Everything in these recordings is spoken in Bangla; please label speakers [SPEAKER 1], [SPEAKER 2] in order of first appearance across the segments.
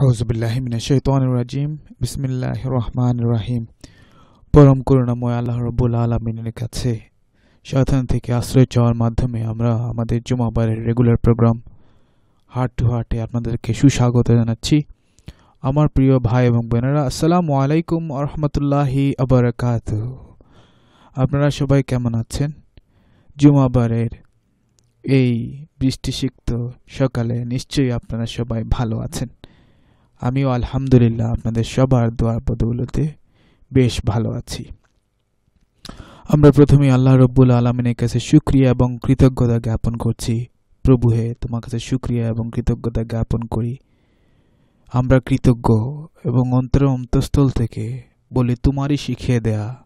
[SPEAKER 1] আউজবিল্লাহিমিনাশাইতানির বিসমিল্লাহ রহমান রাহিম। পরম করুণাময় আল্লাহ রব্বুল আলমিনের কাছে শয়তান থেকে আশ্রয় চাওয়ার মাধ্যমে আমরা আমাদের জুমাবারের রেগুলার প্রোগ্রাম হার্ট টু হার্টে আপনাদেরকে সুস্বাগত জানাচ্ছি। আমার প্রিয় ভাই এবং বোনেরা, আসসালামু আলাইকুম আরহামতুল্লাহি আবরাকাত আপনারা সবাই কেমন আছেন? জুমাবারের এই বৃষ্টি বৃষ্টিসিক্ত সকালে নিশ্চয়ই আপনারা সবাই ভালো আছেন। আমিও আলহামদুলিল্লাহ আপনাদের সবার দোয়ার পদগুলোতে বেশ ভালো আছি। আমরা প্রথমে আল্লাহ রব্বুল আলমিনের কাছে সুক্রিয়া এবং কৃতজ্ঞতা জ্ঞাপন করছি। প্রভু হে, তোমার কাছে সুক্রিয়া এবং কৃতজ্ঞতা জ্ঞাপন করি। আমরা কৃতজ্ঞ এবং অন্তর অন্তঃস্থল থেকে বলি, তোমারই শিখিয়ে দেয়া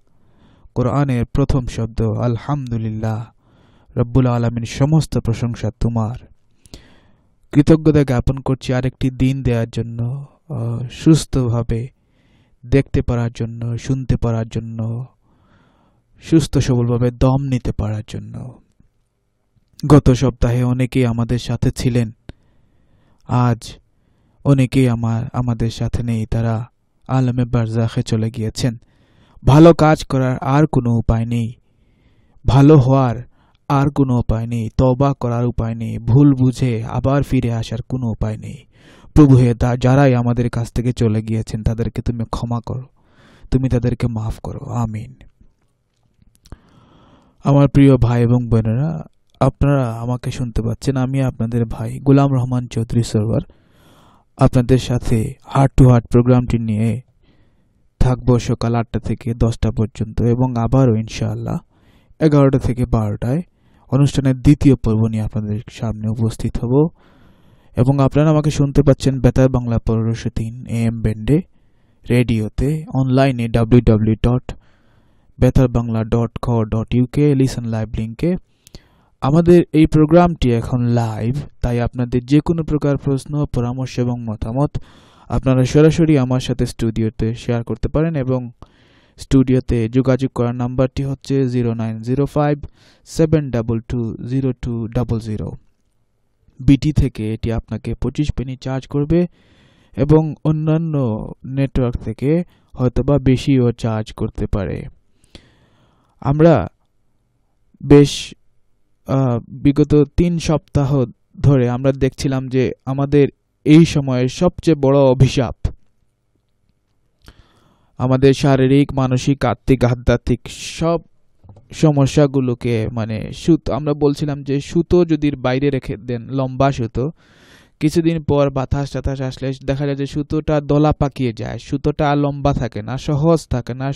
[SPEAKER 1] কোরআনের প্রথম শব্দ, আলহামদুলিল্লাহ, রব্বুল আলমিন সমস্ত প্রশংসা তোমার। কৃতজ্ঞতা জ্ঞাপন করছি আরেকটি দিন দেওয়ার জন্য সুস্থভাবে দেখতে পারার জন্য, শুনতে পারার জন্য, সুস্থ সবলভাবে দম নিতে পারার জন্য। গত সপ্তাহে অনেকেই আমাদের সাথে ছিলেন। আজ অনেকেই আমার, আমাদের সাথে নেই, তারা আলমে বারজাখে চলে গিয়েছেন। ভালো কাজ করার আর কোনো উপায় নেই। ভালো হওয়ার আর কোনো উপায় নেই তবা করার উপায় নেই, ভুল বুঝে আবার ফিরে আসার কোনো উপায় নেই। প্রভু হে, তা যারাই আমাদের কাছ থেকে চলে গিয়েছেন, তাদেরকে তুমি ক্ষমা করো, তুমি তাদেরকে মাফ করো, আমিন। আমার প্রিয় ভাই এবং বোনেরা, আপনারা আমাকে শুনতে পাচ্ছেন, আমি আপনাদের ভাই গোলাম রহমান চৌধুরী সরওয়ার আপনাদের সাথে হার্ট টু হার্ট প্রোগ্রামটি নিয়ে থাকব সকাল আটটা থেকে দশটা পর্যন্ত এবং আবারও ইনশাআল্লাহ এগারোটা থেকে বারোটায়। অনুষ্ঠানের দ্বিতীয় পর্ব নিয়ে আপনাদের সামনে উপস্থিত হব। এবং আপনারা আমাকে শুনতে পাচ্ছেন বেতার বাংলা পনেরোশো তিন এম ব্যান্ডে রেডিওতে, অনলাইনে W W dot Betar Bangla dot co dot UK listen live লিঙ্কে আমাদের এই প্রোগ্রামটি এখন লাইভ তাই আপনাদের যে কোনো প্রকার প্রশ্ন, পরামর্শ এবং মতামত আপনারা সরাসরি আমার সাথে স্টুডিওতে শেয়ার করতে পারেন এবং স্টুডিওতে যোগাযোগ করার নাম্বারটি হচ্ছে zero nine zero five seven double two zero two double zero. B T এটি আপনাকে পঁচিশ পেনি চার্জ করবে এবং অন্যান্য নেটওয়ার্ক থেকে হয়তোবা বেশিও চার্জ করতে পারে। আমরা বেশ বিগত তিন সপ্তাহ ধরে আমরা দেখছিলাম যে আমাদের এই সময়ের সবচেয়ে বড় অভিশাপ আমাদের শারীরিক, মানসিক, আত্মিক, আধ্যাত্মিক সব সমস্যাগুলোকে মানে সুতো, আমরা বলছিলাম যে সুতো যদি বাইরে রেখে দেন, লম্বা সুতো, কিছুদিন পর বাতাস টাতাস আসলে দেখা যায় যে সুতোটা দলা পাকিয়ে যায়, সুতোটা লম্বা থাকে না, সহজ থাকে না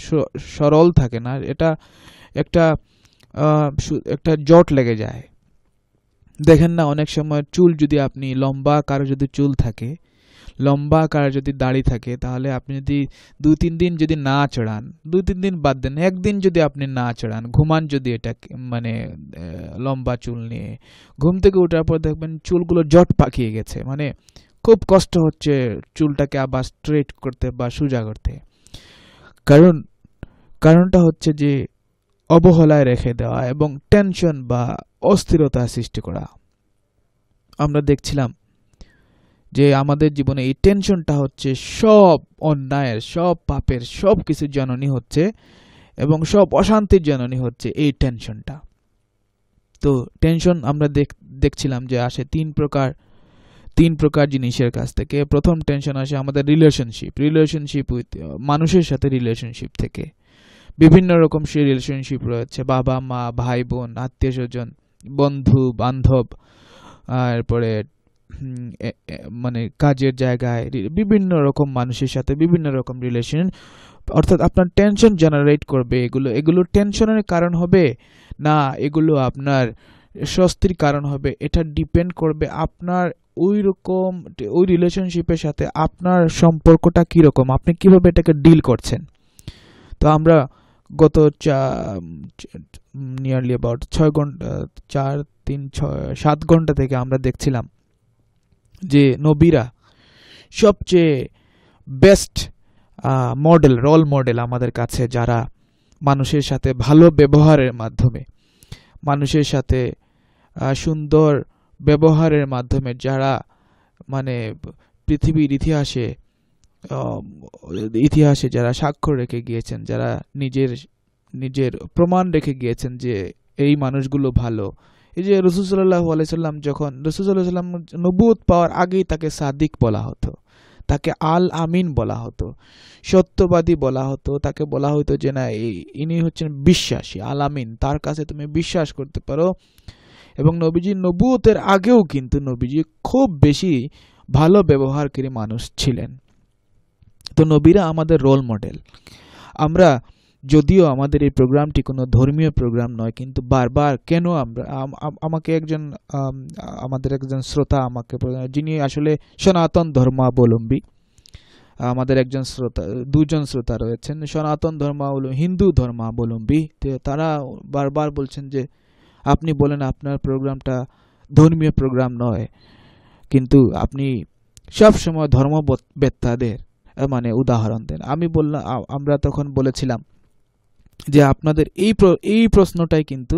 [SPEAKER 1] সরল থাকে না, এটা একটা একটা জট লেগে যায়। দেখেন না, অনেক সময় চুল যদি আপনি লম্বা, কারও যদি চুল থাকে লম্বা আকারে যদি দাড়ি থাকে, তাহলে আপনি যদি দু তিন দিন যদি না চড়ান দু তিন দিন বাদ দেন, একদিন যদি আপনি না চড়ান, ঘুমান যদি এটা মানে লম্বা চুল নিয়ে, ঘুম থেকে ওঠার পর দেখবেন চুলগুলো জট পাকিয়ে গেছে। মানে খুব কষ্ট হচ্ছে চুলটাকে আবার স্ট্রেট করতে বা সোজা করতে। কারণ, কারণটা হচ্ছে যে, অবহেলায় রেখে দেওয়া এবং টেনশন বা অস্থিরতা সৃষ্টি করা। আমরা দেখছিলাম যে আমাদের জীবনে এই টেনশনটা হচ্ছে সব অন্যায়ের, সব পাপের, সব কিছুর জননী হচ্ছে এবং সব অশান্তির জননী হচ্ছে এই টেনশনটা তো টেনশন আমরা দেখছিলাম যে আসে তিন প্রকার তিন প্রকার জিনিসের কাছ থেকে। প্রথম টেনশন আসে আমাদের রিলেশনশিপ রিলেশনশিপ উইথ মানুষের সাথে রিলেশনশিপ থেকে। বিভিন্ন রকম সে রিলেশনশিপ রয়েছে বাবা মা ভাই বোন আত্মীয় স্বজন বন্ধু, বান্ধব এরপরে মানে কাজের জায়গায় বিভিন্ন রকম মানুষের সাথে বিভিন্ন রকম রিলেশন অর্থাৎ আপনার টেনশন জেনারেট করবে এগুলো এগুলো টেনশনের কারণ হবে? না, এগুলো আপনার স্বস্তির কারণ হবে। এটা ডিপেন্ড করবে আপনার ওই রকম ওই রিলেশনশিপের সাথে আপনার সম্পর্কটা কীরকম, আপনি কীভাবে এটাকে ডিল করছেন? তো আমরা গত নিয়ারলি অ্যাবাউট ছয় ঘণ্টা, চার, তিন, ছয়, সাত ঘণ্টা থেকে আমরা দেখছিলাম যে নবীরা সবচেয়ে বেস্ট মডেল রোল মডেল আমাদের কাছে যারা মানুষের সাথে ভালো ব্যবহারের মাধ্যমে, মানুষের সাথে সুন্দর ব্যবহারের মাধ্যমে যারা মানে পৃথিবীর ইতিহাসে ইতিহাসে যারা স্বাক্ষর রেখে গিয়েছেন, যারা নিজের নিজের প্রমাণ রেখে গিয়েছেন যে এই মানুষগুলো ভালো এই যে রসুল্লাহ আলাইসাল্লাম যখন রসুল্লাহ সাল্লাম নবুত পাওয়ার আগেই তাকে সাদিক বলা হতো, তাকে আল আমিন বলা হতো, সত্যবাদী বলা হতো, তাকে বলা হতো যে, না, এই- ইনি হচ্ছেন বিশ্বাসী, আল আমিন, তার কাছে তুমি বিশ্বাস করতে পারো। এবং নবীজি নবুতের আগেও কিন্তু নবীজি খুব বেশি ভালো ব্যবহারকারী মানুষ ছিলেন। তো নবীরা আমাদের রোল মডেল আমরা যদিও আমাদের এই প্রোগ্রামটি কোনো ধর্মীয় প্রোগ্রাম নয়, কিন্তু বারবার কেন আমরা, আম- আম- আমাকে একজন আমাদের একজন শ্রোতা আমাকে যিনি আসলে সনাতন ধর্মাবলম্বী, আমাদের একজন শ্রোতা, দুজন শ্রোতা রয়েছেন, সনাতন ধর্মাবলম্বী, হিন্দু ধর্মাবলম্বী, তো তারা বারবার বলছেন যে, আপনি বলেন আপনার প্রোগ্রামটা ধর্মীয় প্রোগ্রাম নয়, কিন্তু আপনি সব সময় ধর্মবেত্তাদের মানে উদাহরণ দেন। আমি বললাম আমরা তখন বলেছিলাম যে আপনাদের এই এই প্রশ্নটাই কিন্তু,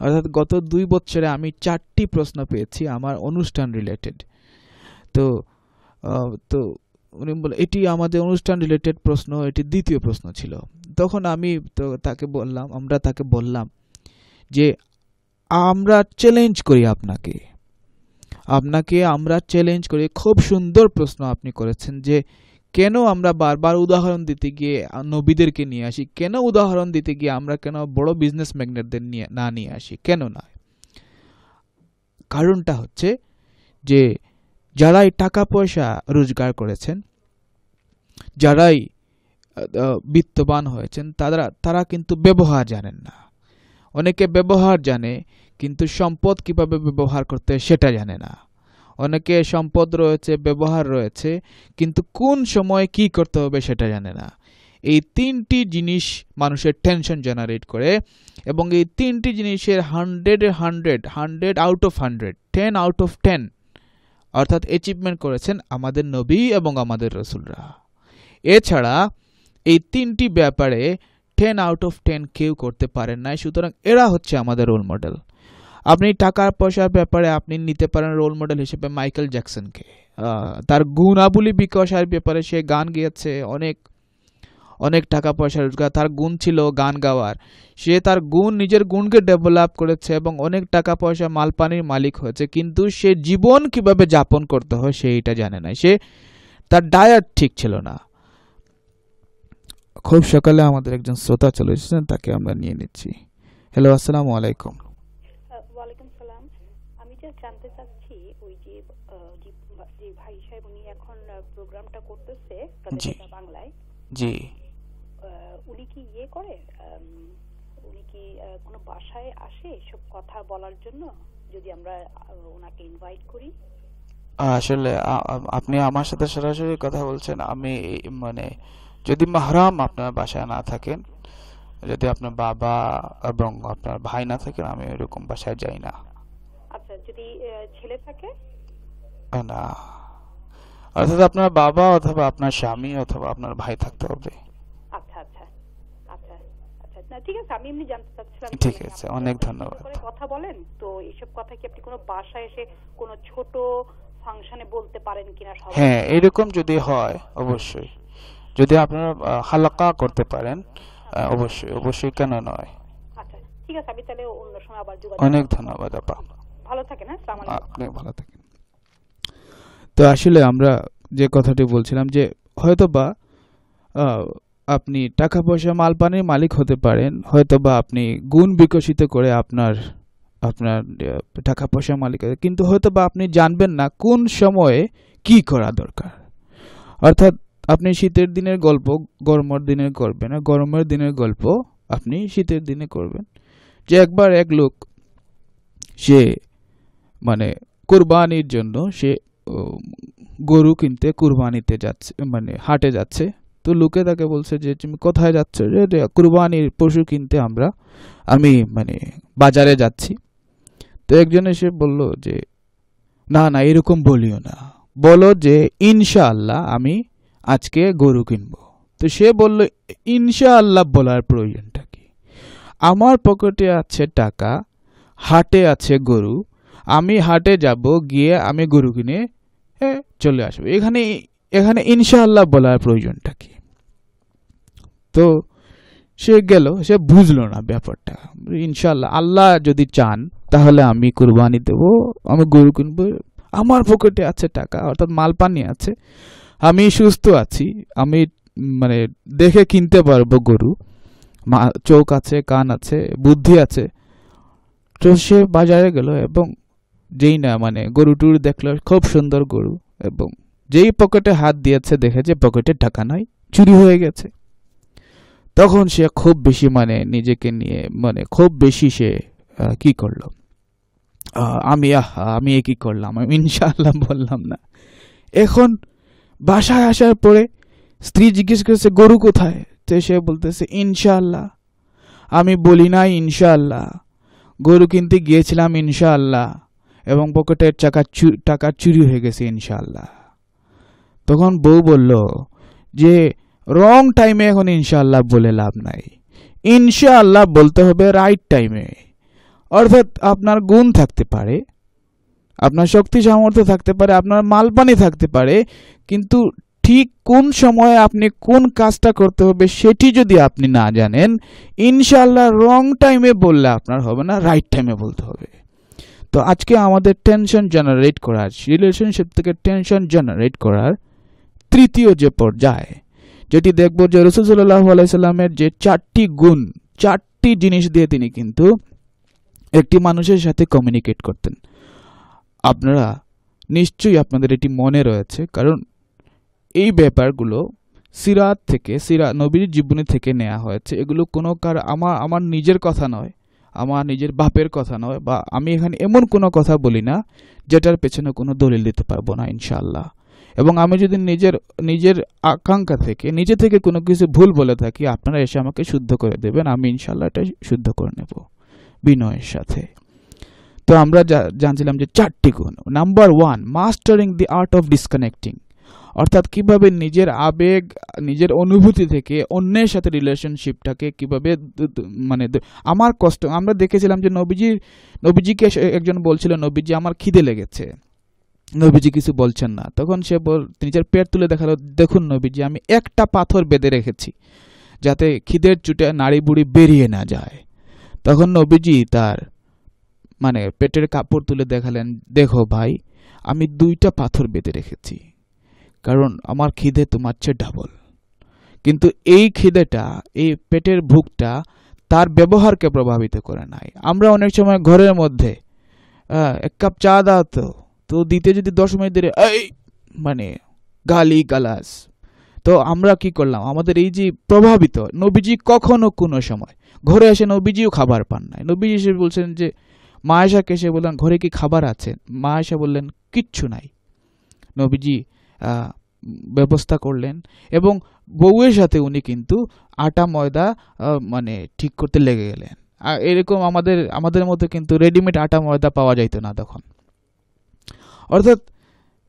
[SPEAKER 1] অর্থাৎ গত দুই বছরে আমি চারটি প্রশ্ন পেয়েছি আমার অনুষ্ঠান রিলেটেড তো তো উনি বলে, এটি আমাদের অনুষ্ঠান রিলেটেড প্রশ্ন, এটি দ্বিতীয় প্রশ্ন ছিল। তখন আমি তো তাকে বললাম, আমরা তাকে বললাম যে, আমরা চ্যালেঞ্জ করি আপনাকে। আপনাকে আমরা চ্যালেঞ্জ করি। খুব সুন্দর প্রশ্ন আপনি করেছেন যে কেন আমরা বারবার উদাহরণ দিতে গিয়ে নবীদেরকে নিয়ে আসি? কেন উদাহরণ দিতে গিয়ে আমরা কেন বড় বিজনেস ম্যাগনেটদের নিয়ে, না নিয়ে আসি? কেন না? কারণটা হচ্ছে যে, যারাই টাকা পয়সা রোজগার করেছেন, যারাই বিত্তবান হয়েছেন, তারা তারা কিন্তু ব্যবহার জানেন না। অনেকে ব্যবহার জানে, কিন্তু সম্পদ কীভাবে ব্যবহার করতে সেটা জানে না। অনেকে সম্পদ রয়েছে, ব্যবহার রয়েছে, কিন্তু কোন সময় কি করতে হবে সেটা জানে না। এই তিনটি জিনিস মানুষের টেনশন জেনারেট করে এবং এই তিনটি জিনিসের hundred hundred hundred out of hundred ten out of ten অর্থাৎ অ্যাচিভমেন্ট করেছেন আমাদের নবী এবং আমাদের রসুলরা। এছাড়া এই তিনটি ব্যাপারে টেন আউট অফ টেন কেউ করতে পারেন নাই, সুতরাং এরা হচ্ছে আমাদের রোল মডেল আপনি টাকার পয়সার ব্যাপারে আপনি নিতে পারেন রোল মডেল হিসেবে মাইকেল জ্যাকসনকে তার গুণাবলী বিকাশের ব্যাপারে সে গান গেয়েছে, অনেক অনেক টাকা পয়সা রোজগার। তার গুণ ছিল গান গাওয়ার। সে তার গুণ, নিজের গুণকে ডেভেলপ করেছে এবং অনেক টাকা পয়সা মালপানির মালিক হয়েছে, কিন্তু সে জীবন কীভাবে যাপন করতে হয় সে এটা জানে না। সে তার ডায়েট ঠিক ছিল না। খুব সকালে আমাদের একজন শ্রোতা চলে এসেছেন, তাকে আমরা নিয়ে নিচ্ছি। হ্যালো আসসালামু আলাইকুম
[SPEAKER 2] আহ, ওয়ালাইকুম সালাম আমি যা জানতে চাচ্ছি ওই যে আহ, যে ভা- যে ভাই সাহেব উনি এখন প্রোগ্রামটা করতেছে
[SPEAKER 1] জি।
[SPEAKER 2] বাংলায়।
[SPEAKER 1] জি।
[SPEAKER 2] উনি কি ইয়ে করে? উনি কি কোনো বাসায় আসে এসব কথা বলার জন্য? যদি আমরা ওনাকে ইনভাইট করি।
[SPEAKER 1] আসলে আপনি আমার সাথে সরাসরি কথা বলছেন। আমি মানে যদি মাহরাম আপনার বাসায় না থাকেন যদি আপনার বাবা এবং আপনার ভাই না থাকেন আমি এরকম বাসায় যাই না।
[SPEAKER 2] আচ্ছা যদি ছেলে থাকে?
[SPEAKER 1] না। অর্থাৎ আপনার বাবা অথবা আপনার স্বামী অথবা আপনার ভাই থাকতে হবে।
[SPEAKER 2] আচ্ছা আচ্ছা আচ্ছা ঠিক আছে আমি এমনি জানতে চাচ্ছিলাম
[SPEAKER 1] ঠিক আছে, অনেক ধন্যবাদ।
[SPEAKER 2] কথা বলেন তো এইসব কথা কি আপনি কোনো বাসায় এসে কোনো ছোট ফাংশনে বলতে পারেন কিনা
[SPEAKER 1] হ্যাঁ এরকম যদি হয় অবশ্যই। যদি আপনারা হালাকা করতে পারেন অবশ্যই অবশ্যই কেন নয়।
[SPEAKER 2] আচ্ছা ঠিক আছে আমি তাহলে অন্য সময় আবার যোগাযোগ
[SPEAKER 1] অনেক ধন্যবাদ আপা।
[SPEAKER 2] ভালো থাকেন হ্যাঁ
[SPEAKER 1] আপনি ভালো থাকেন। তো আসলে আমরা যে কথাটি বলছিলাম যে হয়তো বা আপনি টাকা পয়সা মালপানির মালিক হতে পারেন হয়তো বা আপনি গুণ বিকশিত করে আপনার আপনার টাকা পয়সা মালিক কিন্তু হয়তোবা আপনি জানবেন না কোন সময়ে কি করা দরকার। অর্থাৎ আপনি শীতের দিনের গল্প, গরমের দিনে করবেন আর গরমের দিনের গল্প আপনি শীতের দিনে করবেন। যে একবার এক লোক সে মানে কোরবানির জন্য সে গরু কিনতে কুরবানিতে যাচ্ছে মানে হাটে যাচ্ছে। তো লোকে তাকে বলছে যে, তুমি কোথায় যাচ্ছ? যে কুরবানির পশু কিনতে আমরা, আমি মানে বাজারে যাচ্ছি। তো একজন এসে বলল যে, না না, এরকম বলিও না। বলো যে, ইনশাআল্লাহ আমি আজকে গরু কিনবো। তো সে বলল, ইনশাআল্লাহ বলার প্রয়োজনটা কি? আমার পকেটে আছে টাকা, হাটে আছে গরু, আমি হাটে যাব, গিয়ে আমি গরু কিনে চলে আসবে। এখানে এখানে ইনশাআল্লাহ বলার প্রয়োজনটা কি? তো সে গেল, সে বুঝলো না ব্যাপারটা। ইনশাআল্লাহ আল্লাহ যদি চান, তাহলে আমি কুরবানি দেব, আমি গরু কিনবো। আমার পকেটে আছে টাকা, অর্থাৎ মাল পানি আছে। আমি সুস্থ আছি, আমি মানে দেখে কিনতে পারব গরু। মা, চোখ আছে, কান আছে, বুদ্ধি আছে। তো সে বাজারে গেল এবং যেই না মানে গরু টুরু দেখল, খুব সুন্দর গরু। এবং যেই পকেটে হাত দিয়েছে দেখেছে পকেটে টাকা নাই, চুরি হয়ে গেছে। তখন সে খুব বেশি মানে নিজেকে নিয়ে মানে খুব বেশি সে কি করল? আমি, আহা, আমি এ কি করলাম? আমি ইনশাআল্লাহ বললাম না। এখন বাসায় আসার পরে স্ত্রী জিজ্ঞেস করেছে, গরু কোথায়? তো সে বলতেছে, ইনশাআল্লাহ। আমি বলি, না, ইনশাআল্লাহ। গরু কিনতে গিয়েছিলাম, ইনশাআল্লাহ। এবং পকেটের টাকা চু- টাকা চুরি হয়ে গেছে ইনশাল্লাহ তখন বউ বলল, যে রং টাইমে এখন ইনশাআল্লাহ বলে লাভ নাই। ইনশাআল্লাহ বলতে হবে রাইট টাইমে অর্থাৎ আপনার গুণ থাকতে পারে, আপনার শক্তি সামর্থ্য থাকতে পারে, আপনার মালপানি থাকতে পারে, কিন্তু ঠিক কোন সময়ে আপনি কোন কাজটা করতে হবে সেটি যদি আপনি না জানেন, ইনশাআল্লাহ রং টাইমে বললে আপনার হবে না রাইট টাইমে বলতে হবে। তো আজকে আমাদের টেনশন জেনারেট করার রিলেশনশিপ থেকে টেনশন জেনারেট করার তৃতীয় যে পর্যায়, যেটি দেখব যে রসুল্লাহ আলাইসাল্লামের যে চারটি গুণ, চারটি জিনিস দিয়ে তিনি কিন্তু একটি মানুষের সাথে কমিউনিকেট করতেন। আপনারা নিশ্চয়ই আপনাদের এটি মনে রয়েছে, কারণ এই ব্যাপারগুলো সিরাত থেকে সিরা নবীর জীবনী থেকে নেওয়া হয়েছে। এগুলো কোনো কার আমার আমার নিজের কথা নয়। আমার নিজের বাপের কথা নয়, বা আমি এখানে এমন কোনো কথা বলি না, যেটার পেছনে কোনো দলিল দিতে পারব না, ইনশাআল্লাহ। এবং আমি যদি নিজের নিজের আকাঙ্ক্ষা থেকে, নিজে থেকে কোনো কিছু ভুল বলে থাকি, আপনারা এসে আমাকে শুদ্ধ করে দেবেন, আমি ইনশাআল্লাহ এটা শুদ্ধ করে নেব বিনয়ের সাথে। তো আমরা জানছিলাম যে চারটি গুণ। Number one mastering the art of disconnecting অর্থাৎ কীভাবে নিজের আবেগ, নিজের অনুভূতি থেকে অন্যের সাথে রিলেশনশিপটাকে কীভাবে মানে আমার কষ্ট, আমরা দেখেছিলাম যে নবীজির নবীজিকে একজন বলছিল, নবীজি, আমার খিদে লেগেছে। নবীজি কিছু বলছেন না। তখন সে বল নিজের পেট তুলে দেখাল, দেখুন নবীজি, আমি একটা পাথর বেঁধে রেখেছি, যাতে খিদের চুটে নাড়ি বুড়ি বেরিয়ে না যায়। তখন নবীজি তার মানে পেটের কাপড় তুলে দেখালেন, দেখো ভাই, আমি দুইটা পাথর বেঁধে রেখেছি। কারণ আমার খিদে তোমার চেয়ে ডাবল কিন্তু এই খিদেটা, এই পেটের ভুকটা তার ব্যবহারকে প্রভাবিত করে নাই। আমরা অনেক সময় ঘরের মধ্যে এক কাপ চা দাও তো তো দিতে যদি দশ মিনিট ধরে এই মানে গালি গালাস তো আমরা কি করলাম? আমাদের এই যে প্রভাবিত, নবীজি কখনো কোনো সময়, ঘরে এসে নবীজিও খাবার পান নাই। নবীজি এসে বলছেন যে, মা এসে বললেন, ঘরে কি খাবার আছে? মা এসে বললেন, কিচ্ছু নাই। নবীজি ব্যবস্থা করলেন এবং বউয়ের সাথে উনি কিন্তু আটা, ময়দা মানে ঠিক করতে লেগে গেলেন। আর এরকম আমাদের আমাদের মধ্যে কিন্তু রেডিমেড আটা, ময়দা পাওয়া যাইতো না তখন। অর্থাৎ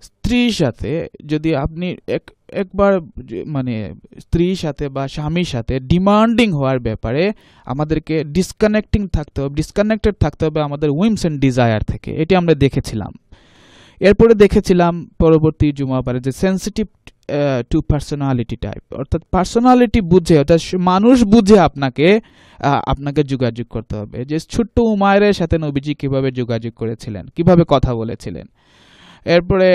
[SPEAKER 1] স্ত্রীর সাথে যদি আপনি এক, একবার মানে স্ত্রীর সাথে বা স্বামীর সাথে ডিমান্ডিং হওয়ার ব্যাপারে আমাদেরকে ডিসকানেক্টিং থাকতে হবে ডিসকানেক্টেড থাকতে হবে আমাদের উইমস অ্যান্ড ডিজায়ার থেকে। এটি আমরা দেখেছিলাম। এরপরে দেখেছিলাম পরবর্তী জুমাবারে যে সেন্সিটিভ টু পার্সোনালিটি টাইপ অর্থাৎ পার্সোনালিটি বুঝে, অর্থাৎ মানুষ বুঝে আপনাকে আপনাকে যোগাযোগ করতে হবে। যে ছোট্ট উমায়ের সাথে নবীজি কীভাবে যোগাযোগ করেছিলেন, কীভাবে কথা বলেছিলেন। এরপরে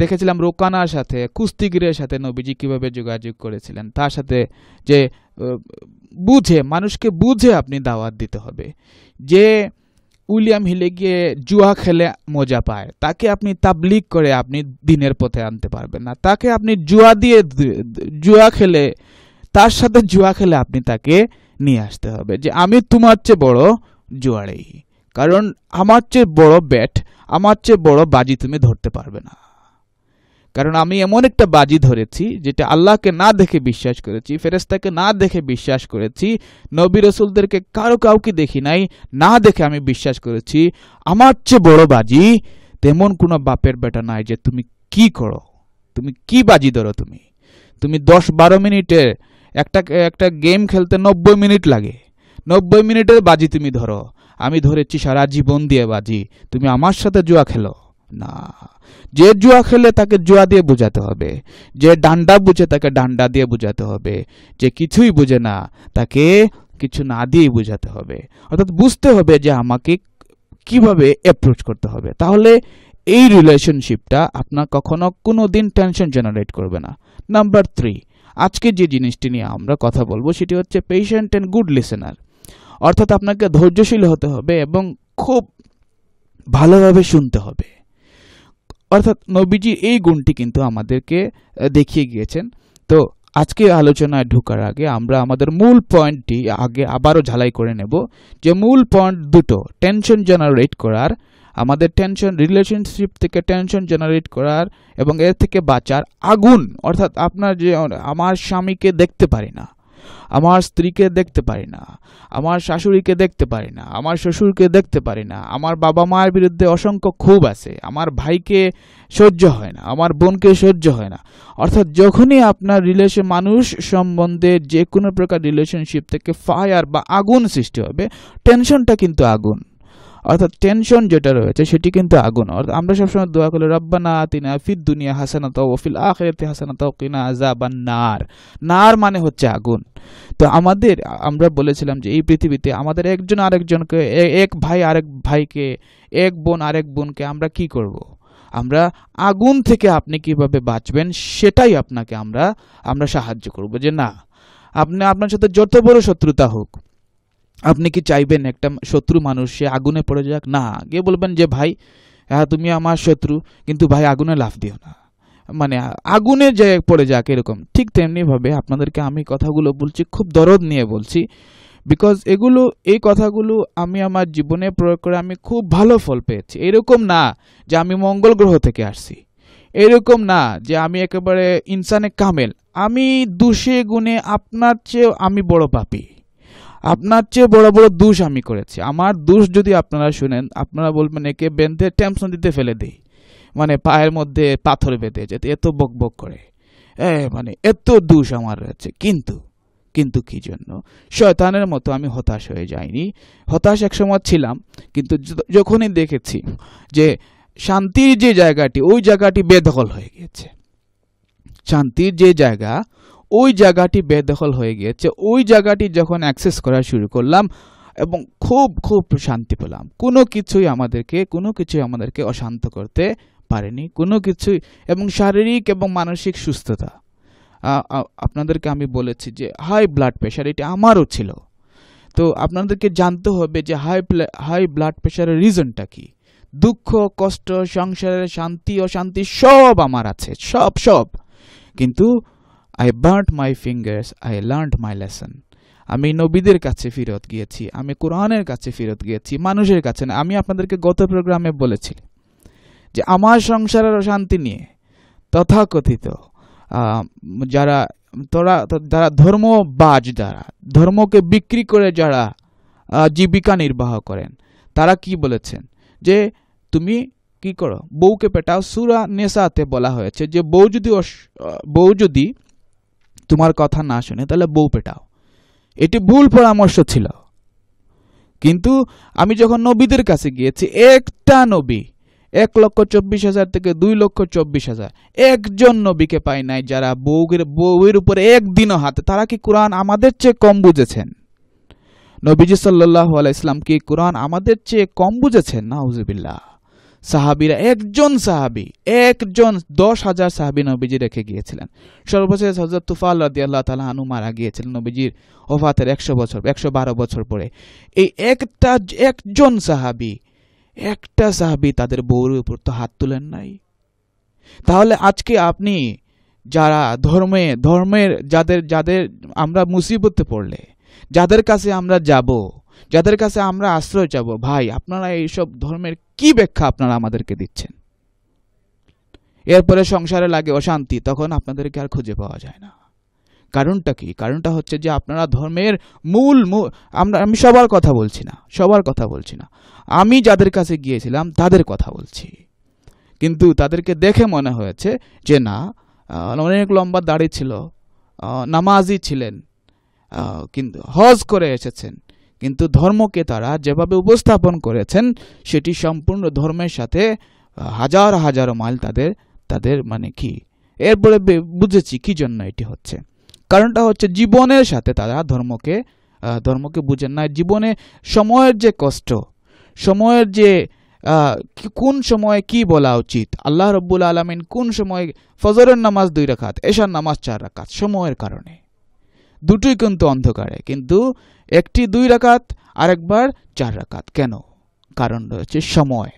[SPEAKER 1] দেখেছিলাম রোকানার সাথে, কুস্তিগিরের সাথে নবীজি কীভাবে যোগাযোগ করেছিলেন। তার সাথে যে বুঝে, মানুষকে বুঝে আপনি দাওয়াত দিতে হবে। যে উইলিয়াম হিলে গিয়ে জুয়া খেলে মজা পায়। তাকে আপনি তাবলিক করে আপনি দিনের পথে আনতে পারবেন না। তাকে আপনি জুয়া দিয়ে জুয়া খেলে, তার সাথে জুয়া খেলে আপনি তাকে নিয়ে আসতে হবে যে, আমি তোমার চেয়ে বড় জুয়ারেই কারণ আমার চেয়ে বড় ব্যাট, আমার চেয়ে বড় বাজি তুমি ধরতে পারবে না। কারণ আমি এমন একটা বাজি ধরেছি, যেটা আল্লাহকে না দেখে বিশ্বাস করেছি ফেরেস্তাকে না দেখে বিশ্বাস করেছি, নবী রসুলদেরকে কারও কাউকে দেখি নাই, না দেখে আমি বিশ্বাস করেছি। আমার চেয়ে বড় বাজি তেমন কোনো বাপের বেটা নাই যে তুমি কি করো, তুমি কি বাজি ধরো তুমি? তুমি দশ বারো মিনিটের একটা একটা গেম খেলতে নব্বই মিনিট লাগে, নব্বই মিনিটের বাজি তুমি ধরো। আমি ধরেছি সারা জীবন দিয়ে বাজি, তুমি আমার সাথে জুয়া খেলো। না। যে জুয়া খেলে তাকে জুয়া দিয়ে বোঝাতে হবে। যে ডান্ডা বুঝে তাকে ডান্ডা দিয়ে বোঝাতে হবে। যে কিছুই বুঝে না, তাকে কিছু না দিয়েই বোঝাতে হবে। অর্থাৎ বুঝতে হবে যে আমাকে কীভাবে অ্যাপ্রোচ করতে হবে। তাহলে এই রিলেশনশিপটা আপনার কখনো কোনো দিন টেনশন জেনারেট করবে না। নাম্বার থ্রি আজকে যে জিনিসটি নিয়ে আমরা কথা বলব সেটি হচ্ছে পেশেন্ট অ্যান্ড গুড লিসেনার অর্থাৎ আপনাকে ধৈর্যশীল হতে হবে এবং খুব ভালোভাবে শুনতে হবে। অর্থাৎ নবীজি এই গুণটি কিন্তু আমাদেরকে দেখিয়ে গিয়েছেন। তো আজকে আলোচনায় ঢোকার আগে আমরা আমাদের মূল পয়েন্টটি আগে আবারও ঝালাই করে নেব যে মূল পয়েন্ট দুটো টেনশন জেনারেট করার, আমাদের টেনশন রিলেশনশিপ থেকে টেনশন জেনারেট করার এবং এর থেকে বাঁচার আগুন, অর্থাৎ আপনার যে, আমার স্বামীকে দেখতে পারি না। আমার স্ত্রীকে দেখতে পারি না, আমার শাশুড়িকে দেখতে পারি না, আমার শ্বশুরকে দেখতে পারি না, আমার বাবা মায়ের বিরুদ্ধে অসংখ্য খুব আছে, আমার ভাইকে সহ্য হয় না, আমার বোনকে সহ্য হয় না। অর্থাৎ যখনই আপনার রিলেশন মানুষ সম্বন্ধে যে কোনো প্রকার রিলেশনশিপ থেকে ফায়ার বা আগুন সৃষ্টি হবে টেনশনটা কিন্তু আগুন। অর্থাৎ টেনশন যেটা রয়েছে সেটি কিন্তু আগুন। অর্থাৎ আমরা সবসময় দোয়া করি, রব্বানা আতিনা ফিদ দুনিয়া হাসানাত ও ফিল আখিরাতি হাসানাত ও কিনা আযাবান নার। নার মানে হচ্ছে আগুন। তো আমাদের, আমরা বলেছিলাম যে এই পৃথিবীতে আমাদের একজন আরেকজনকে, এক ভাই আরেক ভাইকে, এক বোন আরেক বোনকে আমরা কি করব? আমরা আগুন থেকে আপনি কীভাবে বাঁচবেন সেটাই আপনাকে আমরা আমরা সাহায্য করব যে না, আপনি, আপনার সাথে যত বড় শত্রুতা হোক আপনি কি চাইবেন একটা শত্রু মানুষ? সে আগুনে পড়ে যাক? না। গিয়ে বলবেন যে, ভাই হ্যাঁ তুমি আমার শত্রু, কিন্তু ভাই, আগুনে লাফ দিও না। মানে আগুনে যে পড়ে যাক এরকম। ঠিক তেমনিভাবে আপনাদেরকে আমি কথাগুলো বলছি, খুব দরদ নিয়ে বলছি। বিকজ এগুলো, এই কথাগুলো আমি আমার জীবনে প্রয়োগ করে আমি খুব ভালো ফল পেয়েছি। এরকম না যে আমি মঙ্গল গ্রহ থেকে আসছি। এরকম না যে আমি একেবারে ইনসানে কামেল। আমি দুষে গুণে আপনার চেয়ে আমি বড় পাপী। আপনার চেয়ে বড় বড় দোষ আমি করেছি। আমার দোষ যদি আপনারা শুনেন, আপনারা বলবেন, একে বেঁধে ট্যাম্পস দিতে ফেলে দেই মানে পায়ের মধ্যে পাথর বেঁধে যেতে এত বক বক করে। এ মানে এত দোষ আমার রয়েছে। কিন্তু কিন্তু কি জন্য? শয়তানের মতো আমি হতাশ হয়ে যাইনি। হতাশ একসময় ছিলাম, কিন্তু যখনই দেখেছি যে শান্তির যে জায়গাটি, ওই জায়গাটি বেদখল হয়ে গিয়েছে। শান্তির যে জায়গা ওই জায়গাটি বেদখল হয়ে গিয়েছে। ওই জায়গাটি যখন অ্যাক্সেস করা শুরু করলাম এবং খুব খুব শান্তি পেলাম। কোনো কিছুই আমাদেরকে, কোনো কিছুই আমাদেরকে অশান্ত করতে পারেনি। কোনো কিছুই এবং শারীরিক এবং মানসিক সুস্থতা। আপনাদেরকে আমি বলেছি যে হাই ব্লাড প্রেশার এটা আমারও ছিল। তো আপনাদেরকে জানতে হবে যে হাই হাই ব্লাড প্রেশারের রিজনটা কি? দুঃখ, কষ্ট সংসারের শান্তি, অশান্তি সব আমার আছে। সব সব। কিন্তু I burnt my fingers I learn my lesson আমি নবীদের কাছে ফিরত গিয়েছি, আমি কোরআনের কাছে ফিরত গিয়েছি, মানুষের কাছে না, আমি আপনাদেরকে গত প্রোগ্রামে বলেছি যে আমার সংসারের অশান্তি নিয়ে তথাকথিত যারা, তোরা, যারা ধর্মবাজ যারা, ধর্মকে বিক্রি করে যারা জীবিকা নির্বাহ করেন, তারা কি বলেছেন? যে তুমি কি করো? বউকে পেটাও। সুরা নেশাতে বলা হয়েছে যে বউ যদি বউ যদি তোমার কথা না শুনে তাহলে বউ পেটাও। এটি ভুল পরামর্শ ছিল। কিন্তু আমি যখন নবীদের কাছে গিয়েছি, একটা নবী, এক লক্ষ চব্বিশ হাজার থেকে দুই লক্ষ চব্বিশ হাজার, একজন নবীকে পাই নাই যারা বউয়ের বউয়ের উপরে একদিনও হাতে, তারা কি কোরআন আমাদের চেয়ে কম বুঝেছেন? নবীজি সাল্লাহ আলাইসলাম কি কোরআন আমাদের চেয়ে কম বুঝেছেন? নাউজুবিল্লাহ। সাহাবিরা, একজন সাহাবি, একজন, দশ হাজার সাহাবি নবীজি রেখে গিয়েছিলেন। সর্বশেষ হজরত তুফাল রাদি আল্লাহ তালা আনু মারা গিয়েছিলেন নবীজির ওফাতের একশো বছর, একশো বারো বছর পরে। এই একটা, একজন সাহাবি, একটা সাহাবি তাদের বউর উপর তো হাত তুলেন নাই। তাহলে আজকে আপনি যারা ধর্মে, ধর্মের, যাদের যাদের আমরা মুসিবতে পড়লে, যাদের কাছে আমরা যাব যাদের কাছে আমরা আশ্রয় চাবো, ভাই, আপনারা এইসব ধর্মের কি ব্যাখ্যা আপনারা আমাদেরকে দিচ্ছেন? এরপরে সংসারে লাগে অশান্তি, তখন আপনাদেরকে আর খুঁজে পাওয়া যায় না। কারণটা কি? কারণটা হচ্ছে যে আপনারা ধর্মের মূল মূল আমরা, আমি সবার কথা বলছি না, সবার কথা বলছি না। আমি যাদের কাছে গিয়েছিলাম, তাদের কথা বলছি। কিন্তু তাদেরকে দেখে মনে হয়েছে যে না অনেক লম্বা দাড়ি ছিল নামাজি ছিলেন কিন্তু হজ করে এসেছেন। কিন্তু ধর্মকে তারা যেভাবে উপস্থাপন করেছেন, সেটি সম্পূর্ণ ধর্মের সাথে হাজার হাজারো মাইল তাদের তাদের মানে কি? এরপরে বুঝেছি কি জন্য এটি হচ্ছে। কারণটা হচ্ছে জীবনের সাথে তারা ধর্মকে ধর্মকে বুঝেন না। জীবনে সময়ের যে কষ্ট, সময়ের যে কোন সময়ে কি বলা উচিত? আল্লাহ রব্বুল আলমিন কোন সময়ে ফজরের নামাজ দুই রাখাত এশার নামাজ চার রাখাত সময়ের কারণে। দুটোই কিন্তু অন্ধকারে। কিন্তু একটি দুই রাকাত, আরেকবার চার রাকাত। কেন? কারণ রয়েছে সময়।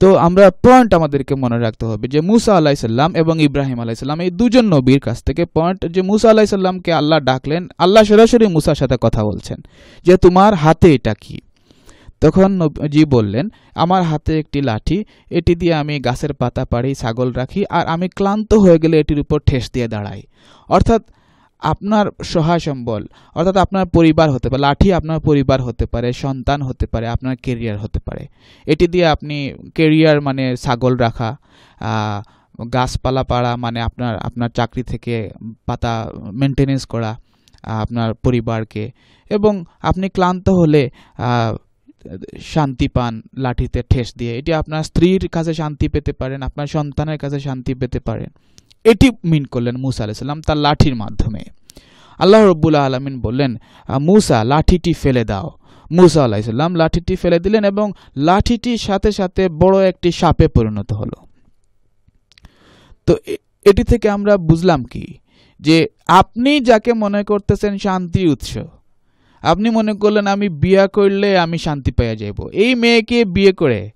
[SPEAKER 1] তো আমরা পয়েন্ট আমাদেরকে মনে রাখতে হবে যে মুসা আলাইসাল্লাম এবং ইব্রাহিম আলাইসাল্লাম এই দুজন নবীর কাছ থেকে পয়েন্ট যে মুসা আলাইসাল্লামকে আল্লাহ ডাকলেন, আল্লাহ সরাসরি মুসার সাথে কথা বলছেন যে তোমার হাতে এটা কি? তখন জি বললেন, আমার হাতে একটি লাঠি, এটি দিয়ে আমি গাছের পাতা পাড়ি, ছাগল রাখি, আর আমি ক্লান্ত হয়ে গেলে এটির উপর ঠেস দিয়ে দাঁড়াই। অর্থাৎ আপনার সহায় সম্বল, অর্থাৎ আপনার পরিবার হতে পারে, লাঠি আপনার পরিবার হতে পারে, সন্তান হতে পারে, আপনার কেরিয়ার হতে পারে। এটি দিয়ে আপনি কেরিয়ার মানে ছাগল রাখা গাছপালা পাড়া মানে আপনার আপনার চাকরি থেকে পাতা মেনটেনেন্স করা আপনার পরিবারকে। এবং আপনি ক্লান্ত হলে শান্তি পান লাঠিতে ঠেস দিয়ে। এটি আপনার স্ত্রীর কাছে শান্তি পেতে পারেন, আপনার সন্তানের কাছে শান্তি পেতে পারেন। এটি মিন করলেন মুসা আলাইসাল্লাম তার লাঠির মাধ্যমে। আল্লাহ রব্বুল্লাহ আলমিন বললেন "আহ, মুসা লাঠিটি ফেলে দাও। মুসা আলাইসাল্লাম লাঠিটি ফেলে দিলেন এবং লাঠিটির সাথে সাথে বড় একটি সাপে পরিণত হলো। তো এটি থেকে আমরা বুঝলাম কি? যে আপনি যাকে মনে করতেছেন শান্তির উৎস আপনি মনে করলেন আমি বিয়ে করলে আমি শান্তি পেয়ে যাব এই মেয়েকে বিয়ে করে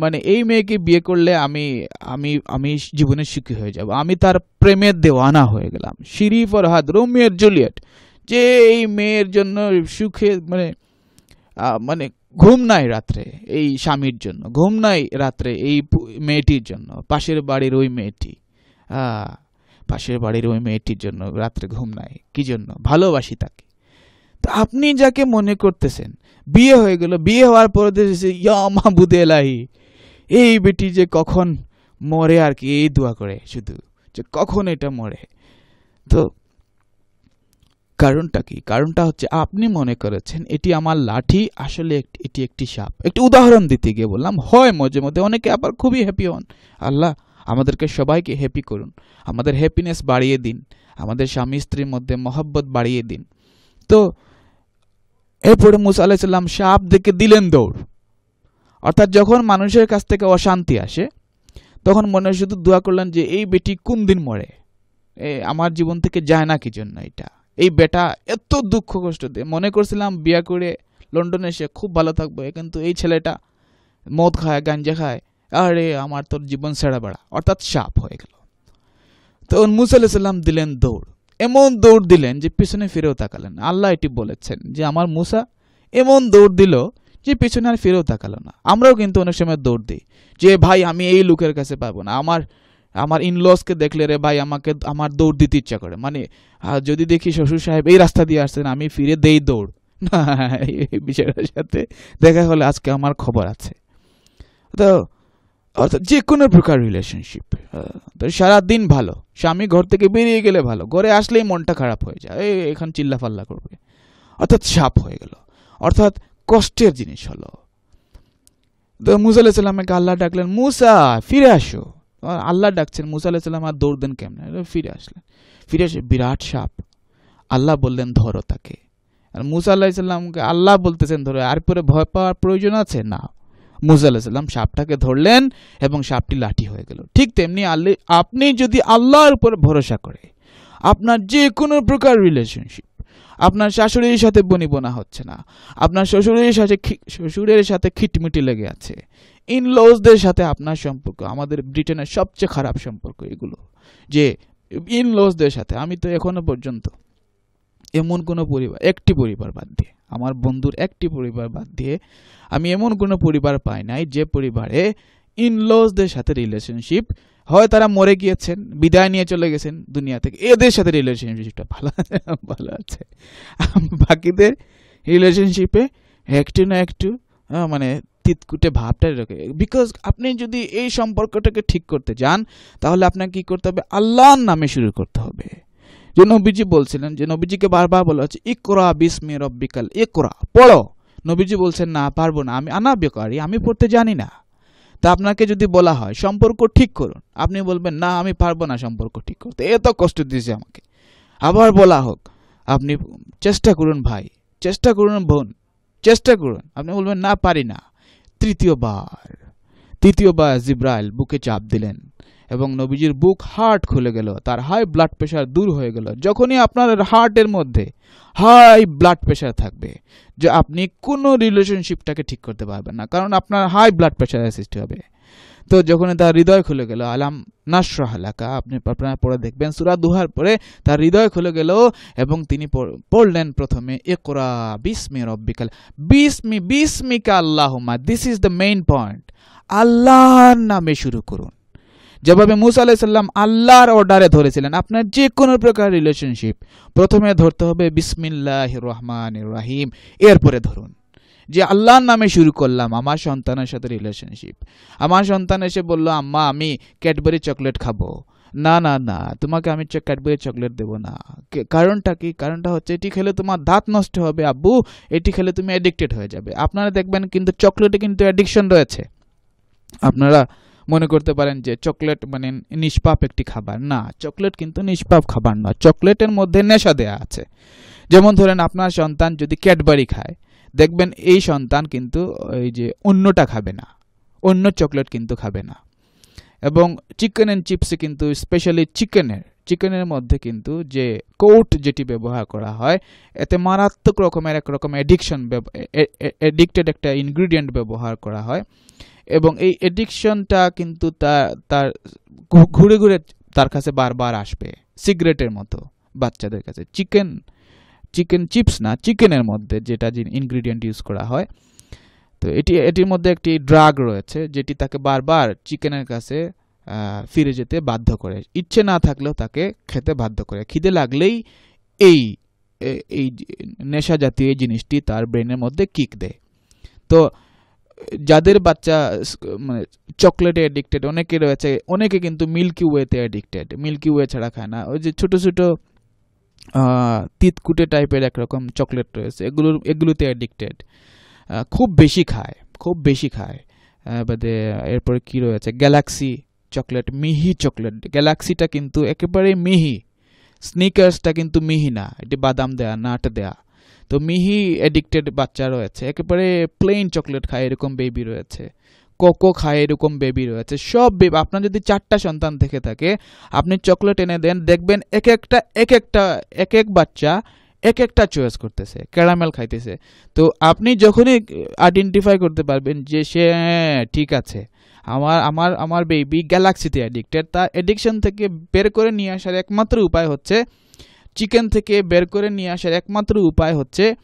[SPEAKER 1] মানে এই মেয়েকে বিয়ে করলে আমি আমি আমি জীবনে সুখী হয়ে যাব। আমি তার প্রেমের দেওয়ানা হয়ে গেলাম। শিরি ফরহাদ রোমিয়ার জুলিয়েট, যে এই মেয়ের জন্য সুখে মানে মানে ঘুম নাই রাত্রে এই স্বামীর জন্য, ঘুম নাই রাত্রে এই মেয়েটির জন্য, পাশের বাড়ির ওই মেয়েটি পাশের বাড়ির ওই মেয়েটির জন্য রাত্রে ঘুম নাই। কি জন্য? ভালোবাসি তাকে। তো আপনি যাকে মনে করতেছেন বিয়ে হয়ে গেল। বিয়ে হওয়ার পরে ইয়া মাহবুদ এলাহি। এই বেটি যে কখন মরে আর কি, এই দোয়া করে, শুধু যে কখন এটা মরে। তো কারণটা কি? কারণটা হচ্ছে আপনি মনে করেছেন, এটি আমার লাঠি, আসলে এটি একটি সাপ। একটি উদাহরণ দিতে গিয়ে বললাম, হয় মজে মধ্যে, অনেকে আবার খুবই হ্যাপি হন। আল্লাহ, আমাদেরকে সবাইকে হ্যাপি করুন। আমাদের হ্যাপিনেস বাড়িয়ে দিন। আমাদের স্বামী স্ত্রীর মধ্যে মহব্বত বাড়িয়ে দিন। তো এরপরে মুসা আলাহিসাল্লাম সাপ দেখে দিলেন দৌড়। অর্থাৎ যখন মানুষের কাছ থেকে অশান্তি আসে, তখন মনে শুধু দোয়া করলেন যে, এই বেটি কোন দিন মরে? এ, আমার জীবন থেকে যায় না কি জন্য এটা? এই বেটা এত দুঃখ কষ্ট দিয়ে। মনে করছিলাম বিয়া করে লন্ডনে এসে খুব ভালো থাকব, কিন্তু এই ছেলেটা মদ খায়, গাঞ্জা খায়। আরে, আমার তোর জীবন সেরা বেড়া। অর্থাৎ সাপ হয়ে গেল। তখন মুসা আলাহিসাল্লাম দিলেন দৌড়। এমন দৌড় দিলেন যে পিছনে ফিরেও তাকালেন আল্লাহ এটি বলেছেন যে আমার মুসা এমন দৌড় দিল যে পিছনে আর ফিরেও তাকালো না। আমরাও কিন্তু অনেক সময় দৌড় দিই যে, ভাই, আমি এই লোকের কাছে পাবো না। আমার আমার ইনলসকে দেখলে রে ভাই, আমাকে, আমার দৌড় দিতে ইচ্ছা করে। মানে যদি দেখি শ্বশুর সাহেব এই রাস্তা দিয়ে আসছেন, আমি ফিরে দেই দৌড়। না, এই বিষয়টার সাথে দেখা হলে আজকে আমার খবর আছে। তো অর্থাৎ যে কোনো প্রকার রিলেশনশিপ সারাদিন ভালো। স্বামী ঘর থেকে বেরিয়ে গেলে ভালো। ঘরে আসলেই মনটা খারাপ হয়ে যায়। এই এখন চিল্লা ফাল্লা করবে। অর্থাৎ সাপ হয়ে গেল। অর্থাৎ কষ্টের জিনিস হলো। তো মুসা আলাহিসাল্লামকে আল্লাহ ডাকলেন, মুসা, ফিরে আসো। আল্লাহ ডাকছেন, মুসা আলাহিসাল্লাম আর দৌড় দেন কেমনে? ফিরে আসলেন। ফিরে এসে বিরাট সাপ। আল্লাহ বললেন, ধরো তাকে। আর মুসা আলাহিসাল্লামকে আল্লাহ বলতেছেন, ধরো, আর পরে ভয় পাওয়ার প্রয়োজন আছে? না। মুসা আলাহিসাল্লাম সাপটাকে ধরলেন এবং সাপটি লাঠি হয়ে গেল। ঠিক তেমনি আল্লাহ আপনি যদি আল্লাহর উপর ভরসা করে, আপনার যে কোনো প্রকার রিলেশনশিপ আপনার শাশুড়ির সাথে বনিবনা হচ্ছে না, আপনার শ্বশুরের সাথে শ্বশুরের সাথে খিটমিটি লেগে আছে ইন লজদের সাথে আপনার সম্পর্ক, আমাদের ব্রিটেনের সবচেয়ে খারাপ সম্পর্ক এগুলো। যে ইন লজদের সাথে, আমি তো এখনও পর্যন্ত এমন কোনো পরিবার একটি পরিবার বাদ দিয়ে, আমার বন্ধুর একটি পরিবার বাদ দিয়ে আমি এমন কোনো পরিবার পাই নাই যে পরিবারে ইন লজদের সাথে রিলেশনশিপ হয়, তারা মরে গিয়েছেন, বিদায় নিয়ে চলে গেছেন দুনিয়া থেকে। এদের সাথে রিলেশনশিপটা ভালো ভালো আছে। বাকিদের রিলেশনশিপে একটু না একটু মানে তিতকুটে ভাবটা রেখে বিকজ আপনি যদি এই সম্পর্কটাকে ঠিক করতে যান, তাহলে আপনাকে কি করতে হবে? আল্লাহর নামে শুরু করতে হবে। যে নবীজি বলছিলেন, যে নবীজিকে বারবার বলা হচ্ছে, ইকরা বিসমি রব্বিকাল, ইকরা, পড়ো। নবীজি বলছেন, না, পারব না। আমি আনাব্যকারী আমি পড়তে জানি না। তা আপনাকে যদি বলা হয়, সম্পর্ক ঠিক করুন। আপনি বলবেন, না, আমি পারব না সম্পর্ক ঠিক করতে। এত কষ্ট দিয়েছে আমাকে। আবার বলা হোক, আপনি চেষ্টা করুন ভাই, চেষ্টা করুন বোন, চেষ্টা করুন। আপনি বলবেন, না, পারি না। তৃতীয়বার তৃতীয়বার জিব্রাইল বুকে চাপ দিলেন। এবং নবীজির বুক হার্ট খুলে গেল, তার হাই ব্লাড প্রেশার দূর হয়ে গেল। যখনই আপনার হার্টের মধ্যে হাই ব্লাড প্রেশার থাকবে, যে আপনি কোনো রিলেশনশিপটাকে ঠিক করতে পারবেন না, কারণ আপনার হাই ব্লাড প্রেশারের সৃষ্টি হবে। তো যখন তার হৃদয় খুলে গেল, আলাম নাসরাহ এলাকা আপনি আপনারা পরে দেখবেন, সুরা দুহার পরে তার হৃদয় খুলে গেল এবং তিনি পড়- পড়লেন প্রথমে একরা বিসমি রব্বিকাল বিসমি, বিসমিকা আল্লাহুম্মা this is the main point আল্লাহর নামে শুরু করুন। যেভাবে মুসা আলাইসাল্লাম আল্লাহর অর্ডারে ধরেছিলেন। আপনার যে কোনো প্রকার রিলেশনশিপ প্রথমে ধরতে হবে বিসমিল্লাহ রহমান রাহিম। এরপরে ধরুন যে আল্লাহর নামে শুরু করলাম, আমার সন্তানের সাথে রিলেশনশিপ আমার সন্তান এসে বলল, আম্মা, আমি ক্যাডবেরি চকলেট খাব। না না না, তোমাকে আমি ক্যাডবেরি চকলেট দেবো না। কারণটা কি? কারণটা হচ্ছে এটি খেলে তোমার দাঁত নষ্ট হবে, আব্বু। এটি খেলে তুমি অ্যাডিক্টেড হয়ে যাবে। আপনারা দেখবেন কিন্তু চকলেটে কিন্তু অ্যাডিকশন রয়েছে। আপনারা মনে করতে পারেন যে চকলেট মানে নিষ্পাপ একটি খাবার। না, চকলেট কিন্তু নিষ্পাপ খাবার না চকলেটের মধ্যে নেশা দেয়া আছে। যেমন ধরেন আপনার সন্তান যদি ক্যাডবারি খায়, দেখবেন এই সন্তান কিন্তু ওই যে অন্যটা খাবে না। অন্য চকলেট কিন্তু খাবে না। এবং চিকেন অ্যান্ড চিপসে কিন্তু স্পেশালি চিকেনের চিকেনের মধ্যে কিন্তু যে কোট যেটি ব্যবহার করা হয়, এতে মারাত্মক রকমের এক রকম অ্যাডিকশন অ্যাডিক্টেড একটা ইনগ্রিডিয়েন্ট ব্যবহার করা হয়। এবং এই এডিকশনটা কিন্তু তার ঘুরে ঘুরে তার কাছে বারবার আসবে। সিগারেটের মতো বাচ্চাদের কাছে। চিকেন চিকেন চিপস না, চিকেনের মধ্যে যেটা যে ইনগ্রিডিয়েন্ট ইউজ করা হয়। তো এটি, এটির মধ্যে একটি ড্রাগ রয়েছে, যেটি তাকে বারবার চিকেনের কাছে ফিরে যেতে বাধ্য করে। ইচ্ছে না থাকলেও তাকে খেতে বাধ্য করে। খিদে লাগলেই এই এই নেশা জাতীয় এই জিনিসটি তার ব্রেনের মধ্যে কিক দেয়। তো যাদের বাচ্চা মানে চকলেটে অ্যাডিক্টেড অনেকে রয়েছে, অনেকে কিন্তু মিল্কি ওয়েতে অ্যাডিক্টেড মিল্কি ওয়ে ছাড়া খায় না। ওই যে ছোটো ছোটো তিতকুটে টাইপের একরকম চকলেট রয়েছে, এগুলোর, এগুলোতে অ্যাডিক্টেড খুব বেশি খায়, খুব বেশি খায়। বাদে, এরপরে কি রয়েছে? গ্যালাক্সি চকলেট মিহি চকলেট গ্যালাক্সিটা কিন্তু একেবারে মিহি। স্নিকার্সটা কিন্তু মিহি না। এটি বাদাম দেয়া, নাট দেয়া। তো মিহি এডিক্টেড বাচ্চা রয়েছে একেবারে প্লেন চকলেট খায় এরকম বেবি রয়েছে কোকো খায় এরকম বেবি রয়েছে সব বেবি আপনার যদি চারটা সন্তান থেকে থাকে আপনি চকলেট এনে দেন দেখবেন এক একটা এক একটা এক এক বাচ্চা এক একটা চয়েস করতেছে ক্যারামেল খাইতেছে। তো আপনি যখনই আইডেন্টিফাই করতে পারবেন যে সে হ্যাঁ, ঠিক আছে। আমার আমার আমার বেবি গ্যালাক্সিতে অ্যাডিক্টেড তার এডিকশন থেকে বের করে নিয়ে আসার একমাত্র উপায় হচ্ছে চিকেন থেকে বের করে নিয়ে আসার একমাত্র উপায় হচ্ছে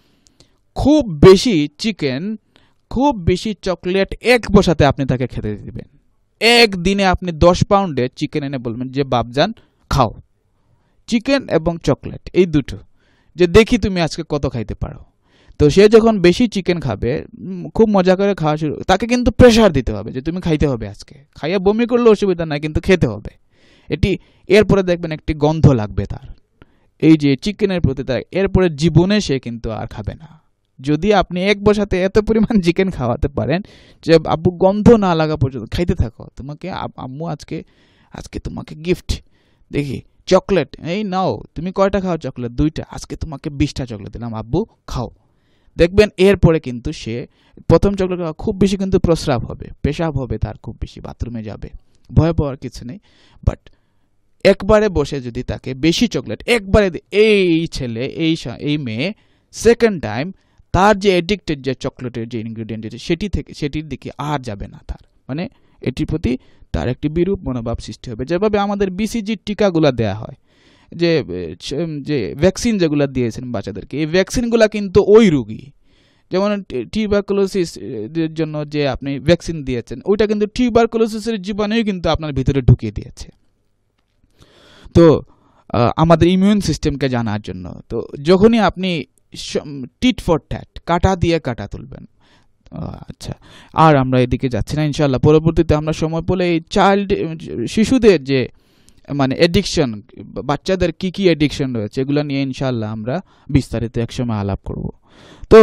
[SPEAKER 1] খুব বেশি চিকেন, খুব বেশি চকলেট এক বসাতে আপনি তাকে খেতে দিবেন। একদিনে আপনি দশ পাউন্ডে চিকেন এনে বলবেন যে, বাপজান, খাও। চিকেন এবং চকলেট, এই দুটো। যে, দেখি তুমি আজকে কত খাইতে পারো। তো সে যখন বেশি চিকেন খাবে খুব মজা করে খাওয়া শুরু, তাকে কিন্তু প্রেশার দিতে হবে যে, তুমি খাইতে হবে আজকে। খাইয়া বমি করলে অসুবিধা নাই, কিন্তু খেতে হবে। এটি এরপরে দেখবেন একটি গন্ধ লাগবে তার। এই যে চিকেনের প্রতি তার, এরপরে জীবনে সে কিন্তু আর খাবে না। যদি আপনি এক বসাতে এত পরিমাণ চিকেন খাওয়াতে পারেন, যে আব্বু গন্ধ না লাগা পর্যন্ত, খাইতে থাকো। তোমাকে আম্মু আজকে আজকে তোমাকে গিফট দেখি চকলেট এই নাও, তুমি কয়টা খাও চকলেট দুইটা। আজকে তোমাকে বিশটা চকলেট দিলাম, আব্বু, খাও। দেখবেন এরপরে কিন্তু সে, প্রথম চকলেট খাওয়া খুব বেশি কিন্তু প্রস্রাব হবে, পেশাব হবে, তার খুব বেশি বাথরুমে যাবে। ভয় পাওয়ার কিছু নেই বাট একবারে বসে যদি তাকে বেশি চকলেট একবারে এই ছেলে, এই এই মেয়ে সেকেন্ড টাইম তার যে এডিক্টেড যে চকলেটের যে ইনগ্রিডিয়েন্ট আছে সেটি থেকে, সেটির দিকে আর যাবে না তার। মানে এটির প্রতি তার একটি বিরূপ মনোভাব সৃষ্টি হবে। যেভাবে আমাদের বিসিজির টিকাগুলো দেয়া হয়, যে যে ভ্যাকসিন যেগুলো দিয়েছেন বাচ্চাদেরকে, এই ভ্যাকসিনগুলো কিন্তু ওই রুগী। যেমন টিউবারকুলোসিস এর জন্য যে আপনি ভ্যাকসিন দিয়েছেন, ওইটা কিন্তু টিউবারকুলোসিসের জীবাণুই কিন্তু আপনার ভিতরে ঢুকিয়ে দিয়েছে। তো আমাদের ইমিউন সিস্টেমকে জানার জন্য। তো যখনই আপনি টিট ফর ট্যাট কাটা দিয়ে কাটা তুলবেন। আচ্ছা। আর আমরা এদিকে যাচ্ছি না ইনশাল্লাহ পরবর্তীতে আমরা সময় পেলে এই চাইল্ড শিশুদের যে মানে এডিকশন বাচ্চাদের কি কি এডিকশন রয়েছে, এগুলো নিয়ে ইনশাল্লাহ আমরা বিস্তারিত একসময় আলাপ করব। তো,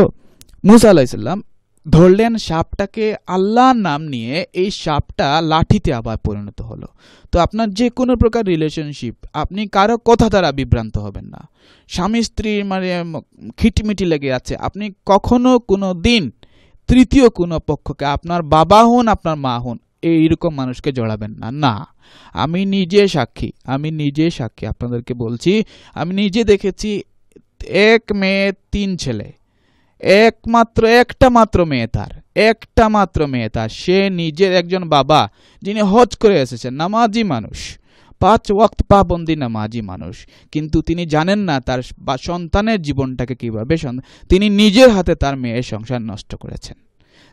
[SPEAKER 1] মুসা আলাইসাল্লাম ধরলেন সাপটাকে আল্লাহর নাম নিয়ে এই সাপটা লাঠিতে আবার পরিণত হলো। তো আপনার যে কোনো প্রকার রিলেশনশিপ আপনি কারও কথা দ্বারা বিভ্রান্ত হবেন না। স্বামী স্ত্রীর মানে খিটমিটি লেগে আছে। আপনি কখনো কোনো দিন তৃতীয় কোনো পক্ষকে, আপনার বাবা হন, আপনার মা হন, এইরকম মানুষকে জড়াবেন না। না, আমি নিজে সাক্ষী, আমি নিজে সাক্ষী। আপনাদেরকে বলছি, আমি নিজে দেখেছি, এক মেয়ে, তিন ছেলে। একমাত্র, একটা মাত্র মেয়ে তার, একটা মাত্র মেয়ে তার। সে নিজের একজন বাবা যিনি হজ করে এসেছেন, নামাজি মানুষ। পাঁচ ওয়াক্ত পাবন্দি নামাজি মানুষ। কিন্তু তিনি জানেন না তার সন্তানের জীবনটাকে কীভাবে তিনি নিজের হাতে তার মেয়ের সংসার নষ্ট করেছেন।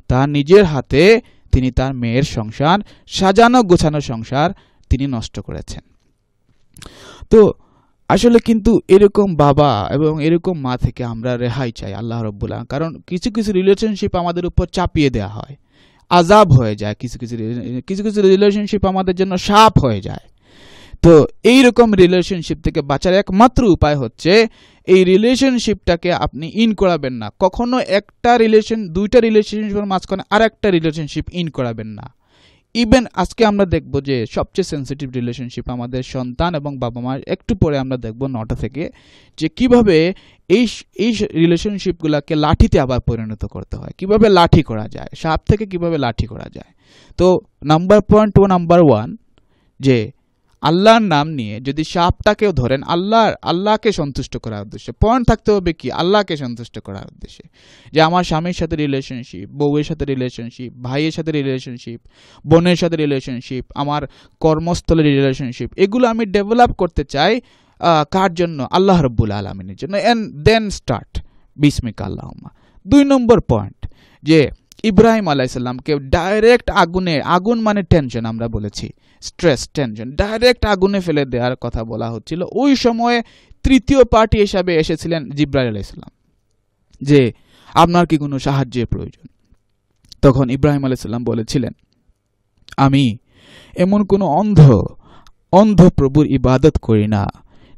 [SPEAKER 1] তার নিজের হাতে তিনি তার মেয়ের সংসার সাজানো গোছানো সংসার তিনি নষ্ট করেছেন। তো আসলে কিন্তু এরকম বাবা এবং এরকম মা থেকে আমরা রেহাই চাই আল্লাহ রব্বুল্লাহ কারণ কিছু কিছু রিলেশনশিপ আমাদের উপর চাপিয়ে দেওয়া হয়। আজাব হয়ে যায় কিছু কিছু কিছু কিছু রিলেশনশিপ আমাদের জন্য সাপ হয়ে যায়। তো এই রকম রিলেশনশিপ থেকে বাঁচার একমাত্র উপায় হচ্ছে এই রিলেশনশিপটাকে আপনি ইন করাবেন না। কখনো একটা রিলেশন দুইটা রিলেশনশিপের মাঝখানে আর একটা রিলেশনশিপ ইন করাবেন না। ইভেন আজকে আমরা দেখব যে সবচেয়ে সেন্সিটিভ রিলেশনশিপ আমাদের সন্তান এবং বাবা মার একটু পরে আমরা দেখব নটা থেকে যে কীভাবে এই এই রিলেশনশিপগুলোকে লাঠিতে আবার পরিণত করতে হয়। কীভাবে লাঠি করা যায়? সাপ থেকে কীভাবে লাঠি করা যায়? তো নাম্বার পয়েন্ট ও নাম্বার ওয়ান যে আল্লাহর নাম নিয়ে যদি সাপটাকেও ধরেন, আল্লাহর, আল্লাহকে সন্তুষ্ট করার উদ্দেশ্যে, পয়েন্ট থাকতে হবে কি? আল্লাহকে সন্তুষ্ট করার উদ্দেশ্যে। যে আমার স্বামীর সাথে রিলেশনশিপ বউয়ের সাথে রিলেশনশিপ ভাইয়ের সাথে রিলেশনশিপ বোনের সাথে রিলেশনশিপ আমার কর্মস্থলের রিলেশনশিপ এগুলো আমি ডেভেলপ করতে চাই কার জন্য? আল্লাহ রব্বুল আলমিনের জন্য। অ্যান্ড দেন স্টার্ট বিস্মিকা আল্লাহমা দুই নম্বর পয়েন্ট যে ইব্রাহিম আলাইসাল্লামকে ডাইরেক্ট আগুনে, আগুন মানে টেনশন আমরা বলেছি স্ট্রেস টেনশন ডাইরেক্ট আগুনে ফেলে দেওয়ার কথা বলা হচ্ছিল। ওই সময়ে তৃতীয় পার্টি হিসাবে এসেছিলেন জিব্রাইল আলাইসাল্লাম যে আপনার কি কোনো সাহায্যের প্রয়োজন? তখন ইব্রাহিম আলাইসাল্লাম বলেছিলেন, আমি এমন কোনো অন্ধ অন্ধ প্রভুর ইবাদত করি না,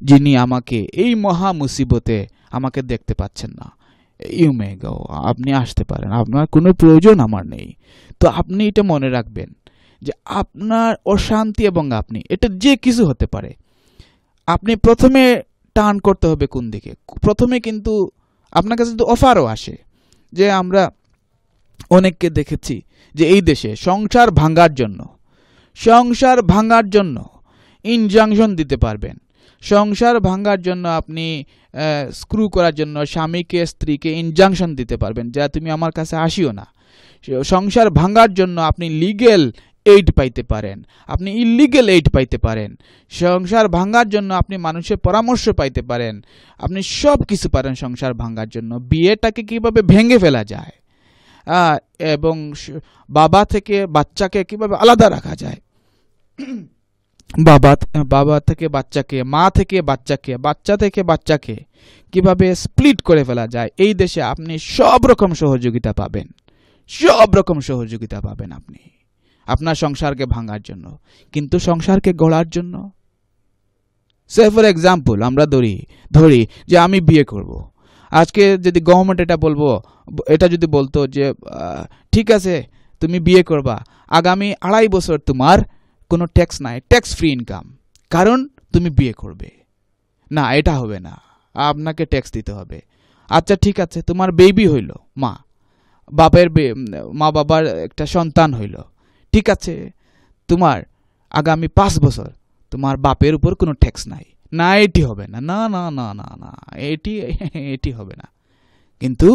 [SPEAKER 1] যিনি আমাকে এই মহা মুসিবতে আমাকে দেখতে পাচ্ছেন না। ইউ মে গো আপনি আসতে পারেন। আপনার কোনো প্রয়োজন আমার নেই। তো আপনি এটা মনে রাখবেন যে আপনার অশান্তি এবং আপনি, এটা যে কিছু হতে পারে। আপনি প্রথমে টার্ন করতে হবে কোন দিকে? প্রথমে কিন্তু আপনার কাছে তো অফারও আসে যে আমরা অনেককে দেখেছি যে এই দেশে সংসার ভাঙার জন্য, সংসার ভাঙার জন্য ইনজাংশন দিতে পারবেন। সংসার ভাঙার জন্য আপনি স্ক্রু করার জন্য স্বামীকে, স্ত্রীকে ইনজাংশন দিতে পারবেন, যা তুমি আমার কাছে আসিও না। সংসার ভাঙার জন্য আপনি লিগেল এইড পাইতে পারেন, আপনি ইলিগেল এইড পাইতে পারেন। সংসার ভাঙার জন্য আপনি মানুষের পরামর্শ পাইতে পারেন, আপনি সব কিছু পারেন সংসার ভাঙার জন্য। বিয়েটাকে কীভাবে ভেঙে ফেলা যায়? এবং বাবা থেকে বাচ্চাকে কীভাবে আলাদা রাখা যায়? বাবা বাবা থেকে বাচ্চাকে, মা থেকে বাচ্চাকে, বাচ্চা থেকে বাচ্চাকে কীভাবে স্প্লিট করে ফেলা যায়, এই দেশে আপনি সব রকম সহযোগিতা পাবেন। সব রকম সহযোগিতা পাবেন আপনি। আপনার সংসারকে ভাঙার জন্য। কিন্তু সংসারকে গড়ার জন্য? সে ফর এক্সাম্পল আমরা ধরি ধরি যে আমি বিয়ে করব। আজকে যদি গভর্নমেন্ট এটা বলব, এটা যদি বলতো যে ঠিক আছে, তুমি বিয়ে করবা। আগামী আড়াই বছর তোমার কোনো ট্যাক্স নাই ট্যাক্স ফ্রি ইনকাম কারণ তুমি বিয়ে করবে। না, এটা হবে না। আপনাকে ট্যাক্স দিতে হবে। আচ্ছা ঠিক আছে, তোমার বেবি হইল, মা। বাপের মা বাবার একটা সন্তান হইল। ঠিক আছে, তোমার আগামী পাঁচ বছর তোমার বাপের উপর কোনো ট্যাক্স নাই। না, এটি হবে না না না না না না, এটি এটি হবে না। কিন্তু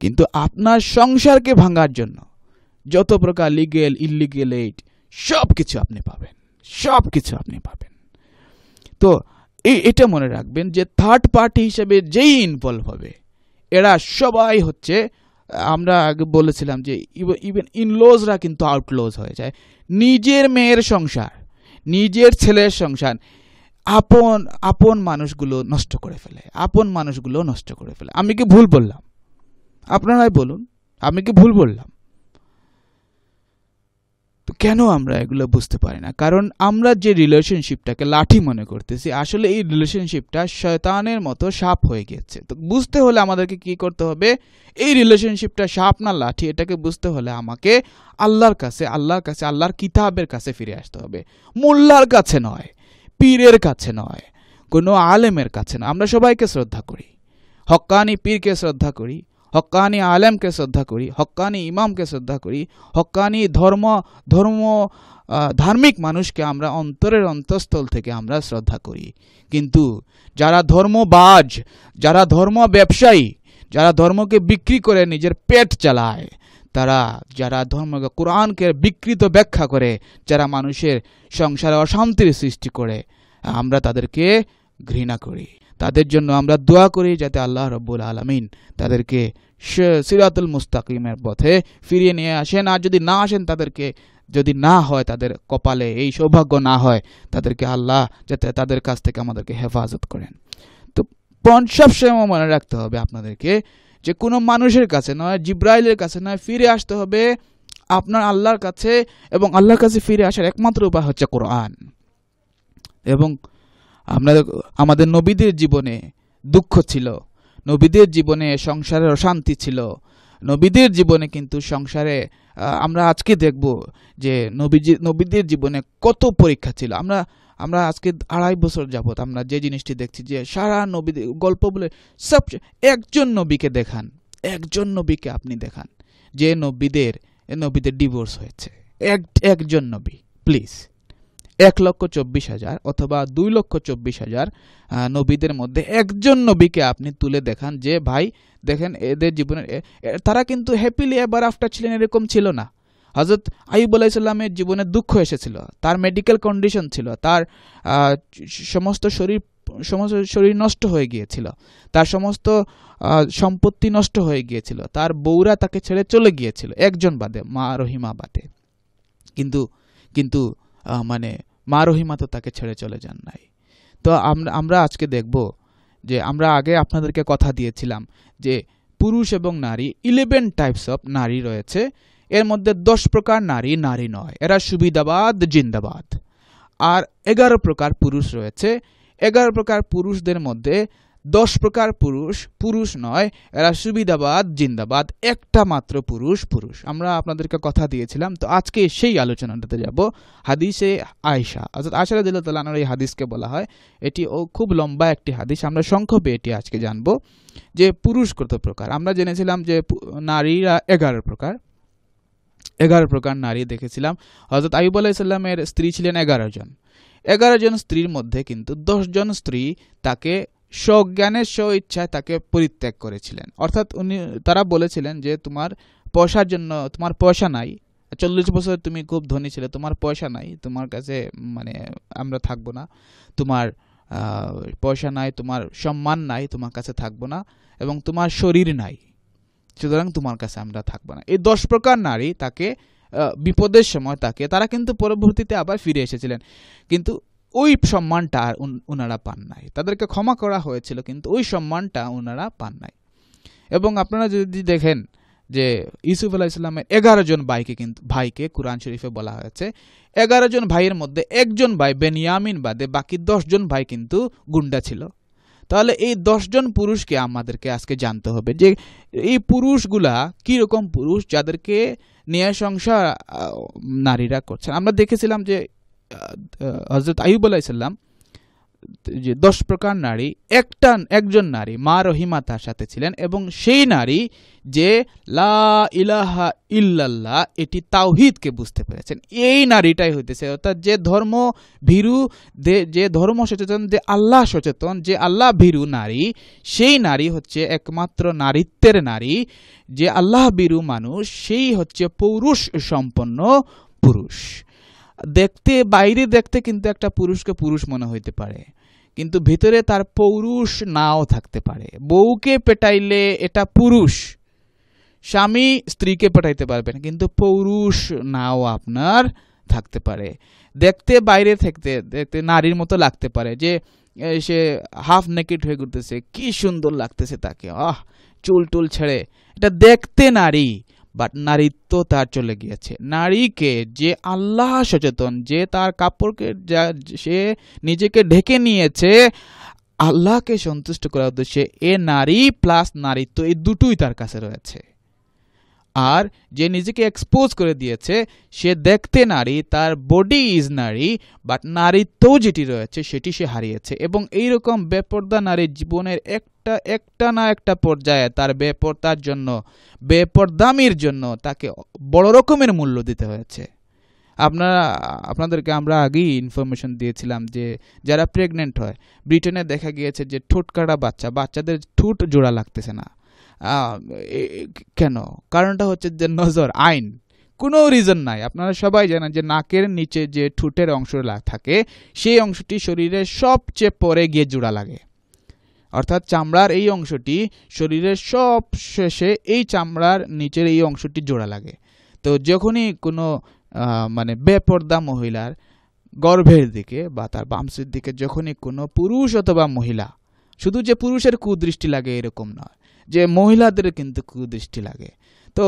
[SPEAKER 1] কিন্তু আপনার সংসারকে ভাঙার জন্য যত প্রকার লিগেল ইলিগেল এইড সব কিছু আপনি পাবেন, সব কিছু আপনি পাবেন। তো এই এটা মনে রাখবেন যে থার্ড পার্টি হিসেবে যেই ইনভলভ হবে, এরা সবাই হচ্ছে, আমরা আগে বলেছিলাম যে ইভেন ইনলোজরা কিন্তু আউটলোজ হয়ে যায়। নিজের মেয়ের সংসার, নিজের ছেলের সংসার, আপন আপন মানুষগুলো নষ্ট করে ফেলে, আপন মানুষগুলো নষ্ট করে ফেলে। আমি কি ভুল বললাম? আপনারাই বলুন, আমি কি ভুল বললাম? তো কেন আমরা এগুলো বুঝতে পারি না? কারণ আমরা যে রিলেশনশিপটাকে লাঠি মনে করতেছি, আসলে এই রিলেশনশিপটা শয়তানের মতো সাপ হয়ে গেছে তো বুঝতে হলে আমাদেরকে কি করতে হবে? এই রিলেশনশিপটা সাপ না লাঠি, এটাকে বুঝতে হলে আমাকে আল্লাহর কাছে আল্লাহর কাছে, আল্লাহর কিতাবের কাছে ফিরে আসতে হবে। মোল্লার কাছে নয়, পীরের কাছে নয়, কোনো আলেমের কাছে না আমরা সবাইকে শ্রদ্ধা করি। হক্কানি পীরকে শ্রদ্ধা করি। হক্কানি আলেমকে শ্রদ্ধা করি হক্কানি ইমামকে শ্রদ্ধা করি হক্কানি ধর্ম ধর্ম ধার্মিক মানুষকে আমরা অন্তরের অন্তঃস্থল থেকে আমরা শ্রদ্ধা করি। কিন্তু যারা ধর্মবাজ, যারা ধর্ম ব্যবসায়ী, যারা ধর্মকে বিক্রি করে নিজের পেট চালায়, তারা যারা ধর্মকে কোরআনকে বিকৃত ব্যাখ্যা করে, যারা মানুষের সংসারে অশান্তির সৃষ্টি করে, আমরা তাদেরকে ঘৃণা করি। তাদের জন্য আমরা দোয়া করি যাতে আল্লাহ রব্বুল আলমিন তাদেরকে সিরাতুল মুস্তাকিমের পথে ফিরিয়ে নিয়ে আসেন। আর যদি না আসেন, তাদেরকে যদি না হয়, তাদের কপালে এই সৌভাগ্য না হয়, তাদেরকে আল্লাহ যাতে তাদের কাছ থেকে আমাদেরকে হেফাজত করেন। তো সবসময় মনে রাখতে হবে আপনাদেরকে যে কোনো মানুষের কাছে নয়, জিব্রাইলের কাছে নয়, ফিরে আসতে হবে আপনার আল্লাহর কাছে এবং আল্লাহর কাছে ফিরে আসার একমাত্র উপায় হচ্ছে কোরআন। এবং আমরা আমাদের নবীদের জীবনে দুঃখ ছিল, নবীদের জীবনে সংসারের অশান্তি ছিল, নবীদের জীবনে কিন্তু সংসারে আমরা আজকে দেখব যে নবীজি নবীদের জীবনে কত পরীক্ষা ছিল। আমরা আমরা আজকে আড়াই বছর যাবত আমরা যে জিনিসটি দেখছি যে সারা নবীদের গল্প বলে সব একজন নবীকে দেখান, একজন নবীকে আপনি দেখান যে নবীদের নবীদের ডিভোর্স হয়েছে। এক, একজন নবী প্লিজ এক লক্ষ চব্বিশ হাজার অথবা দুই লক্ষ চব্বিশ হাজার নবীদের মধ্যে একজন নবীকে আপনি তুলে দেখান যে, ভাই, দেখেন এদের জীবনের তারা কিন্তু হ্যাপিলি এবার আফটার ছিলেন এরকম ছিল না। হজরত আইব আলাইসাল্লামের জীবনে দুঃখ এসেছিল, তার মেডিকেল কন্ডিশন ছিল, তার সমস্ত শরীর সমস্ত শরীর নষ্ট হয়ে গিয়েছিল, তার সমস্ত সম্পত্তি নষ্ট হয়ে গিয়েছিল, তার বউরা তাকে ছেড়ে চলে গিয়েছিল, একজন বাদে, মা রহিমা বাদে। কিন্তু কিন্তু মানে মা রহিমা তো তাকে ছেড়ে চলে যান নাই। তো আমরা আমরা আজকে দেখব যে আমরা আগে আপনাদেরকে কথা দিয়েছিলাম যে পুরুষ এবং নারী ইলেভেন টাইপস অফ নারী রয়েছে। এর মধ্যে দশ প্রকার নারী নারী নয়। এরা সুবিধাবাদ, জিন্দাবাদ। আর এগারো প্রকার পুরুষ রয়েছে। এগারো প্রকার পুরুষদের মধ্যে দশ প্রকার পুরুষ পুরুষ নয়, এরা সুবিধাবাদ, জিন্দাবাদ, একটা মাত্র পুরুষ পুরুষ। আমরা আপনাদেরকে কথা দিয়েছিলাম, তো আজকে সেই আলোচনাটাতে যাব, হাদিসে আয়সা অর্থাৎ আয়সা রাদিল্লাহ তালানোর এই হাদিসকে বলা হয়। এটি ও খুব লম্বা একটি হাদিস, আমরা সংক্ষেপে এটি আজকে জানব, যে পুরুষ কত প্রকার। আমরা জেনেছিলাম যে নারীরা এগারো প্রকার। এগারো প্রকার নারী দেখেছিলাম। হজরত আইব আলাইসাল্লামের স্ত্রী ছিলেন এগারো জন। এগারো জন স্ত্রীর মধ্যে কিন্তু দশজন স্ত্রী তাকে স্বজ্ঞানের স্ব ইচ্ছায় তাকে পরিত্যাগ করেছিলেন। অর্থাৎ উনি, তারা বলেছিলেন যে তোমার পয়সার জন্য, তোমার পয়সা নাই। চল্লিশ বছর তুমি খুব ধনী ছিলে, তোমার পয়সা নাই। তোমার কাছে মানে আমরা থাকব না। তোমার পয়সা নাই, তোমার সম্মান নাই, তোমার কাছে থাকব না। এবং তোমার শরীর নাই। সুতরাং তোমার কাছে আমরা থাকব না। এই দশ প্রকার নারী তাকে বিপদের সময় তাকে, তারা কিন্তু পরবর্তীতে আবার ফিরে এসেছিলেন। কিন্তু ওই সম্মানটা আর উনারা পান নাই। তাদেরকে ক্ষমা করা হয়েছিল, কিন্তু ওই সম্মানটা ওনারা পান নাই। এবং আপনারা যদি দেখেন যে ইউসুফ আলাহ ইসলামের এগারো জন ভাইকে কিন্তু, ভাইকে কোরআন শরীফে বলা হয়েছে, এগারো জন ভাইয়ের মধ্যে একজন ভাই বেনিয়ামিন বাদে বাকি দশজন ভাই কিন্তু গুন্ডা ছিল। তাহলে এই দশজন পুরুষকে আমাদেরকে আজকে জানতে হবে যে এই পুরুষগুলা কীরকম পুরুষ যাদেরকে নিয়ে সংসার নারীরা করছেন। আমরা দেখেছিলাম যে হজরত আইব আলাইসাল্লাম যে দশ প্রকার নারী, একটা, একজন নারী মা রহিমা তার সাথে ছিলেন এবং সেই নারী যে লা ইলাহা ইল্লাল্লাহ, এটি তাওহিদকে বুঝতে পেরেছেন। এই নারীটাই হইতেছে, অর্থাৎ যে ধর্ম ভীরু যে ধর্ম সচেতন, যে আল্লাহ সচেতন, যে আল্লাহ ভীরু নারী, সেই নারী হচ্ছে একমাত্র নারীত্বের নারী। যে আল্লাহ ভীরু মানুষ, সেই হচ্ছে পৌরুষ সম্পন্ন পুরুষ। দেখতে, বাইরে দেখতে কিন্তু একটা পুরুষকে পুরুষ মনে হইতে পারে। কিন্তু ভিতরে তার পৌরুষ নাও থাকতে পারে। বউকে পেটাইলে এটা পুরুষ, স্বামী স্ত্রীকে পেটাইতে পারবেন, কিন্তু পৌরুষ নাও আপনার থাকতে পারে। দেখতে, বাইরে থাকতে, দেখতে নারীর মতো লাগতে পারে যে সে হাফ নেকেট হয়ে ঘুরতেছে, কি সুন্দর লাগতেছে তাকে, আহ, চুল টুল ছেড়ে। এটা দেখতে নারী বাট নারীত্ব তার চলে গিয়েছে। নারীকে যে আল্লাহ সচেতন, যে তার কাপড়কে যা, সে নিজেকে ঢেকে নিয়েছে, আল্লাহকে সন্তুষ্ট করার উদ্দেশ্যে এ নারী প্লাস নারীত্ব এই দুটোই তার কাছে রয়েছে। আর যে নিজেকে এক্সপোজ করে দিয়েছে, সে দেখতে নারী, তার বডি ইজ নারী বাট নারীত্বও যেটি রয়েছে, সেটি সে হারিয়েছে। এবং এইরকম বেপর্দা নারীর জীবনের একটা একটা না একটা পর্যায়ে তার বেপর্দার জন্য, বেপর্দামির জন্য তাকে বড় রকমের মূল্য দিতে হয়েছে। আপনারা, আপনাদেরকে আমরা আগেই ইনফরমেশন দিয়েছিলাম যে যারা প্রেগনেন্ট হয়, ব্রিটেনে দেখা গিয়েছে যে ঠোঁট কাটা বাচ্চা, বাচ্চাদের ঠোঁট জোড়া লাগতেছে না। কেন? কারণটা হচ্ছে যে নজর, আইন। কোনো রিজন নাই। আপনারা সবাই জানেন যে নাকের নিচে যে ঠোঁটের অংশ থাকে, সেই অংশটি শরীরের সবচেয়ে পরে গিয়ে জোড়া লাগে। অর্থাৎ চামড়ার এই অংশটি শরীরের সব শেষে এই চামড়ার নিচের এই অংশটি জোড়া লাগে। তো যখনই কোনো মানে বেপর্দা মহিলার গর্ভের দিকে বা তার বামসের দিকে যখনই কোনো পুরুষ অথবা মহিলা, শুধু যে পুরুষের কুদৃষ্টি লাগে এরকম নয় যে মহিলাদের কিন্তু কুদৃষ্টি লাগে। তো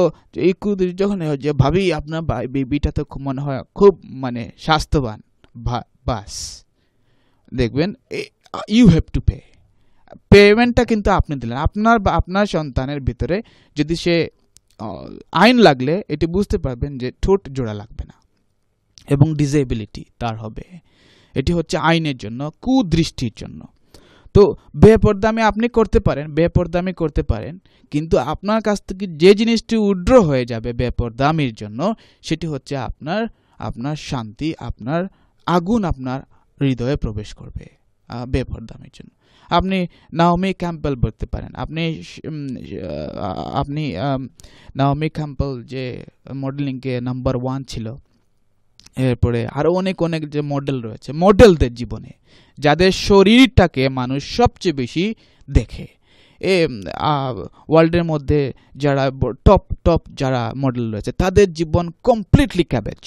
[SPEAKER 1] এই কুদৃষ্টি যখন যে ভাবি আপনার বেবিটা তো খুব মনে হয় খুব মানে স্বাস্থ্যবান বাস। দেখবেন ইউ হ্যাভ টু পে পেমেন্টটা কিন্তু আপনি দিলেন। আপনার বা, আপনার সন্তানের ভিতরে যদি সে আইন লাগলে এটি বুঝতে পারবেন যে ঠোঁট জোড়া লাগবে না এবং ডিসেবিলিটি তার হবে। এটি হচ্ছে আইনের জন্য, কুদৃষ্টির জন্য। তো বেপরদামি আপনি করতে পারেন, বেপরদামি করতে পারেন, কিন্তু আপনার কাছ থেকে যে জিনিসটি উড্র হয়ে যাবে বেপরদামির জন্য, সেটি হচ্ছে আপনার আপনার শান্তি, আপনার আগুন আপনার হৃদয়ে প্রবেশ করবে বেপরদামির জন্য। আপনি নাওমি ক্যাম্পেল বলতে পারেন, আপনি আপনি নাওমি ক্যাম্পেল যে মডেলিংকে নাম্বার ওয়ান ছিল, এরপরে আরও অনেক অনেক যে মডেল রয়েছে মডেলদের জীবনে যাদের শরীরটাকে মানুষ সবচেয়ে বেশি দেখে। এ ওয়ার্ল্ডের মধ্যে যারা টপ টপ যারা মডেল রয়েছে, তাদের জীবন কমপ্লিটলি ক্যাবেজ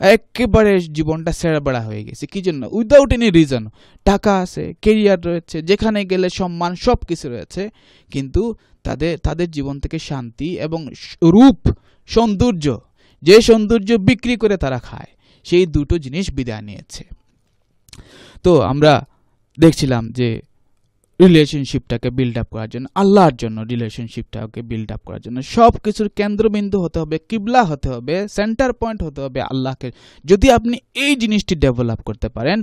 [SPEAKER 1] একেবারে জীবনটা সেরা বেড়া হয়ে গেছে। কি জন্য? উইদাউট এনি রিজন টাকা আছে কেরিয়ার রয়েছে, যেখানে গেলে সম্মান সব কিছু রয়েছে, কিন্তু তাদের তাদের জীবন থেকে শান্তি এবং রূপ, সৌন্দর্য, যে সৌন্দর্য বিক্রি করে তারা খায়, সেই দুটো জিনিস বিদায় নিয়েছে। তো আমরা দেখছিলাম যে রিলেশনশিপটাকে বিল্ড আপ করার জন্য, আল্লাহর জন্য রিলেশনশিপটাকে বিল্ড আপ করার জন্য সব কিছুর কেন্দ্রবিন্দু হতে হবে, কিবলা হতে হবে সেন্টার পয়েন্ট হতে হবে আল্লাহকে। যদি আপনি এই জিনিসটি ডেভেলপ করতে পারেন,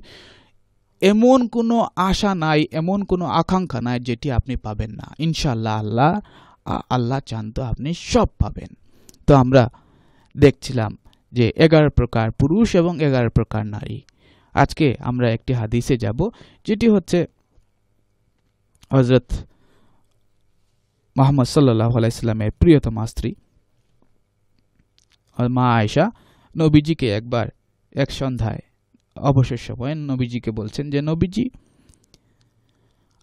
[SPEAKER 1] এমন কোনো আশা নাই, এমন কোনো আকাঙ্ক্ষা নাই যেটি আপনি পাবেন না। ইনশাল্লাহ আল্লাহ আল্লাহ চান তো আপনি সব পাবেন। তো আমরা দেখছিলাম যে এগারো প্রকার পুরুষ এবং এগারো প্রকার নারী। আজকে আমরা একটি হাদিসে যাব, যেটি হচ্ছে হজরত মোহাম্মদ সাল্লাহ আলাইস্লামের প্রিয়তমা স্ত্রী। মা আয়সা নবীজিকে একবার এক সন্ধ্যায় অবসর সময় নবীজিকে বলছেন যে, নবীজি,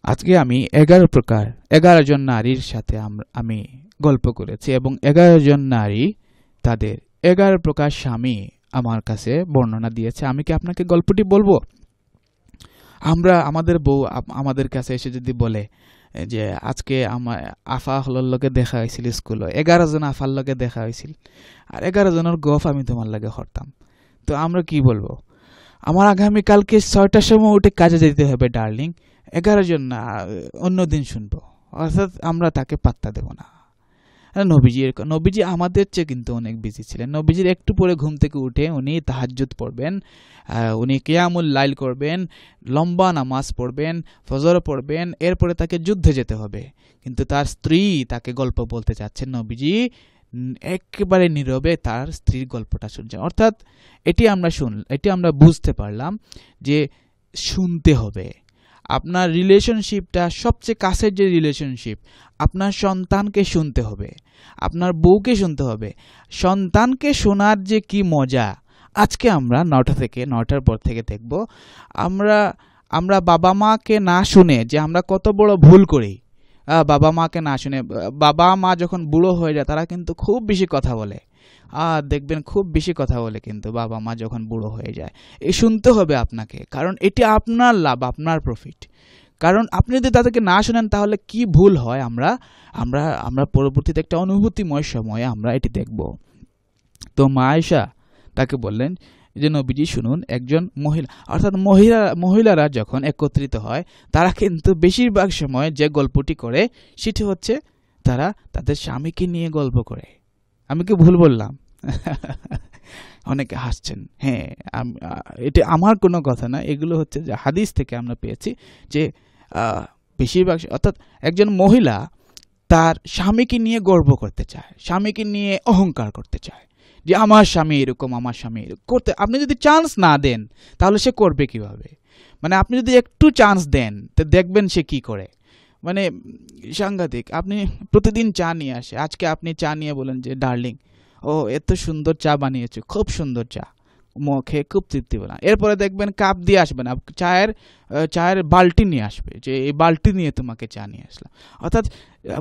[SPEAKER 1] আজকে আমি এগারো প্রকার, এগারো জন নারীর সাথে আমি গল্প করেছি এবং এগারো জন নারী তাদের এগারো প্রকার স্বামী আমার কাছে বর্ণনা দিয়েছে। আমি কি আপনাকে গল্পটি বলব? আমরা আমাদের বউ আমাদের কাছে এসে যদি বলে যে আজকে আমার আফা হলোর লগে দেখা হয়েছিল স্কুলে, এগারো জন আফার লগে দেখা হয়েছিল। আর এগারো জনের গফ আমি তোমার লগে হরতাম। তো আমরা কি বলব? আমার আগামীকালকে ছয়টার সময় উঠে কাজে যেতে হবে, ডার্লিং। এগারো জন না অন্য দিন শুনব। অর্থাৎ আমরা তাকে পাত্তা দেব না। নবীজি এরকম নবীজি আমাদের চেয়ে কিন্তু অনেক বিজি ছিলেন। নবীজির একটু পরে ঘুম থেকে উঠে উনি তাহাজ্জুদ পড়বেন উনি কেয়ামুল লাইল করবেন, লম্বা নামাজ পড়বেন, ফজর পড়বেন, এরপরে তাকে যুদ্ধে যেতে হবে। কিন্তু তার স্ত্রী তাকে গল্প বলতে চাচ্ছেন নবীজি একেবারে নীরবে তার স্ত্রীর গল্পটা শুনছেন। অর্থাৎ এটি আমরা শুন এটি আমরা বুঝতে পারলাম যে শুনতে হবে। আপনার রিলেশনশিপটা সবচেয়ে কাছের যে রিলেশনশিপ আপনার সন্তানকে শুনতে হবে, আপনার বউকে শুনতে হবে। সন্তানকে শোনার যে কি মজা, আজকে আমরা নটা থেকে নটার পর থেকে দেখব। আমরা আমরা বাবা মাকে না শুনে যে আমরা কত বড় ভুল করি বাবা মাকে না শুনে, বাবা মা যখন বুড়ো হয়ে যায় তারা কিন্তু খুব বেশি কথা বলে। আর দেখবেন খুব বেশি কথা বলে কিন্তু বাবা মা যখন বুড়ো হয়ে যায়। এ শুনতে হবে আপনাকে, কারণ এটি আপনার লাভ, আপনার প্রফিট কারণ আপনি যদি তাদেরকে না শোনেন তাহলে কি ভুল হয় আমরা আমরা আমরা পরবর্তীতে একটা অনুভূতিময় সময়ে আমরা এটি দেখব। তো মা আয়েশা তাকে বললেন যে, নবীজি, শুনুন, একজন মহিলা অর্থাৎ মহিলা, মহিলারা যখন একত্রিত হয়, তারা কিন্তু বেশিরভাগ সময় যে গল্পটি করে, সেটি হচ্ছে তারা তাদের স্বামীকে নিয়ে গল্প করে। আমি কি ভুল বললাম? অনেকে হাসছেন। হ্যাঁ এটা আমার কোনো কথা না। এগুলো হচ্ছে যে হাদিস থেকে আমরা পেয়েছি যে বেশিরভাগ অর্থাৎ একজন মহিলা তার স্বামীকে নিয়ে গর্ব করতে চায়, স্বামীকে নিয়ে অহংকার করতে চায়, যে আমার স্বামী এরকম, আমার স্বামী এরকম। করতে, আপনি যদি চান্স না দেন, তাহলে সে করবে কীভাবে? মানে আপনি যদি একটু চান্স দেন, তো দেখবেন সে কি করে। মানে সাংঘাতিক। আপনি প্রতিদিন চা নিয়ে আসে। আজকে আপনি চা নিয়ে বলেন যে, ডার্লিং, ও এত সুন্দর চা বানিয়েছে, খুব সুন্দর চা। মুখে খুব তৃপ্তি পেলাম। এরপরে দেখবেন কাপ দিয়ে আসবে না, চায়ের চায়ের বালতি নিয়ে আসবে, যে এই বালতি নিয়ে তোমাকে চা নিয়ে আসলাম। অর্থাৎ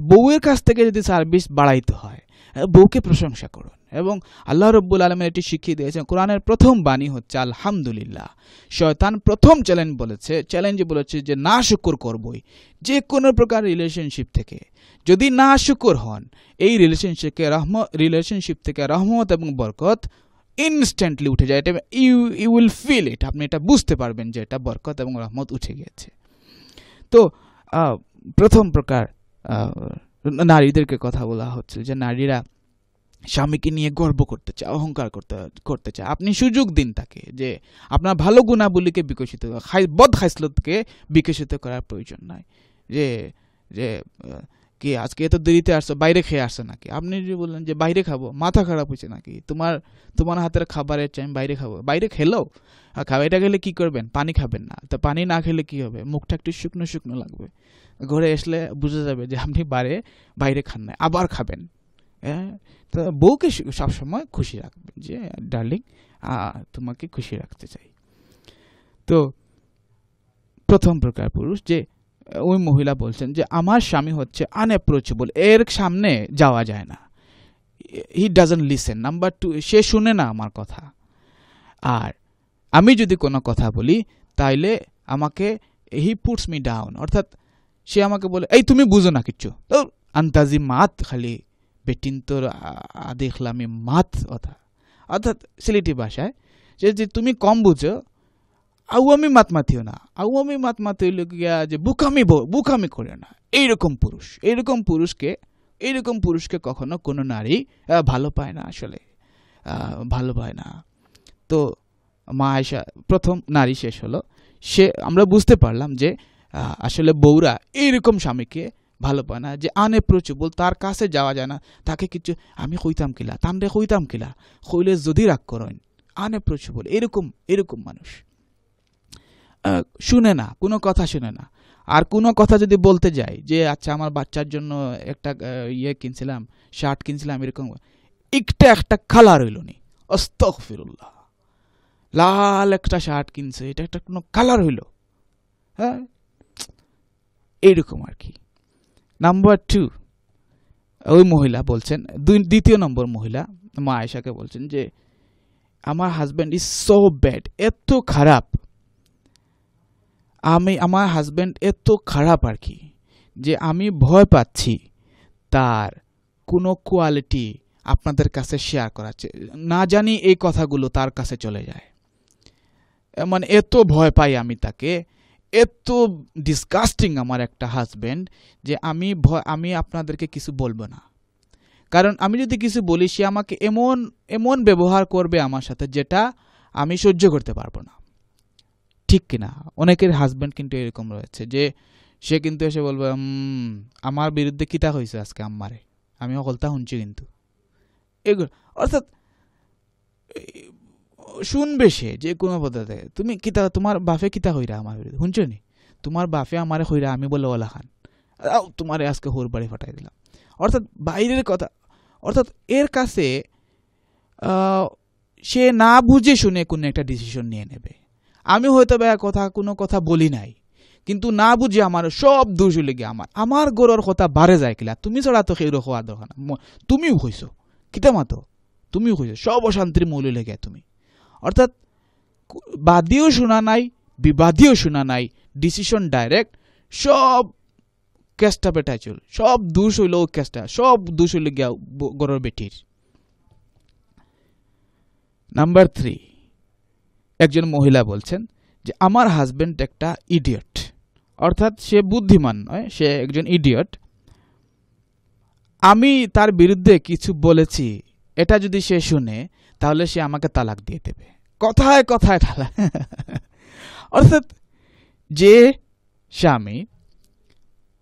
[SPEAKER 1] বউয়ের কাছ থেকে যদি সার্ভিস বাড়াইতে হয় বউকে প্রশংসা করুন। এবং আল্লাহ রব্বুল আলমের এটি শিখিয়ে দিয়েছেন, কোরআনের প্রথম বাণী হচ্ছে, আলহামদুলিল্লাহ। শয়তান প্রথম চ্যালেঞ্জ বলেছে চ্যালেঞ্জ বলেছে যে, না শুকুর করবই। যে কোনো প্রকার রিলেশনশিপ থেকে। যদি না শুকুর হন, এই রিলেশনশিপকে রহম রিলেশনশিপ থেকে রহমত এবং বরকত ইনস্ট্যান্টলি উঠে যায়। এটা you you will feel it আপনি এটা বুঝতে পারবেন যে, এটা বরকত এবং রহমত উঠে গিয়েছে। তো প্রথম প্রকার নারীদেরকে কথা বলা হচ্ছে যে নারীরা স্বামীকে নিয়ে গর্ব করতে চায়, অহংকার করতে করতে চায়। আপনি সুযোগ দিন তাকে যে আপনার ভালো গুণাবলীকে বিকশিত খাই বদ খাইসলতকে বিকশিত করার প্রয়োজন নাই। যে যে কি আজকে এত দেরিতে আসছো, বাইরে খেয়ে আসছো নাকি? আপনি যদি বললেন যে বাইরে খাব, মাথা খারাপ হয়েছে নাকি? তোমার তোমার হাতের খাবারের চাই আমি বাইরে খাব। বাইরে খেলেও আর খাবারটা গেলে কি করবেন? পানি খাবেন না। তো পানি না খেলে কি হবে? মুখটা একটু শুকনো শুকনো লাগবে। ঘরে আসলে বুঝে যাবে যে আপনি বাইরে বাইরে খান না, আবার খাবেন। হ্যাঁ? তো বউকে সবসময় খুশি রাখবেন যে, ডার্লিং তোমাকে খুশি রাখতে চাই। তো প্রথম প্রকার পুরুষ যে, ওই মহিলা বলছেন যে, আমার স্বামী হচ্ছে আনঅ্যাপ্রোচেবল এর সামনে যাওয়া যায় না। He doesn't listen. Number two, সে শুনে না আমার কথা। আর আমি যদি কোনো কথা বলি, তাইলে আমাকে হি পুটস মি ডাউন। অর্থাৎ সে আমাকে বলে, এই তুমি বুঝো না কিচ্ছু। তো আন্তাজি মাত খালি বেটিন তোর দেখলামি মাত কথা অর্থাৎ সিলেটি ভাষায় যে যে তুমি কম বুঝো আউয়ামি মাত মাতিও না। আউয়ামি মাত মাতি হইল গিয়া যে বুকামি বুকামি করে না। এইরকম পুরুষ, এইরকম পুরুষকে এইরকম পুরুষকে কখনো কোনো নারী ভালো পায় না আসলে ভালো পায় না। তো মা আয়সা প্রথম নারী শেষ হলো। সে, আমরা বুঝতে পারলাম যে আসলে বউরা এইরকম স্বামীকে ভালো পায় না, যে আনএপ্রোচেবল তার কাছে যাওয়া যায় না। তাকে কিছু, আমি কইতাম কিলা তামরে কইতাম কিলা, কইলে যদি রাগ করেন আনএপ্রোচেবল এরকম এরকম মানুষ। শুনে না, কোনো কথা শুনে না। আর কোনো কথা যদি বলতে যাই, যে আচ্ছা আমার বাচ্চার জন্য একটা ইয়ে কিনছিলাম, শার্ট কিনছিলাম, এরকম, একটা একটা কালার হইল নি। অস্তক ফিরুল্লাহ লাল একটা শার্ট কিনছে, এটা একটা কোনো কালার হইল। হ্যাঁ? এইরকম আর কি। নাম্বার টু ওই মহিলা বলছেন দ্বিতীয় নম্বর মহিলা, মা আয়েশাকে বলছেন যে, আমার হাজব্যান্ড ইজ সো ব্যাড এত খারাপ। আমি, আমার হাজব্যান্ড এত খারাপ আর কি, যে আমি ভয় পাচ্ছি তার কোনো কোয়ালিটি আপনাদের কাছে শেয়ার করাচ্ছে না জানি এই কথাগুলো তার কাছে চলে যায়। মানে এত ভয় পাই আমি তাকে এত ডিসকাস্টিং আমার একটা হাজব্যান্ড যে আমি আমি আপনাদেরকে কিছু বলব না। কারণ আমি যদি কিছু বলি, সে আমাকে এমন এমন ব্যবহার করবে আমার সাথে যেটা আমি সহ্য করতে পারব না। ঠিক কিনা? অনেকের হাজব্যান্ড কিন্তু এরকম রয়েছে যে সে কিন্তু এসে বলবে আমার বিরুদ্ধে কিতা হয়েছে আজকে আম্মারে? আমি অকলতা শুনছি কিন্তু। এগুলো, অর্থাৎ শুনবে সে যে কোনো পদ্ধতি তুমি কিতা, তোমার বাফে কিতা হইরা আমার বিরুদ্ধে? শুনছো নি? তোমার বাফে আমারে হইরা আমি বলে ওলা খান। তোমারে আজকে হোর বাড়ি ফাটাই দিলাম। অর্থাৎ বাইরের কথা, অর্থাৎ এর কাছে সে না বুঝে শুনে কোনো একটা ডিসিশন নিয়ে নেবে। আমি হয়তো বা কথা, কোনো কথা বলি নাই, কিন্তু না বুঝে আমার সব দোষ লেগে আমার আমার গরর কথা বাড়ে যায় কিলা। তুমি ছাড়া তো সেই হওয়া না। তুমিও হইছো কিতা মাতো? তুমিও হইছো সব অশান্তির মৌল লেগে তুমি। অর্থাৎ বাদীও শোনা নাই, বিবাদীও শোনা নাই ডিসিশন ডাইরেক্ট সব কেসটা বেটা চুল সব দোষ হইল ও কেসটা সব দোষ হইল গিয়া গরর বেটির। নাম্বার থ্রি একজন মহিলা বলছেন যে, আমার হাজবেন্ড একটা ইডিয়ট অর্থাৎ সে বুদ্ধিমান নয়, সে একজন ইডিয়ট আমি তার বিরুদ্ধে কিছু বলেছি, এটা যদি সে শুনে, তাহলে সে আমাকে তালাক দিয়ে দেবে। কথায় কথায় তালাক অর্থাৎ যে স্বামী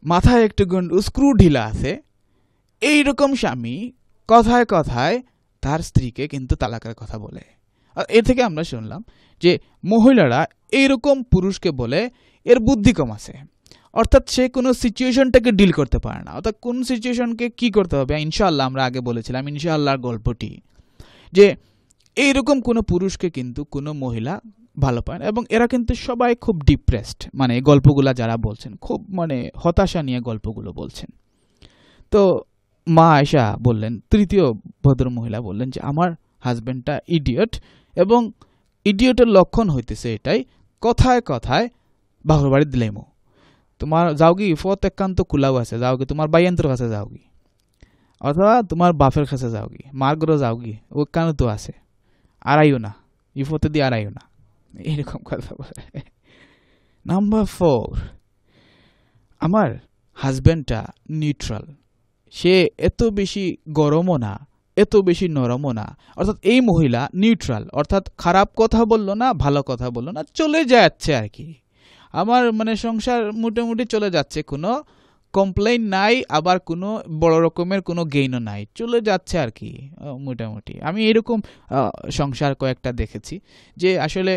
[SPEAKER 1] মাথায় একটু স্ক্রু ঢিলা আছে, এইরকম স্বামী কথায় কথায় তার স্ত্রীকে কিন্তু তালাকের কথা বলে। আর এ থেকে আমরা শুনলাম যে মহিলারা এইরকম পুরুষকে বলে এর বুদ্ধি কম আছে। অর্থাৎ সে কোনো সিচুয়েশনটাকে ডিল করতে পারে না। অর্থাৎ কোন সিচুয়েশনকে কি করতে হবে? ইনশাআল্লাহ আমরা আগে বলেছিলাম, ইনশাআল্লাহর গল্পটি যে এইরকম কোনো পুরুষকে কিন্তু কোনো মহিলা ভালো পায় না। এবং এরা কিন্তু সবাই খুব ডিপ্রেসড মানে গল্পগুলা যারা বলছেন, খুব মানে হতাশা নিয়ে গল্পগুলো বলছেন। তো মা আয়সা বললেন, তৃতীয় ভদ্র মহিলা বললেন যে, আমার হাজব্যান্ডটা ইডিয়ট এবং ইডিয়টের লক্ষণ হইতেছে এটাই। কথায় কথায় বাহুর বাড়ি দিলাইমো তোমার যাও কি ফত একান্ত কুলাও আছে, যাও কি, তোমার বাইয়ন্ত্র কাছে যাও কি। অথবা তোমার বাপের কাছে যাও কি, মার ঘরে যাও কি ও কেন তো আছে। আড়াইও না। ইফোতে দিয়ে আড়াইও না। এরকম কথা বলে। নাম্বার ফোর আমার হাজব্যান্ডটা নিউট্রাল সে এত বেশি গরমও না, এত বেশি নরমও না। অর্থাৎ এই মহিলা নিউট্রাল অর্থাৎ খারাপ কথা বলল না, ভালো কথা বলল না, চলে যাচ্ছে আর কি। আমার মানে সংসার মোটামুটি চলে যাচ্ছে কোনো কমপ্লেইন নাই, আবার কোনো বড় রকমের কোনো গেইনও নাই। চলে যাচ্ছে আর কি মোটামুটি। আমি এরকম সংসার কয়েকটা দেখেছি যে আসলে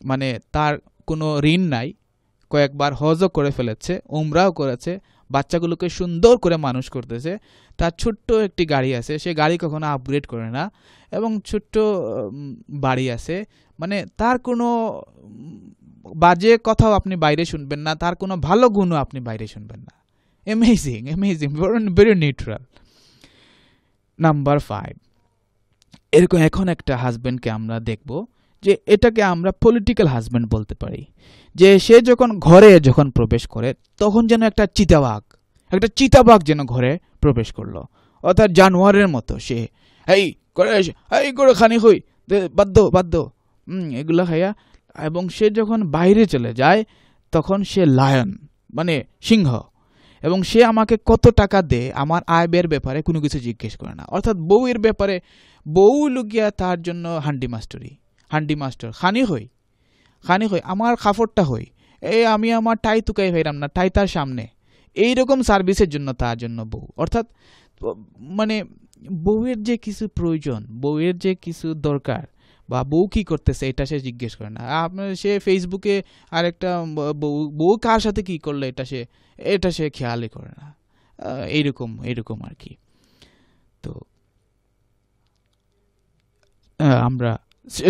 [SPEAKER 1] মানে তার কোনো ঋণ নাই, কয়েকবার হজও করে ফেলেছে, উমরাও করেছে, বাচ্চাগুলোকে সুন্দর করে মানুষ করতেছে। তার ছোট্ট একটি গাড়ি আছে, সে গাড়ি কখনো আপগ্রেড করে না এবং ছোট্ট বাড়ি আছে। মানে তার কোনো বাজে কথাও আপনি বাইরে শুনবেন না, তার কোনো ভালো গুণও আপনি বাইরে শুনবেন না। Amazing amazing very neutral number five এরকম এখন একটা হাজব্যান্ডকে আমরা দেখব যে এটাকে আমরা পলিটিক্যাল হাজব্যান্ড বলতে পারি। যে সে যখন ঘরে যখন প্রবেশ করে, তখন যেন একটা চিতাবাঘ একটা চিতাবাঘ যেন ঘরে প্রবেশ করল। অর্থাৎ জানোয়ারের মতো সে। এই করে এই করে খানি হই বাধ্য বাধ্য এগুলো খাইয়া, এবং সে যখন বাইরে চলে যায়, তখন সে লায়ন মানে সিংহ। এবং সে আমাকে কত টাকা দে, আমার আয় ব্যয়ের ব্যাপারে কোনো কিছু জিজ্ঞেস করে না। অর্থাৎ বউয়ের ব্যাপারে, বউ লুকিয়া তার জন্য হান্ডি মাস্টারি, হান্ডি মাস্টার। খানি হই খানি হই, আমার খাফরটা হই। এ, আমি আমার টাই তুকাই ভাইরাম না, টাই তার সামনে। এই রকম সার্ভিসের জন্য তার জন্য বউ। অর্থাৎ মানে বউয়ের যে কিছু প্রয়োজন, বউয়ের যে কিছু দরকার বা বউ কি করতেছে, এটা সে জিজ্ঞেস করে না। আপনার সে ফেসবুকে আরেকটা বউ বউ কার সাথে কি করল, এটা সে এটা সে খেয়ালই করে না। এইরকম এরকম আর কি। তো আমরা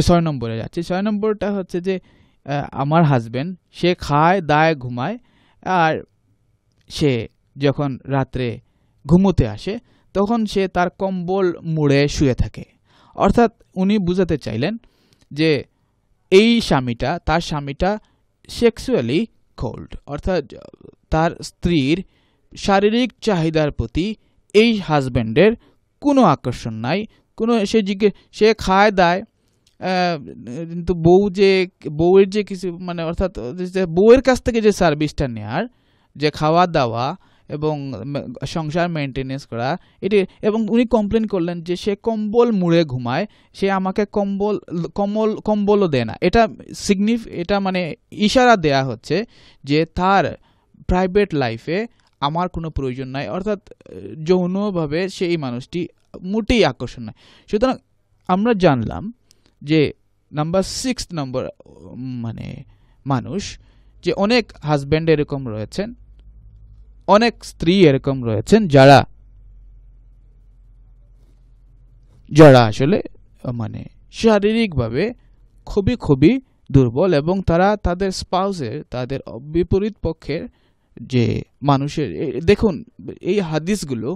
[SPEAKER 1] ছয় নম্বরে যাচ্ছি। ছয় নম্বরটা হচ্ছে যে আমার হাজবেন্ড সে খায়, দায়, ঘুমায়, আর সে যখন রাত্রে ঘুমোতে আসে, তখন সে তার কম্বল মুড়ে শুয়ে থাকে। অর্থাৎ উনি বুঝাতে চাইলেন যে এই স্বামীটা, তার স্বামীটা সেক্সুয়ালি কোল্ড অর্থাৎ তার স্ত্রীর শারীরিক চাহিদার প্রতি এই হাজব্যান্ডের কোনো আকর্ষণ নাই। কোনো সে জিজ্ঞেস সে খায়, দায় কিন্তু বউ যে, বউয়ের যে কিছু মানে অর্থাৎ বউয়ের কাছ থেকে যে সার্ভিসটা নেয়ার, যে খাওয়া দাওয়া এবং সংসার মেনটেনেন্স করা। এটি, এবং উনি কমপ্লেন করলেন যে সে কম্বল মুড়ে ঘুমায়, সে আমাকে কম্বল কম্বল, কম্বলও দেয় না। এটা সিগনিফ এটা মানে ইশারা দেয়া হচ্ছে যে তার প্রাইভেট লাইফে আমার কোনো প্রয়োজন নাই, অর্থাৎ, যৌনভাবে সেই মানুষটি মোটেই আকর্ষণ নয়। সুতরাং আমরা জানলাম যে নাম্বার সিক্স নম্বর মানে মানুষ যে অনেক হাজব্যান্ড এরকম রয়েছেন অনেক স্ত্রী এরকম রয়েছেন যারা যারা আসলে মানে শারীরিকভাবে খুবই খুবই দুর্বল এবং তারা তাদের স্পাউসের, তাদের বিপরীত পক্ষের যে মানুষের দেখুন, এই হাদিসগুলো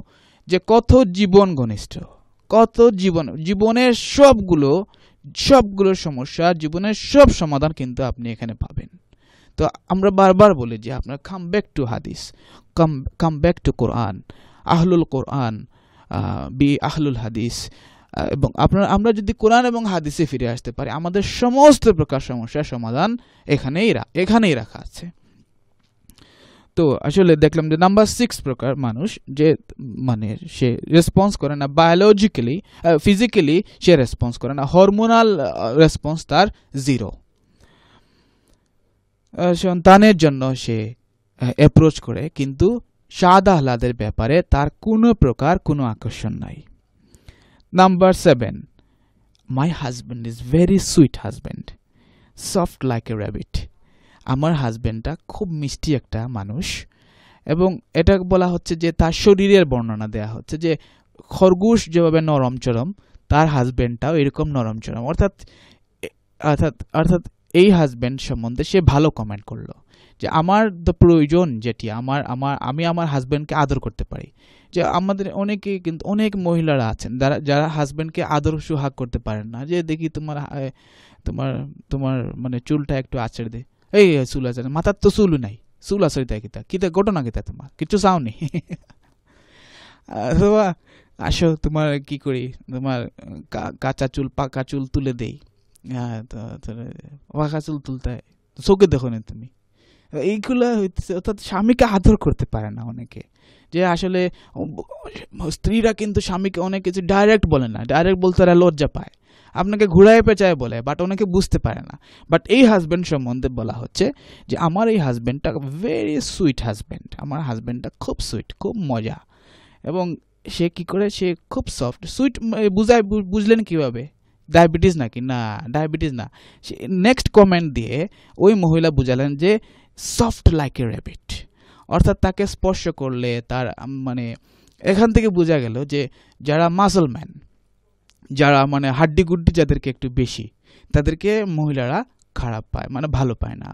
[SPEAKER 1] যে কত জীবন ঘনিষ্ঠ, কত জীবন, জীবনের সবগুলো সবগুলো সমস্যা, জীবনের সব সমাধান কিন্তু আপনি এখানে পাবেন। তো আমরা বারবার বলি যে আপনার কাম ব্যাক টু হাদিস। কাম কাম ব্যাক টু কোরআন আহলুল কোরআন বি আহলুল হাদিস আহ, এবং আপনার আমরা যদি কোরআন এবং হাদিসে ফিরে আসতে পারি আমাদের সমস্ত প্রকার সমস্যার সমাধান এখানেই এখানেই রাখা আছে। তো আসলে দেখলাম যে নাম্বার সিক্স প্রকার মানুষ যে মানে সে রেসপন্স করে না বায়োলজিক্যালি ফিজিক্যালি সে রেসপন্স করে না হরমোনাল রেসপন্স তার জিরো সন্তানের জন্য সে অ্যাপ্রোচ করে, কিন্তু স্বাদ আহ্লাদের ব্যাপারে তার কোনো প্রকার কোনো আকর্ষণ নাই। Number seven my husband is very sweet husband soft like a rabbit আমার হাজব্যান্ডটা খুব মিষ্টি একটা মানুষ এবং এটা বলা হচ্ছে যে তার শরীরের বর্ণনা দেয়া হচ্ছে যে খরগোশ যেভাবে নরম চরম, তার হাজব্যান্ডটাও এরকম নরম চরম। অর্থাৎ অর্থাৎ অর্থাৎ এই হাজব্যান্ড সম্বন্ধে সে ভালো কমেন্ট করল। যে আমার দ্য প্রয়োজন যেটি, আমার আমার, আমি আমার হাজব্যান্ডকে আদর করতে পারি। যে আমাদের অনেকে কিন্তু, অনেক মহিলারা আছেন, যারা যারা হাজব্যান্ডকে আদর সুহাগ করতে পারেন না। যে দেখি তোমার তোমার তোমার মানে চুলটা একটু আছড়ে দে। এই চুল আছে মাথার তো চুলও নাই। চুল আসরি তাই কিতা? কিতা ঘটনা কিতা তোমার? কিছু চাওনি অথবা আসো তোমার কি করি? তোমার কাঁচা চুল, পাকা চুল তুলে দেই। তো- তো, পাকা চুল তুলতে। চোখে দেখো না তুমি। এইগুলো হইতেছে, অর্থাৎ স্বামীকে আদর করতে পারে না অনেকে। যে আসলে, স্ত্রীরা কিন্তু স্বামীকে অনেক কিছু ডাইরেক্ট বলে না ডাইরেক্ট বলতে তারা লজ্জা পায়। আপনাকে ঘুরায় পেঁচায় বলে বাট অনেকে বুঝতে পারে না। বাট এই হাজব্যান্ড সম্বন্ধে বলা হচ্ছে যে, আমার এই হাজব্যান্ডটা ভেরি সুইট হাজব্যান্ড আমার হাজব্যান্ডটা খুব সুইট খুব মজা। এবং সে কি করে, সে খুব সফট সুইট বুঝায় বুঝলেন কীভাবে? ডায়াবেটিস নাকি? না ডায়াবেটিস না। সে নেক্সট কমেন্ট দিয়ে ওই মহিলা বুঝালেন যে সফট লাইক এ র্যাবিট অর্থাৎ তাকে স্পর্শ করলে তার মানে এখান থেকে বোঝা গেল যে যারা মাসলম্যান যারা মানে হাড্ডি গুড্ডি যাদেরকে একটু বেশি, তাদেরকে মহিলারা খারাপ পায় মানে ভালো পায় না।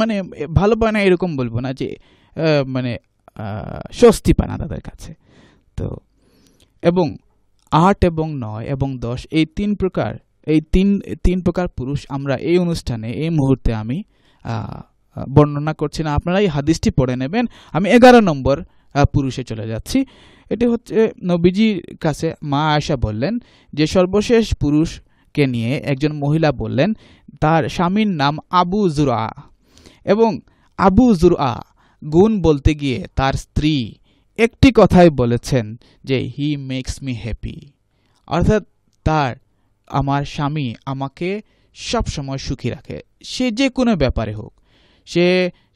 [SPEAKER 1] মানে ভালো পায় না এরকম বলব না যে মানে স্বস্তি পায় না তাদের কাছে। তো, এবং আট এবং নয় এবং দশ, এই তিন প্রকার, এই তিন তিন প্রকার পুরুষ আমরা এই অনুষ্ঠানে, এই মুহূর্তে আমি বর্ণনা করছি না। আপনারা এই হাদিসটি পড়ে নেবেন। আমি এগারো নম্বর পুরুষে চলে যাচ্ছি। এটি হচ্ছে নবীজির কাছে মা আয়সা বললেন যে, সর্বশেষ পুরুষকে নিয়ে একজন মহিলা বললেন, তার স্বামীর নাম আবু জুরা এবং আবু জুরা গুণ বলতে গিয়ে তার স্ত্রী একটি কথাই বলেছেন যে, হি মেক্স মি হ্যাপি। অর্থাৎ তার, আমার স্বামী আমাকে সব সময় সুখী রাখে। সে যে কোনো ব্যাপারে হোক। সে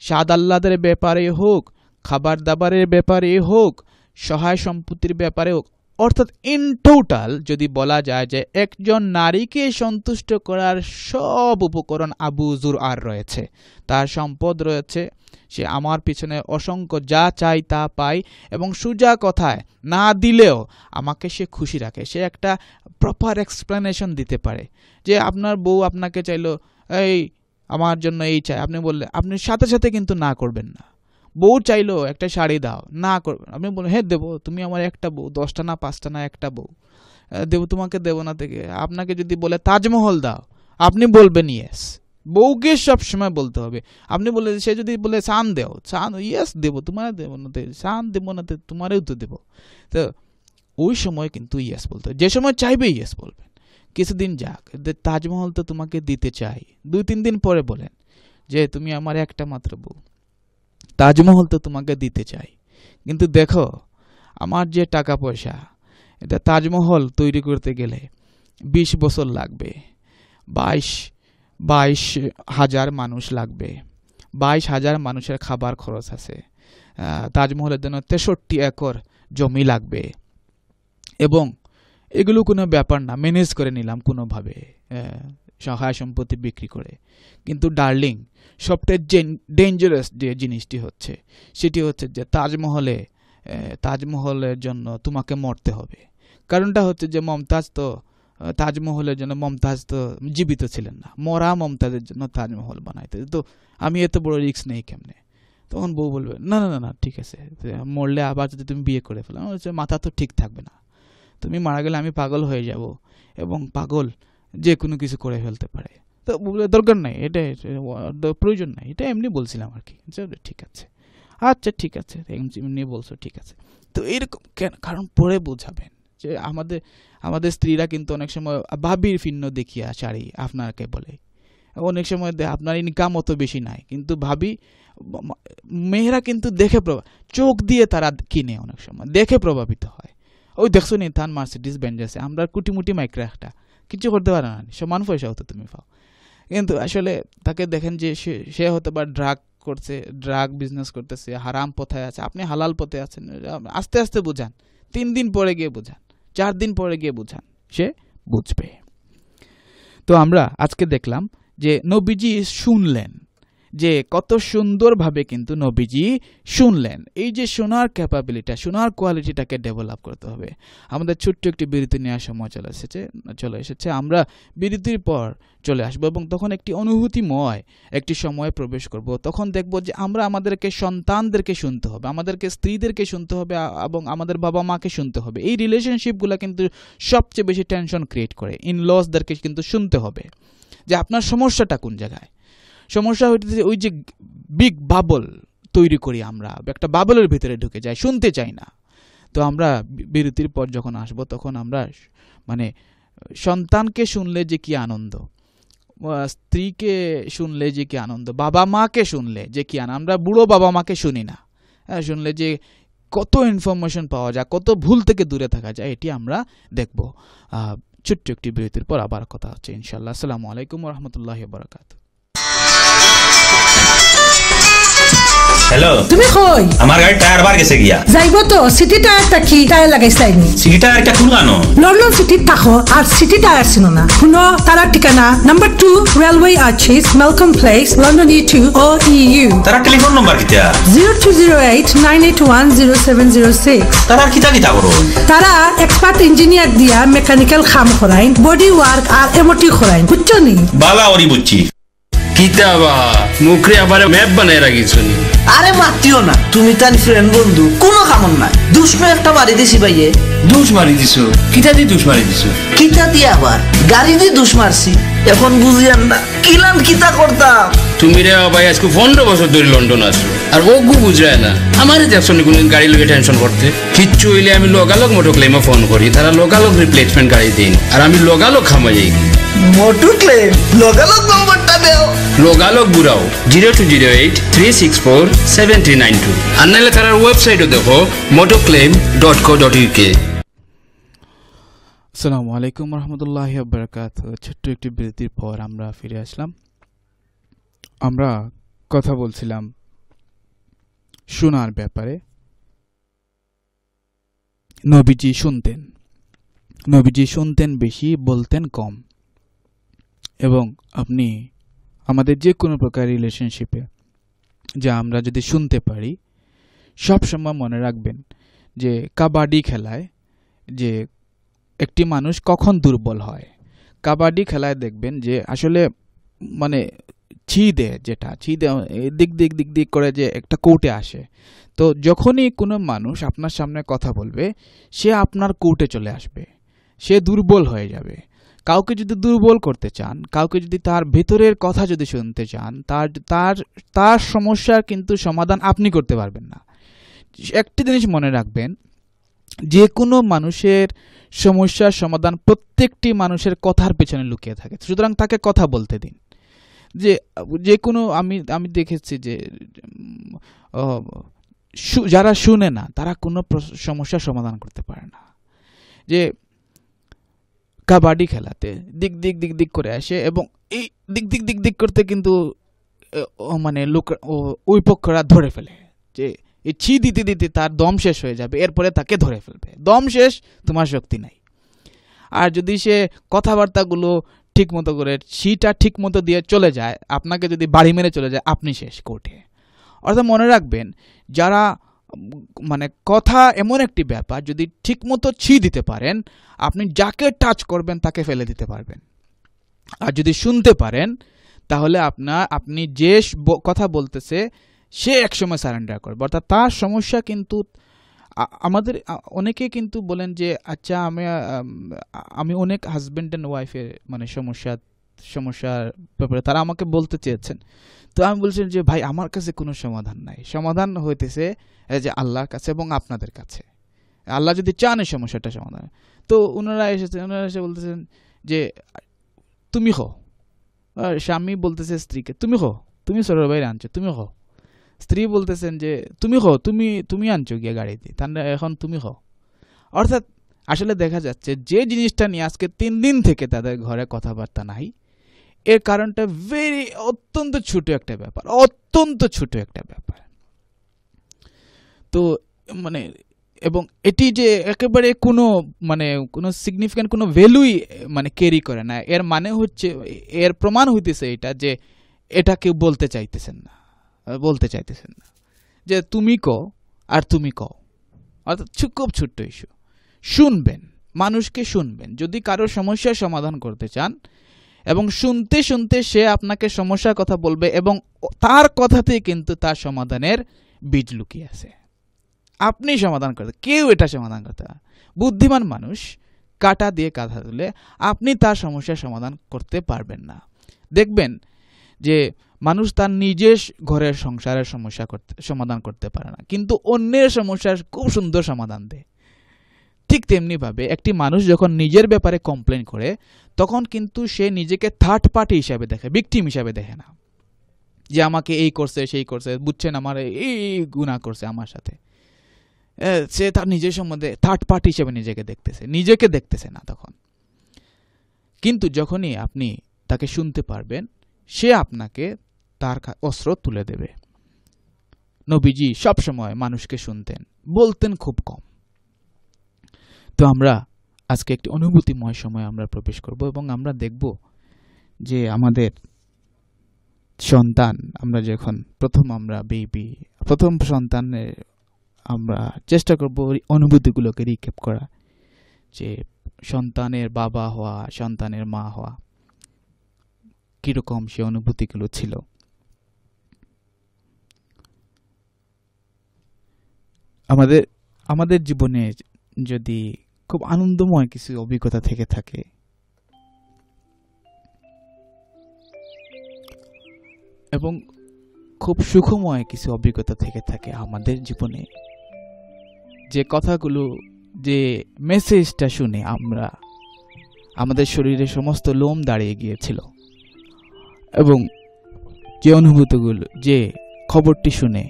[SPEAKER 1] স্বাদ আহ্লাদের ব্যাপারে হোক খাবার দাবারের ব্যাপারে হোক, সহায় সম্পত্তির ব্যাপারে হোক, অর্থাৎ ইন টোটাল যদি বলা যায় যে একজন নারীকে সন্তুষ্ট করার সব উপকরণ আবু জুর আর রয়েছে। তার সম্পদ রয়েছে, সে আমার পিছনে অসংখ্য যা চাই তা পাই এবং সুজা কথায় না দিলেও আমাকে সে খুশি রাখে। সে একটা প্রপার এক্সপ্লেনেশন দিতে পারে যে আপনার বউ আপনাকে চাইলো, এই আমার জন্য এই চাই। আপনি বললে, আপনি সাথে সাথে কিন্তু না করবেন না। বউ চাইলো একটা শাড়ি দাও, না করবেন। আপনি বললেন হ্যাঁ দেবো। তুমি আমার একটা বউ, দশটা না, পাঁচটা না, একটা বউ। দেবো, তোমাকে দেবো না থেকে। আপনাকে যদি বলে, তাজমহল দাও, আপনি বলবেন, ইয়েস। বউকে সব সময় বলতে হবে। আপনি বলে সে যদি বলে সান দেও। সান ইয়েস, দেবো। তোমার দেবো না সান দেবো না তোমারেও তো দেবো। তো ওই সময় কিন্তু ইয়েস বলতে হবে যে সময় চাইবে, ইয়েস বলবেন কিছুদিন যাক তাজমহল তো তোমাকে দিতে চাই। দুই, তিন দিন পরে বলেন যে, তুমি আমার একটা মাত্র বউ। তাজমহল তো তোমাকে দিতে চাই। কিন্তু দেখো, আমার যে টাকা পয়সা এটা তাজমহল তৈরি করতে গেলে বিশ বছর লাগবে। বাইশ বাইশ হাজার মানুষ লাগবে। বাইশ হাজার মানুষের খাবার খরচ আছে। তাজমহলের জন্য তেষট্টি একর জমি লাগবে। এবং এগুলো কোনো ব্যাপার না ম্যানেজ করে নিলাম কোনোভাবে সহায় সম্পত্তি বিক্রি করে। কিন্তু ডার্লিং সবচেয়ে ডেঞ্জারাস যে জিনিসটি হচ্ছে, সেটি হচ্ছে যে তাজমহলে তাজমহলের জন্য তোমাকে মরতে হবে। কারণটা হচ্ছে যে মমতাজ তো তাজমহলের জন্য মমতাজ তো জীবিত ছিলেন না। মরা মমতাজের জন্য তাজমহল বানাইতে। তো আমি এত বড় রিস্ক নেই কেমনে? তখন বউ বলবে, না না না না, ঠিক আছে। মরলে আবার যদি তুমি বিয়ে করে ফেলো মাথা তো ঠিক থাকবে না। তুমি মারা গেলে আমি পাগল হয়ে যাব এবং পাগল যে কোনো কিছু করে ফেলতে পারে। তো দরকার নাই, এটা প্রয়োজন নাই, এটা এমনি বলছিলাম আর কি। ঠিক আছে। আচ্ছা ঠিক আছে, এমনি বলছো, ঠিক আছে। তো এরকম কেন? কারণ পরে বোঝাবেন যে আমাদের আমাদের স্ত্রীরা কিন্তু অনেক সময় ভাবির ফিন্ন দেখিয়া শাড়ি আপনাকে বলে। অনেক সময় আপনার ইনকাম অত বেশি নাই, কিন্তু ভাবি মেয়েরা কিন্তু দেখে প্রভাব চোখ দিয়ে তারা কিনে অনেক সময়, দেখে প্রভাবিত হয়। ওই দেখছ নি, থান মার্সিডিস বেঞ্জ আছে আমরা কুটিমুটি মাইক্রা একটা। কিছু করতে পারে না। সমান পয়সা হতো তুমি পাও। কিন্তু আসলে তাকে দেখেন যে সে সে হতে পারে ড্রাগ করছে ড্রাগ বিজনেস করতেছে, হারাম পথে আছে, আপনি হালাল পথে আছেন। আস্তে আস্তে বুঝান। তিন দিন পরে গিয়ে বুঝান। চার দিন পরে গিয়ে বুঝান। সে বুঝবে। তো আমরা আজকে দেখলাম যে নবীজি শুনলেন। যে কত সুন্দরভাবে কিন্তু নবীজি শুনলেন। এই যে শোনার ক্যাপাবিলিটা শোনার কোয়ালিটিটাকে ডেভেলপ করতে হবে। আমাদের ছোট্ট একটি বিরতি নেওয়ার সময় চলে এসেছে চলে এসেছে। আমরা বিরতির পর চলে আসব এবং তখন একটি অনুভূতিময় একটি সময়ে প্রবেশ করব। তখন দেখব যে আমরা আমাদেরকে সন্তানদেরকে শুনতে হবে, আমাদেরকে স্ত্রীদেরকে শুনতে হবে এবং আমাদের বাবা মাকে শুনতে হবে। এই রিলেশনশিপগুলো কিন্তু সবচেয়ে বেশি টেনশন ক্রিয়েট করে ইন লসদেরকে কিন্তু শুনতে হবে যে আপনার সমস্যাটা কোন জায়গায়? সমস্যা হইতেছে ওই যে বিগ বাবল তৈরি করি আমরা। একটা বাবলের ভিতরে ঢুকে যাই শুনতে চাই না। তো আমরা বিরতির পর যখন আসব তখন আমরা মানে সন্তানকে শুনলে যে কি আনন্দ স্ত্রীকে শুনলে যে কি আনন্দ বাবা মাকে শুনলে যে কি আনন্দ। আমরা বুড়ো বাবা মাকে শুনি না। হ্যাঁ, শুনলে যে কত ইনফরমেশন পাওয়া যায় কত ভুল থেকে দূরে থাকা যায় এটি আমরা দেখব। ছোট্ট একটি বিরতির পর আবার কথা হচ্ছে ইনশাল্লাহ আসসালামু আলাইকুম রহমতুল্লাহ বারাকাত
[SPEAKER 3] হ্যালো
[SPEAKER 4] তুমি কই?
[SPEAKER 3] আমার গাড়ি টায়ার বার গেছে গিয়া।
[SPEAKER 4] যাইব তো সিটি টায়ার থাকি টায়ার লাগাইছাইনি
[SPEAKER 3] সিটি টায়ারটা খুলগানো
[SPEAKER 4] লন্ডন সিটি থাকো আর সিটি টায়ার ছিল না। শুনো তারা ঠিকানা number two railway arches Malcolm place London E two O U
[SPEAKER 3] তারা টেলিফোন নম্বর কিতা?
[SPEAKER 4] Zero two zero eight nine eight one zero seven zero six
[SPEAKER 3] তারা কিতা কিতা করো?
[SPEAKER 4] তারা এক্সপার্ট ইঞ্জিনিয়ার দিয়া মেকানিক্যাল খাম করাইন বডি ওয়ার্ক আর এমটি করাইন। বুঝছ নি?
[SPEAKER 3] বালা ওরি বুঝছি
[SPEAKER 5] কিতাবা মুখরে আবার ম্যাপ বানায় রাখিছুন
[SPEAKER 6] আরে মাতিও না। তুমি তার ফ্রেন্ড বন্ধু কোনো কামন নাই। একটা বাড়ি দিছি ভাইয়ে।
[SPEAKER 5] দুষ মারি দিছো? কিতা দি দুষ মারি দিছো?
[SPEAKER 6] কিতা দিয়ে আবার? গাড়ি দিয়ে দুষ মারছি। এখন বুঝিয়ান না কিলান কিতা করতাম।
[SPEAKER 5] তুমি রে ভাই আজকে পনেরো বছর ধরে লন্ডন আসো আর ও গু বুঝায় না। আমার দেখছ নি কোনদিন গাড়ি লোকে টেনশন করতে? কিচ্ছু হইলে আমি লগালগ মোটো ক্লেমে ফোন করি তারা লগালগ রিপ্লেসমেন্ট গাড়ি দিন আর আমি লগালগ খামা যাই।
[SPEAKER 6] মোটু ক্লেম লগালগ নম্বরটা দেও।
[SPEAKER 5] লগালগ বুড়াও zero two zero eight three six four seven three nine two আর নাহলে তার ওয়েবসাইটও দেখো moto claim dot co dot UK
[SPEAKER 1] আসসালামু আলাইকুম রহমতুল্লাহ বারকাত ছোট্ট একটি বিরতির পর আমরা ফিরে আসলাম। আমরা কথা বলছিলাম শোনার ব্যাপারে। নবীজি শুনতেন। নবীজি শুনতেন বেশি, বলতেন কম। এবং আপনি আমাদের যে কোনো প্রকার রিলেশনশিপে যা আমরা যদি শুনতে পারি সব সময় মনে রাখবেন যে কাবাডি খেলায় যে একটি মানুষ কখন দুর্বল হয়। কাবাডি খেলায় দেখবেন যে আসলে মানে ছি দেয় যেটা ছি দেয় দিক দিক দিক দিক করে যে একটা কোর্টে আসে। তো যখনই কোনো মানুষ আপনার সামনে কথা বলবে, সে আপনার কোর্টে চলে আসবে। সে দুর্বল হয়ে যাবে। কাউকে যদি দুর্বল করতে চান, কাউকে যদি তার ভেতরের কথা যদি শুনতে চান, তার তার তার সমস্যার কিন্তু সমাধান আপনি করতে পারবেন না। একটি জিনিস মনে রাখবেন, যে কোনো মানুষের সমস্যার সমাধান প্রত্যেকটি মানুষের কথার পেছনে লুকিয়ে থাকে। সুতরাং তাকে কথা বলতে দিন। যে যে কোনো, আমি আমি দেখেছি যে যারা শুনে না, তারা কোনো সমস্যার সমাধান করতে পারে না। যে কাবাডি খেলাতে, দিক দিক দিক দিক করে আসে এবং এই দিক দিক দিক দিক করতে কিন্তু মানে লোক ওই পক্ষরা ধরে ফেলে যে এই ছি দিতে দিতে তার দম শেষ হয়ে যাবে, এরপরে তাকে ধরে ফেলবে। দম শেষ, তোমার শক্তি নাই। আর যদি সে কথাবার্তাগুলো ঠিক মতো করে, ছিটা ঠিক মতো দিয়ে চলে যায়, আপনাকে যদি বাড়ি মেরে চলে যায়, আপনি শেষ কোর্টে। অর্থাৎ মনে রাখবেন, যারা মানে কথা এমন একটি ব্যাপার, যদি ঠিক মতো ছি দিতে পারেন, আপনি যাকে টাচ করবেন তাকে ফেলে দিতে পারবেন। আর যদি শুনতে পারেন, তাহলে আপনার, আপনি যে কথা বলতেছে, সে একসময় সারেন্ডার করবে। অর্থাৎ তার সমস্যা কিন্তু আমাদের অনেকে কিন্তু বলেন যে আচ্ছা আমি আমি অনেক হাজব্যান্ড অ্যান্ড ওয়াইফের মানে সমস্যা, সমস্যার ব্যাপারে তারা আমাকে বলতে চেয়েছেন। তো আমি বলছিলাম যে, ভাই, আমার কাছে কোনো সমাধান নাই। সমাধান হইতেছে যে আল্লাহর কাছে এবং আপনাদের কাছে। আল্লাহ যদি চান এই সমস্যাটা সমাধান। তো ওনারা এসেছেন ওনারা এসে বলতেছেন যে, তুমি হো স্বামী বলতেছে স্ত্রীকে, তুমি হো তুমি সরোর বাইরে আনছো, তুমি হো স্ত্রী বলতেছেন যে, তুমি হো তুমি তুমি আনছো গিয়ে গাড়িতে তাহলে এখন তুমি হো অর্থাৎ আসলে দেখা যাচ্ছে যে জিনিসটা নিয়ে আজকে তিন দিন থেকে তাদের ঘরে কথাবার্তা নাই। এর কারণটা ভেরি অত্যন্ত ছোট একটা ব্যাপার, অত্যন্ত ছোট একটা ব্যাপার। তো মানে এবং এটি যে একেবারে কোনো মানে কোনো সিগনিফিক্যান্ট কোনো ভ্যালুই মানে ক্যারি করে না। এর মানে হচ্ছে, এর প্রমাণ হইতেছে এটা যে, এটা কেউ বলতে চাইতেছেন না, বলতে চাইতেছেন না। যে তুমি কও আর তুমি কও। অর্থাৎ খুব ছোট্ট ইস্যু শুনবেন, মানুষকে শুনবেন। যদি কারও সমস্যার সমাধান করতে চান এবং শুনতে শুনতে সে আপনাকে সমস্যার কথা বলবে এবং তার কথাতেই কিন্তু তার সমাধানের বীজ লুকিয়ে আছে। আপনি সমাধান করতে, কেউ এটা সমাধান করতে। বুদ্ধিমান মানুষ কাটা দিয়ে কাঁথা তুলে আপনি তার সমস্যার সমাধান করতে পারবেন না। দেখবেন যে মানুষ তার নিজের ঘরের সংসারের সমস্যা করতে, সমাধান করতে পারে না। কিন্তু অন্যের সমস্যার খুব সুন্দর সমাধান দেয়। ঠিক তেমনিভাবে একটি মানুষ যখন নিজের ব্যাপারে কমপ্লেন করে, তখন কিন্তু সে নিজেকে থার্ড পার্টি হিসাবে দেখে ভিকটিম হিসাবে দেখে না। যে আমাকে এই করছে, সেই করছে, বুঝছেন আমার, এই গুণা করছে আমার সাথে। সে তার নিজের সম্বন্ধে থার্ড পার্টি হিসেবে নিজেকে দেখতেছে নিজেকে দেখতেছে না তখন। কিন্তু যখনই আপনি তাকে শুনতে পারবেন, সে আপনাকে তার অস্ত্র তুলে দেবে। নবীজি সবসময় মানুষকে শুনতেন, বলতেন খুব কম। তো আমরা আজকে একটি অনুভূতিময় সময় আমরা প্রবেশ করব এবং আমরা দেখব যে আমাদের সন্তান, আমরা যখন প্রথম আমরা বেবি প্রথম সন্তানের আমরা চেষ্টা করব অনুভূতিগুলোকে রিকেপ করা, যে সন্তানের বাবা হওয়া, সন্তানের মা হওয়া, কীরকম সে অনুভূতিগুলো ছিল। আমাদের আমাদের জীবনে যদি খুব আনন্দময় কিছু অভিজ্ঞতা থেকে থাকে। এবং খুব সুখময় কিছু অভিজ্ঞতা থেকে থাকে আমাদের জীবনে। যে কথাগুলো, যে মেসেজটা শুনে আমরা আমাদের শরীরে সমস্ত লোম দাঁড়িয়ে গিয়েছিল এবং যে অনুভূতিগুলো, যে খবরটি শুনে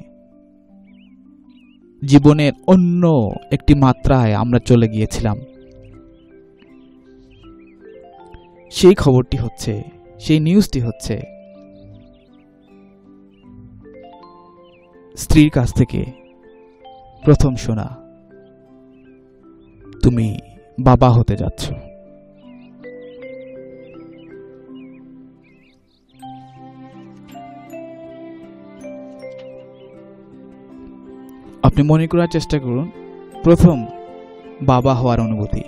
[SPEAKER 1] জীবনের অন্য একটি মাত্রায় আমরা চলে গিয়েছিলাম। সেই খবরটি হচ্ছে, সেই নিউজটি হচ্ছে, স্ত্রীর কাছ থেকে প্রথম শোনা। তুমি বাবা হতে যাচ্ছ। আপনি মনে করার চেষ্টা করুন, প্রথম বাবা হওয়ার অনুভূতি।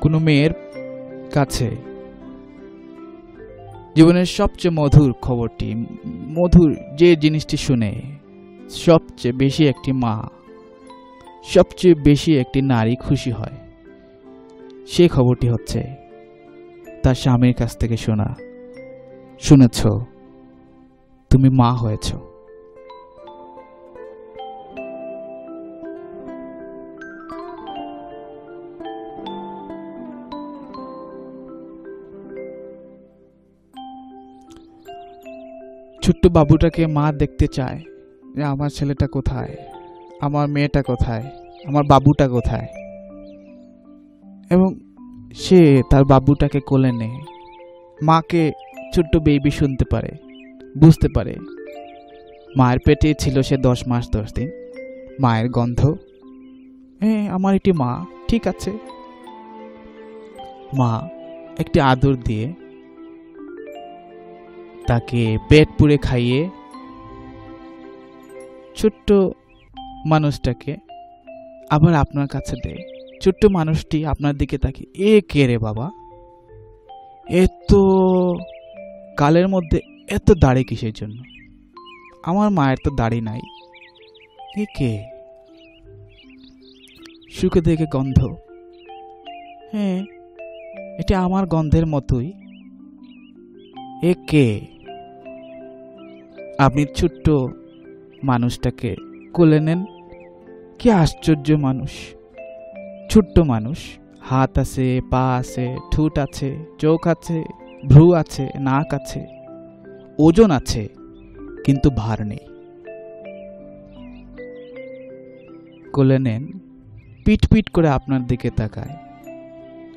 [SPEAKER 1] কোনো মেয়ের কাছে জীবনের সবচেয়ে মধুর খবরটি, মধুর যে জিনিসটি শুনে সবচেয়ে বেশি একটি মা। সবচেয়ে বেশি একটি নারী খুশি হয়। সেই খবরটি হচ্ছে, তার স্বামীর কাছ থেকে শোনা। শুনেছ, তুমি মা হয়েছ। ছোট্ট বাবুটাকে মা দেখতে চায়। যে আমার ছেলেটা কোথায়? আমার মেয়েটা কোথায়? আমার বাবুটা কোথায়? এবং সে তার বাবুটাকে কোলে নেয়। মাকে ছোট্ট বেবি শুনতে পারে, বুঝতে পারে। মায়ের পেটে ছিল সে দশ মাস, দশ দিন। মায়ের গন্ধ হ্যাঁ আমার একটি মা, ঠিক আছে। মা একটি আদর দিয়ে তাকে পেট পুড়ে খাইয়ে ছোট্ট মানুষটাকে আবার আপনার কাছে দেয়। ছোট্ট মানুষটি আপনার দিকে তাকে, এ কে রে বাবা? এত কালের মধ্যে এত দাড়ি কিসের জন্য? আমার মায়ের তো দাড়ি নাই। এ কে? শুকে দেখে গন্ধ। হ্যাঁ এটা আমার গন্ধের মতোই। এ কে? আপনি ছোট্ট মানুষটাকে কোলে নেন। কি আশ্চর্য মানুষ। ছোট্ট মানুষ। হাত আছে, পা আছে, ঠোঁট আছে, চোখ আছে, ভ্রু আছে, নাক আছে, ওজন আছে, কিন্তু ভার নেই। কোলে নেন পিট পিট করে আপনার দিকে তাকায়।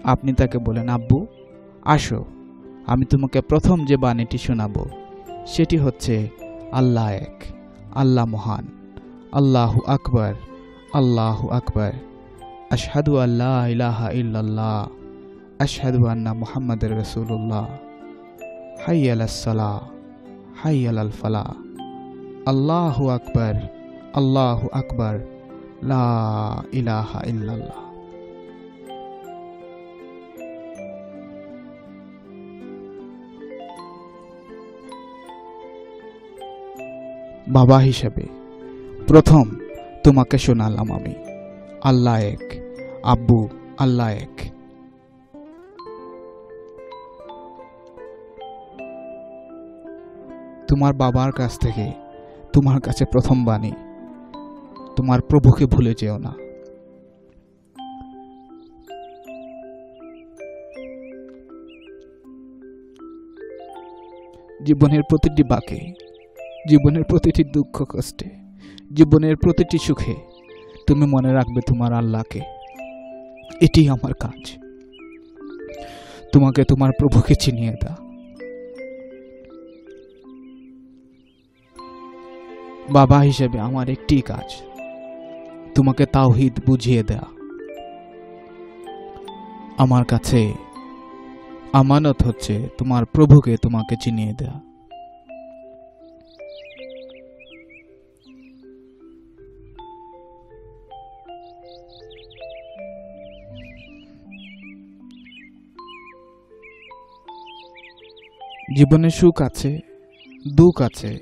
[SPEAKER 1] আপনি তাকে বলেন, আব্বু, আসো, আমি তোমাকে প্রথম যে বাণীটি শোনাব, সেটি হচ্ছে, আল্লাহ এক। আল্লাহ মহান। আল্লাহু আকবার আল্লাহু আকবার। আশহাদু আল্লাহ ইলাহা ইল্লাল্লাহ, আশহাদু আন্না মুহাম্মাদের রসুল্লাহ হাই আলাহ হাই আলাল ফালা আল্লাহু আকবার আল্লাহু আকবার। লা ইলাহা ইল্লাল্লাহ। বাবা হিসেবে। প্রথম তোমাকে শোনালাম আমি। আল্লাহ এক, আব্বু আল্লাহ এক। তোমার বাবার কাছ থেকে তোমার কাছে প্রথম বাণী, তোমার প্রভুকে ভুলে যেও না। জীবনের প্রতিটি বাঁকে জীবনের প্রতিটি দুঃখ কষ্টে, জীবনের প্রতিটি সুখে তুমি মনে রাখবে তোমার আল্লাহকে। এটি আমার কাজ। তোমাকে তোমার প্রভুকে চিনিয়ে দাও। বাবা হিসেবে আমার একটি কাজ। তোমাকে তাওহিদ বুঝিয়ে দেয়া। আমার কাছে আমানত হচ্ছে তোমার প্রভুকে তোমাকে চিনিয়ে দেয়া। জীবনে সুখ আছে, দুঃখ আছে,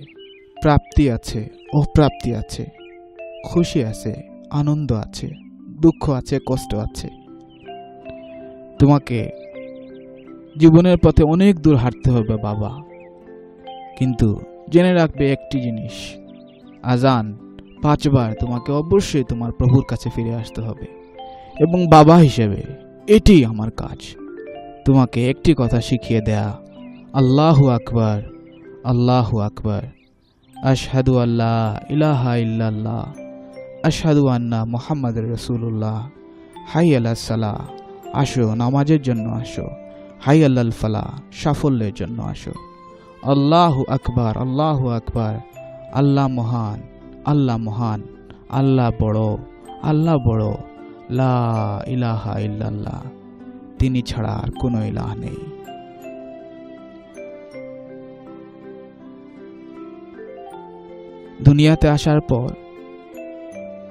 [SPEAKER 1] প্রাপ্তি আছে, অপ্রাপ্তি আছে, খুশি আছে, আনন্দ আছে, দুঃখ আছে, কষ্ট আছে। তোমাকে জীবনের পথে অনেক দূর হাঁটতে হবে বাবা। কিন্তু জেনে রাখবে একটি জিনিস, আজান পাঁচবার তোমাকে অবশ্যই তোমার প্রভুর কাছে ফিরে আসতে হবে। এবং বাবা হিসেবে এটি আমার কাজ। তোমাকে একটি কথা শিখিয়ে দেয়া আল্লাহু আকবার আল্লাহু আকবার। আশহাদু আল্লাহ ইলাহা ইল্লাল্লাহ, আশহাদু আন্না মোহাম্মদ রসুল্লাহ হাই আল্লাহ সালাহ আসো, নামাজের জন্য আসো। হাই আল্লাহ ফালা, সাফল্যের জন্য আসো। আল্লাহু আকবার আল্লাহু আকবার। আল্লাহ মহান আল্লাহ মহান, আল্লাহ বড় আল্লাহ বড়। লা ইলাহা ইল্লাল্লাহ, তিনি ছাড়া আর কোনো ইলাহ নেই। দুনিয়াতে আসার পর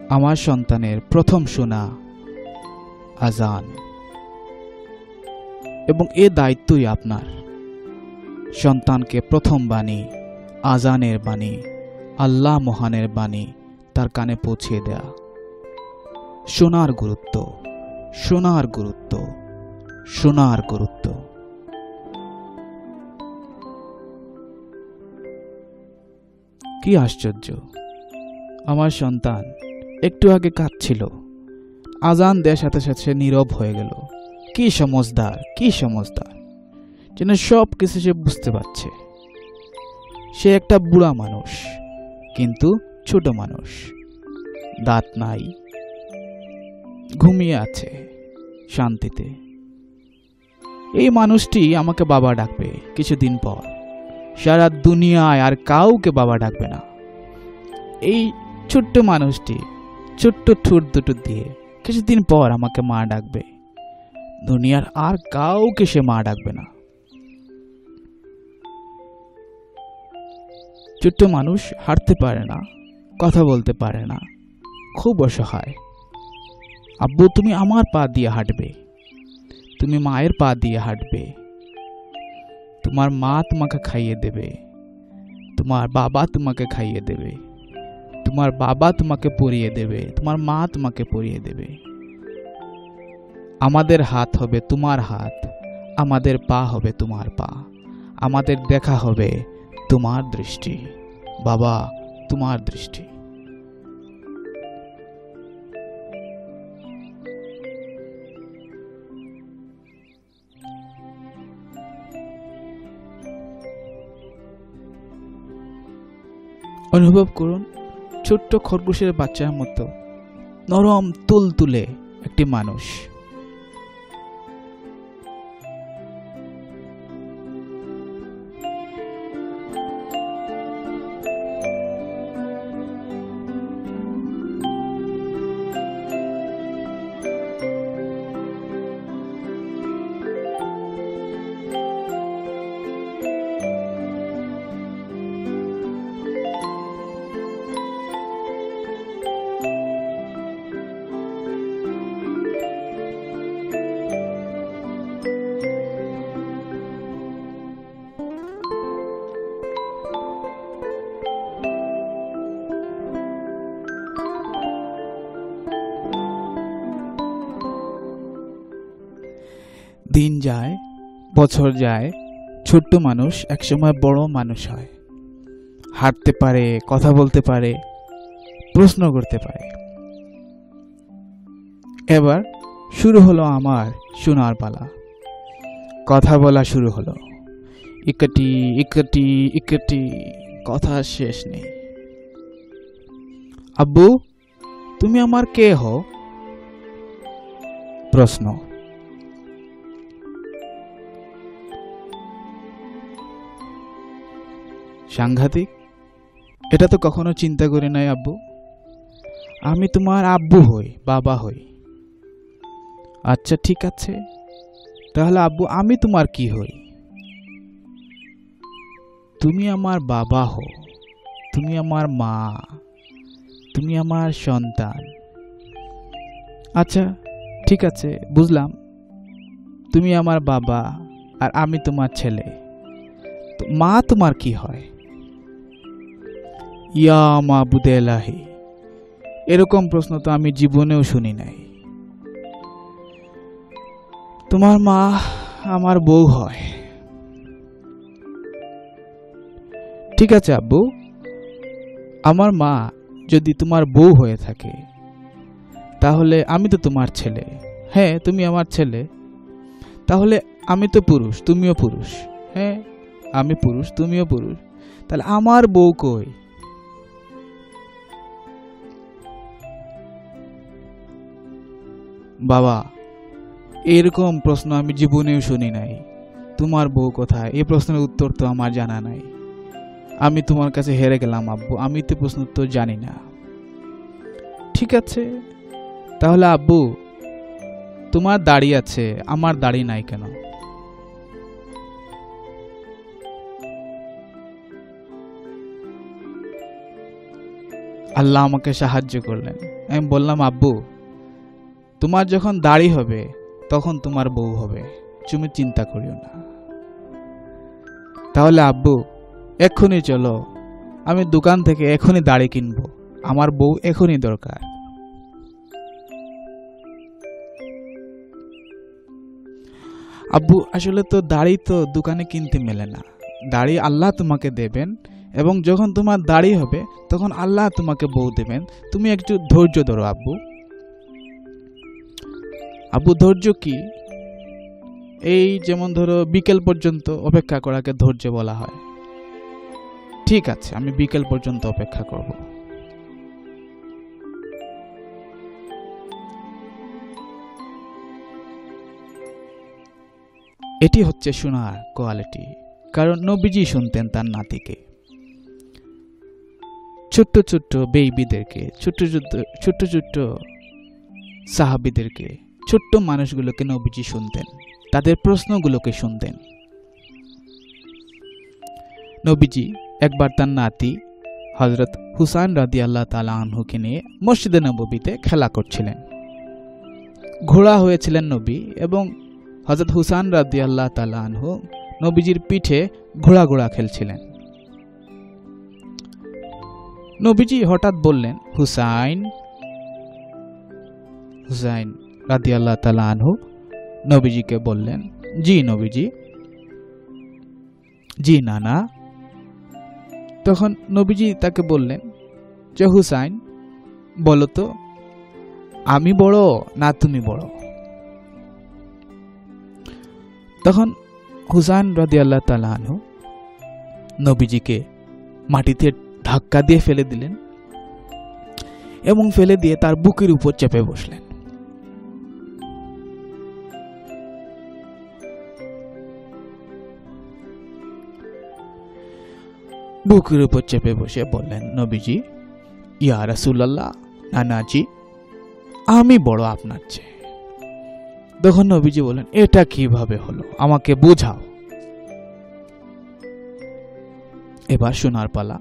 [SPEAKER 1] আমার সন্তানের প্রথম শোনা আজান। এবং এ দায়িত্বই আপনার। সন্তানকে প্রথম বাণী, আজানের বাণী, আল্লাহ মহানের বাণী তার কানে পৌঁছে দেয়া। শোনার গুরুত্ব শোনার গুরুত্ব শোনার গুরুত্ব। কি আশ্চর্য। আমার সন্তান একটু আগে কাঁদছিল। আজান দেওয়ার সাথে সাথে সে নীরব হয়ে গেল। কি সমজদার কি সমজদার যেন সব কিছু সে বুঝতে পারছে। সে একটা বুড়া মানুষ, কিন্তু ছোট মানুষ। দাঁত নাই। ঘুমিয়ে আছে শান্তিতে। এই মানুষটি আমাকে বাবা ডাকবে কিছুদিন পর। সারা দুনিয়ায় আর কাউকে বাবা ডাকবে না। এই ছোট্ট মানুষটি, ছোট্ট ঠোঁট দুটো দিয়ে কিছুদিন পর আমাকে মা ডাকবে। দুনিয়ার আর কাউকে সে মা ডাকবে না। ছোট্ট মানুষ হাঁটতে পারে না, কথা বলতে পারে না, খুব অসহায়। আব্বু, তুমি আমার পা দিয়ে হাঁটবে। তুমি মায়ের পা দিয়ে হাঁটবে। তোমার মা তোমাকে খাইয়ে দেবে। তোমার বাবা তোমাকে খাইয়ে দেবে। তোমার বাবা তোমাকে পরিয়ে দেবে। তোমার মা তোমাকে পরিয়ে দেবে। আমাদের হাত হবে তোমার হাত, আমাদের পা হবে তোমার পা, আমাদের দেখা হবে তোমার দৃষ্টি। বাবা, তোমার দৃষ্টি। অনুভব করুন ছোট্ট খরগোশের বাচ্চার মতো। নরম তুলতুলে একটি মানুষ। বছর যায়, ছোট্ট মানুষ একসময় বড় মানুষ হয়। হাঁটতে পারে, কথা বলতে পারে, প্রশ্ন করতে পারে। এবার শুরু হলো আমার শোনার পালা। কথা বলা শুরু হলো। ইকটি ইকটি ইকটি, কথা শেষ নেই। আব্বু, তুমি আমার কে হও? প্রশ্ন। সাংঘাতিক? এটা তো কখনো চিন্তা করি নাই, আব্বু। আমি তোমার আব্বু হই, বাবা হই। আচ্ছা ঠিক আছে। তাহলে আব্বু, আমি তোমার কি হই? তুমি আমার বাবা হো তুমি আমার মা। তুমি আমার সন্তান। আচ্ছা ঠিক আছে, বুঝলাম। তুমি আমার বাবা আর আমি তোমার ছেলে। মা তোমার কি হয়? ইয়া মাবুদে এরকম প্রশ্ন তো আমি জীবনেও শুনি নাই। তোমার মা আমার বউ হয়। ঠিক আছে আব্বু, আমার মা যদি তোমার বউ হয়ে থাকে, তাহলে আমি তো তোমার ছেলে। হ্যাঁ তুমি আমার ছেলে। তাহলে আমি তো পুরুষ, তুমিও পুরুষ। হ্যাঁ আমি পুরুষ, তুমিও পুরুষ। তাহলে আমার বউ কই? বাবা, এরকম প্রশ্ন আমি জীবনেও শুনি নাই। তোমার বউ কোথায়? এই প্রশ্নের উত্তর তো আমার জানা নাই। আমি তোমার কাছে হেরে গেলাম, আব্বু। আমি তো প্রশ্ন উত্তর জানি না। ঠিক আছে। তাহলে আব্বু, তোমার দাড়ি আছে, আমার দাড়ি নাই কেন? আল্লাহ আমাকে সাহায্য করলেন। আমি বললাম, আব্বু তোমার যখন দাড়ি হবে, তখন তোমার বউ হবে। তুমি চিন্তা করিও না। তাহলে আব্বু, এক্ষুনি চলো। আমি দোকান থেকে এখনই দাড়ি কিনবো। আমার বউ এখনই দরকার। আব্বু, আসলে তো দাড়ি তো দোকানে কিনতে মেলে না। দাড়ি আল্লাহ তোমাকে দেবেন, এবং যখন তোমার দাড়ি হবে, তখন আল্লাহ তোমাকে বউ দেবেন। তুমি একটু ধৈর্য ধরো আব্বু। আব্বু ধৈর্য কি? এই যেমন ধরো বিকেল পর্যন্ত অপেক্ষা করাকে ধৈর্য বলা হয়। ঠিক আছে, আমি বিকেল পর্যন্ত অপেক্ষা করব। এটি হচ্ছে শোনার কোয়ালিটি, কারণ নবীজি শুনতেন তার নাতিকে। ছোট্ট ছোট্ট বেইবিদেরকে, ছোট্ট ছোট্ট ছোট্ট ছোট্ট সাহাবিদেরকে ছোট্ট মানুষগুলোকে নবীজি শুনতেন, তাদের প্রশ্নগুলোকে শুনতেন। নবীজি একবার তার নাতি হজরত হুসাইন রাদি আল্লাহ তালা আনহুকে নিয়ে মসজিদে নবীতে খেলা করছিলেন। ঘোড়া হয়েছিলেন নবী এবং হজরত হুসাইন রাদি আল্লাহ তালা আনহু নবীজির পিঠে ঘোড়া ঘোড়া খেলছিলেন। নবীজি হঠাৎ বললেন, হুসাইন হুসাইন রাদি আল্লাহ তালা আনহু নবীজিকে বললেন, জি নবীজি। জি নানা। তখন নবীজি তাকে বললেন, যে হুসাইন, বলো তো, আমি বড় না তুমি বড়? তখন হুসাইন রাদি আল্লাহ তালাহু নবীজিকে মাটিতে ধাক্কা দিয়ে ফেলে দিলেন এবং ফেলে দিয়ে তার বুকের উপর চেপে বসলেন। বুকের উপর চেপে বসে বললেন, নবীজি, ইয়া রাসুল্লাহ নানাজি, আমি বড় আপনার চেয়ে। তখন নবীজি বলেন এটা কীভাবে হলো? আমাকে বোঝাও। এবার সোনার পালা।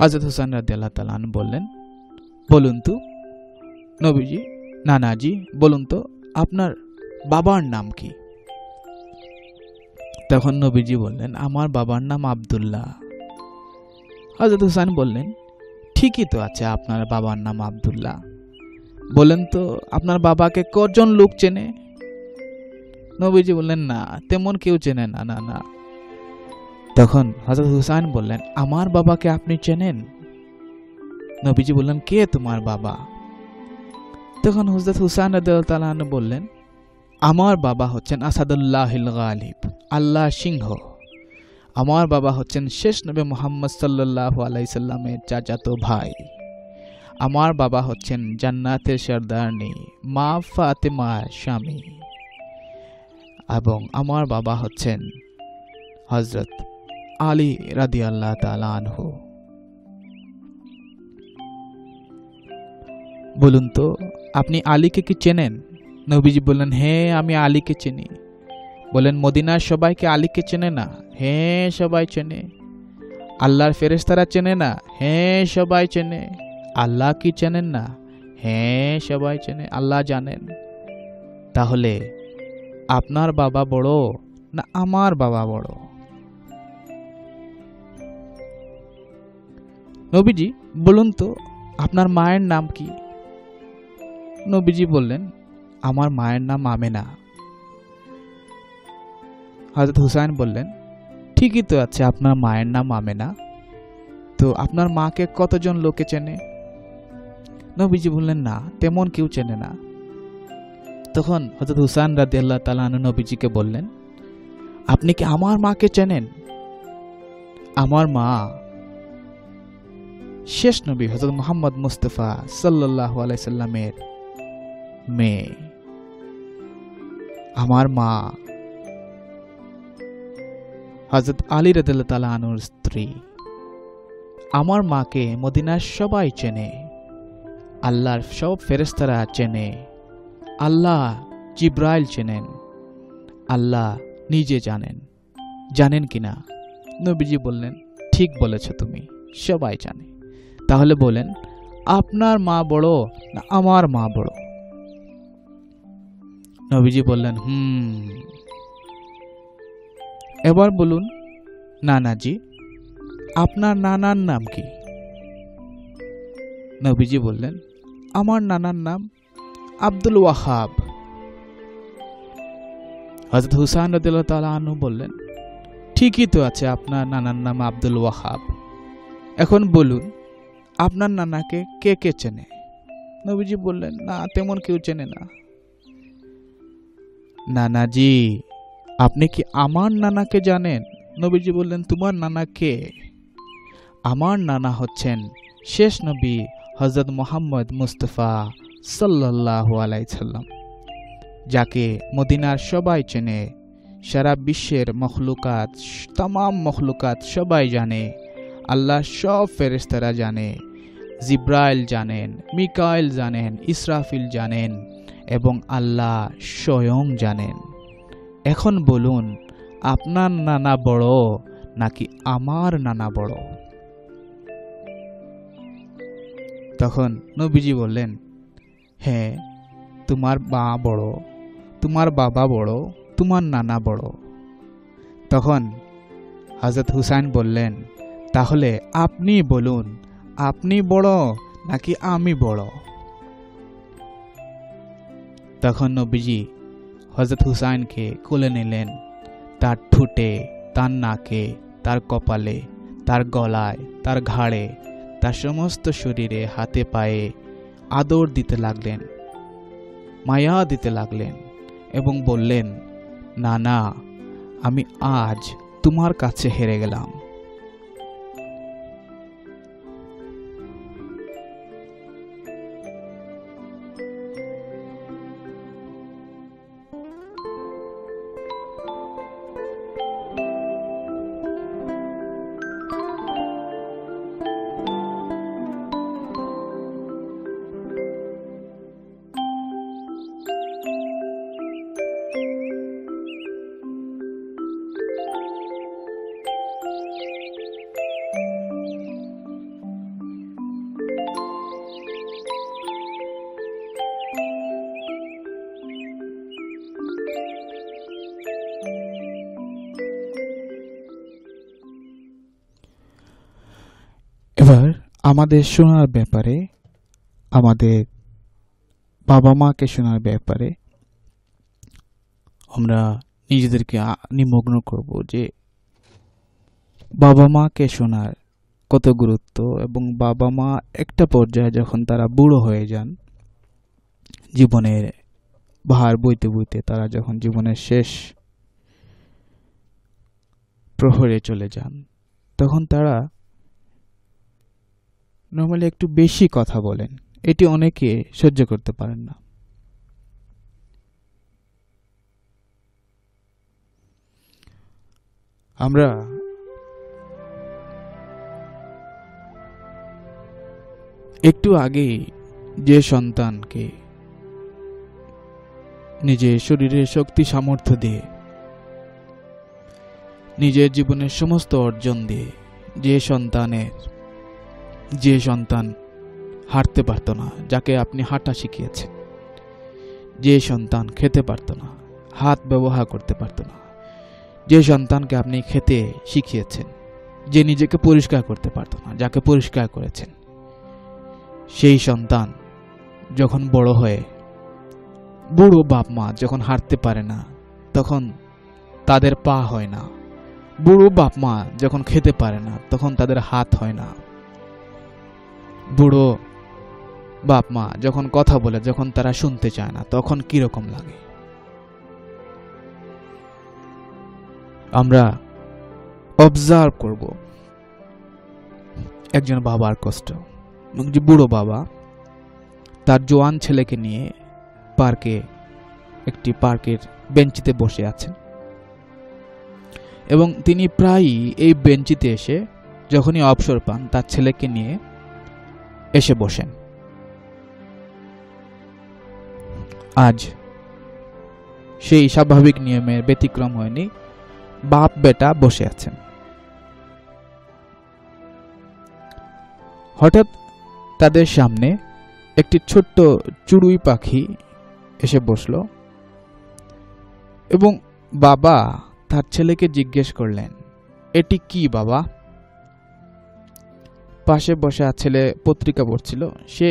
[SPEAKER 1] হজরত হুসান রাদি আল্লাহ তালান বললেন বলুন তো, নবীজি, নানাজি, বলুন তো, আপনার বাবার নাম কি? তখন নবীজি বললেন, আমার বাবার নাম আব্দুল্লাহ। হজরত হুসাইন বললেন, ঠিকই তো আছে, আপনার বাবার নাম আব্দুল্লাহ। বলেন তো, আপনার বাবাকে কজন লোক চেনে? নবীজি বললেন, না, তেমন কেউ চেনে না না না। তখন হজরত হুসাইন বললেন, আমার বাবাকে আপনি চেনেন? নবীজি বললেন, কে তোমার বাবা? তখন হজরত হুসাইন রাদিয়াল্লাহু বললেন, আমার বাবা হচ্ছেন আসাদুল্লাহ গালিব আল্লাহ সিংহ। আমার বাবা হচ্ছেন শেষ নবী মোহাম্মদ সাল্লাহ আলাইসাল্লামের চাচাতো ভাই। আমার বাবা হচ্ছেন জান্নাতের সর্দারনি, মা ফাতেমার স্বামী। এবং আমার বাবা হচ্ছেন হজরত আলী রাদি আল্লাহ আনহু। বলুন তো, আপনি আলীকে কি চেনেন? নবীজি বললেন হ্যাঁ আমি আলীকে চিনি। বলেন মদিনার সবাইকে আলীকে চেনে না? হ্যাঁ সবাই চেনে। আল্লাহর ফেরেস্তারা চেনে না? হ্যাঁ সবাই চেনে। আল্লাহ কি চেনেন না? হ্যাঁ সবাই চেনে। আল্লাহ জানেন। তাহলে আপনার বাবা বড় না আমার বাবা বড়? নবীজি, বলুন তো, আপনার মায়ের নাম কি? নবীজি বললেন, আমার মায়ের নাম আমেনা। হজরত হুসাইন বললেন, ঠিকই তো আছে, আপনার মায়ের নাম আমেনা। তো আপনার মাকে কতজন লোকে চেনে? নবীজি বললেন, না, তেমন কেউ চেনে না। তখন হজরত হুসাইন রাদি আল্লাহ তালানু নবীজিকে বললেন, আপনি কি আমার মাকে চেনেন? আমার মা। শেষ নবী হজরত মোহাম্মদ মুস্তফা সাল্লাহ আলাইসাল্লামের মেয়ে। আমার মা। হজরত আলী রদুল্লাহ তালা আনুর স্ত্রী। আমার মাকে মদিনার সবাই চেনে। আল্লাহর সব ফেরেস্তারা চেনে। আল্লাহ জিব্রাইল চেনেন। আল্লাহ নিজে জানেন। জানেন কিনা? নবীজি বললেন, ঠিক বলেছ তুমি, সবাই জানে। তাহলে বলেন, আপনার মা বড় না আমার মা বড়? নবীজি বললেন, হুম। এবার বলুন, নানাজি, আপনার নানার নাম কি? নবীজি বললেন, আমার নানার নাম আব্দুল ওয়াহাব। হজরত হুসান রদুল্লাহ বললেন, ঠিকই তো আছে, আপনার নানার নাম আব্দুল ওয়াহাব। এখন বলুন, আপনার নানাকে কে কে চেনে? নবীজি বললেন, না, তেমন কেউ চেনে না। নানাজি আপনি কি আমার নানাকে জানেন? নবীজি বললেন, তোমার নানা কে? আমার নানা হচ্ছেন শেষ নবী হজরত মোহাম্মদ মুস্তফা সাল্লাহ আলাইসাল্লাম যাকে মদিনার সবাই চেনে, সারা বিশ্বের মখলুকাত তাম মখলুকাত সবাই জানে আল্লাহ সব ফেরেস্তারা জানে, জিব্রাইল জানেন, মিকাইল জানেন, ইসরাফিল জানেন। এবং আল্লাহ স্বয়ং জানেন। এখন বলুন, আপনার নানা বড় নাকি আমার নানা বড়? তখন নবীজি বললেন হ্যাঁ তোমার মা বড়, তোমার বাবা বড়, তোমার নানা বড়। তখন হজরত হুসাইন বললেন, তাহলে আপনি বলুন, আপনি বড় নাকি আমি বড়? তখন নবীজি হজরত হুসাইনকে কোলে নিলেন। তার ঠুটে, তার নাকে, তার কপালে, তার গলায়, তার ঘাড়ে, তার সমস্ত শরীরে, হাতে পায়ে আদর দিতে লাগলেন, মায়া দিতে লাগলেন এবং বললেন, না না, আমি আজ তোমার কাছে হেরে গেলাম। আমাদের শোনার ব্যাপারে, আমাদের বাবা মাকে শোনার ব্যাপারে আমরা নিজেদেরকে নিমগ্ন করব যে বাবা মাকে শোনার কত গুরুত্ব এবং বাবা মা একটা পর্যায়ে যখন তারা বুড়ো হয়ে যান, জীবনের ভার বইতে বইতে তারা যখন জীবনের শেষ প্রহরে চলে যান, তখন তারা নর্মালি একটু বেশি কথা বলেন। এটি অনেকে সহ্য করতে পারেন না। আমরা একটু আগে যে সন্তানকে নিজের শরীরের শক্তি সামর্থ্য দিয়ে, নিজের জীবনের সমস্ত অর্জন দিয়ে যে সন্তানের যে সন্তান হাঁটতে পারতো না, যাকে আপনি হাঁটা শিখিয়েছেন, যে সন্তান খেতে পারতো না, হাত ব্যবহার করতে পারতো না, যে সন্তানকে আপনি খেতে শিখিয়েছেন, যে নিজেকে পরিষ্কার করতে পারতো না, যাকে পরিষ্কার করেছেন, সেই সন্তান যখন বড় হয়ে, বুড়ো বাপ মা যখন হাঁটতে পারে না, তখন তাদের পা হয় না। বুড়ো বাপ মা যখন খেতে পারে না, তখন তাদের হাত হয় না। বুড়ো বাপ মা যখন কথা বলে, যখন তারা শুনতে চায় না, তখন কীরকম লাগে? আমরা অবজার্ভ করব একজন বাবার কষ্ট। এবং যে বুড়ো বাবা তার জোয়ান ছেলেকে নিয়ে পার্কে, একটি পার্কের বেঞ্চিতে বসে আছেন। এবং তিনি প্রায়ই এই বেঞ্চিতে এসে যখনই অবসর পান, তার ছেলেকে নিয়ে এসে বসেন। আজ সেই স্বাভাবিক নিয়মের ব্যতিক্রম হয়নি, বাপ বেটা বসে আছেন। হঠাৎ তাদের সামনে একটি ছোট্ট চুড়ুই পাখি এসে বসল এবং বাবা তার ছেলেকে জিজ্ঞেস করলেন, এটি কি বাবা? পাশে বসে আর ছেলে পত্রিকা পড়ছিল। সে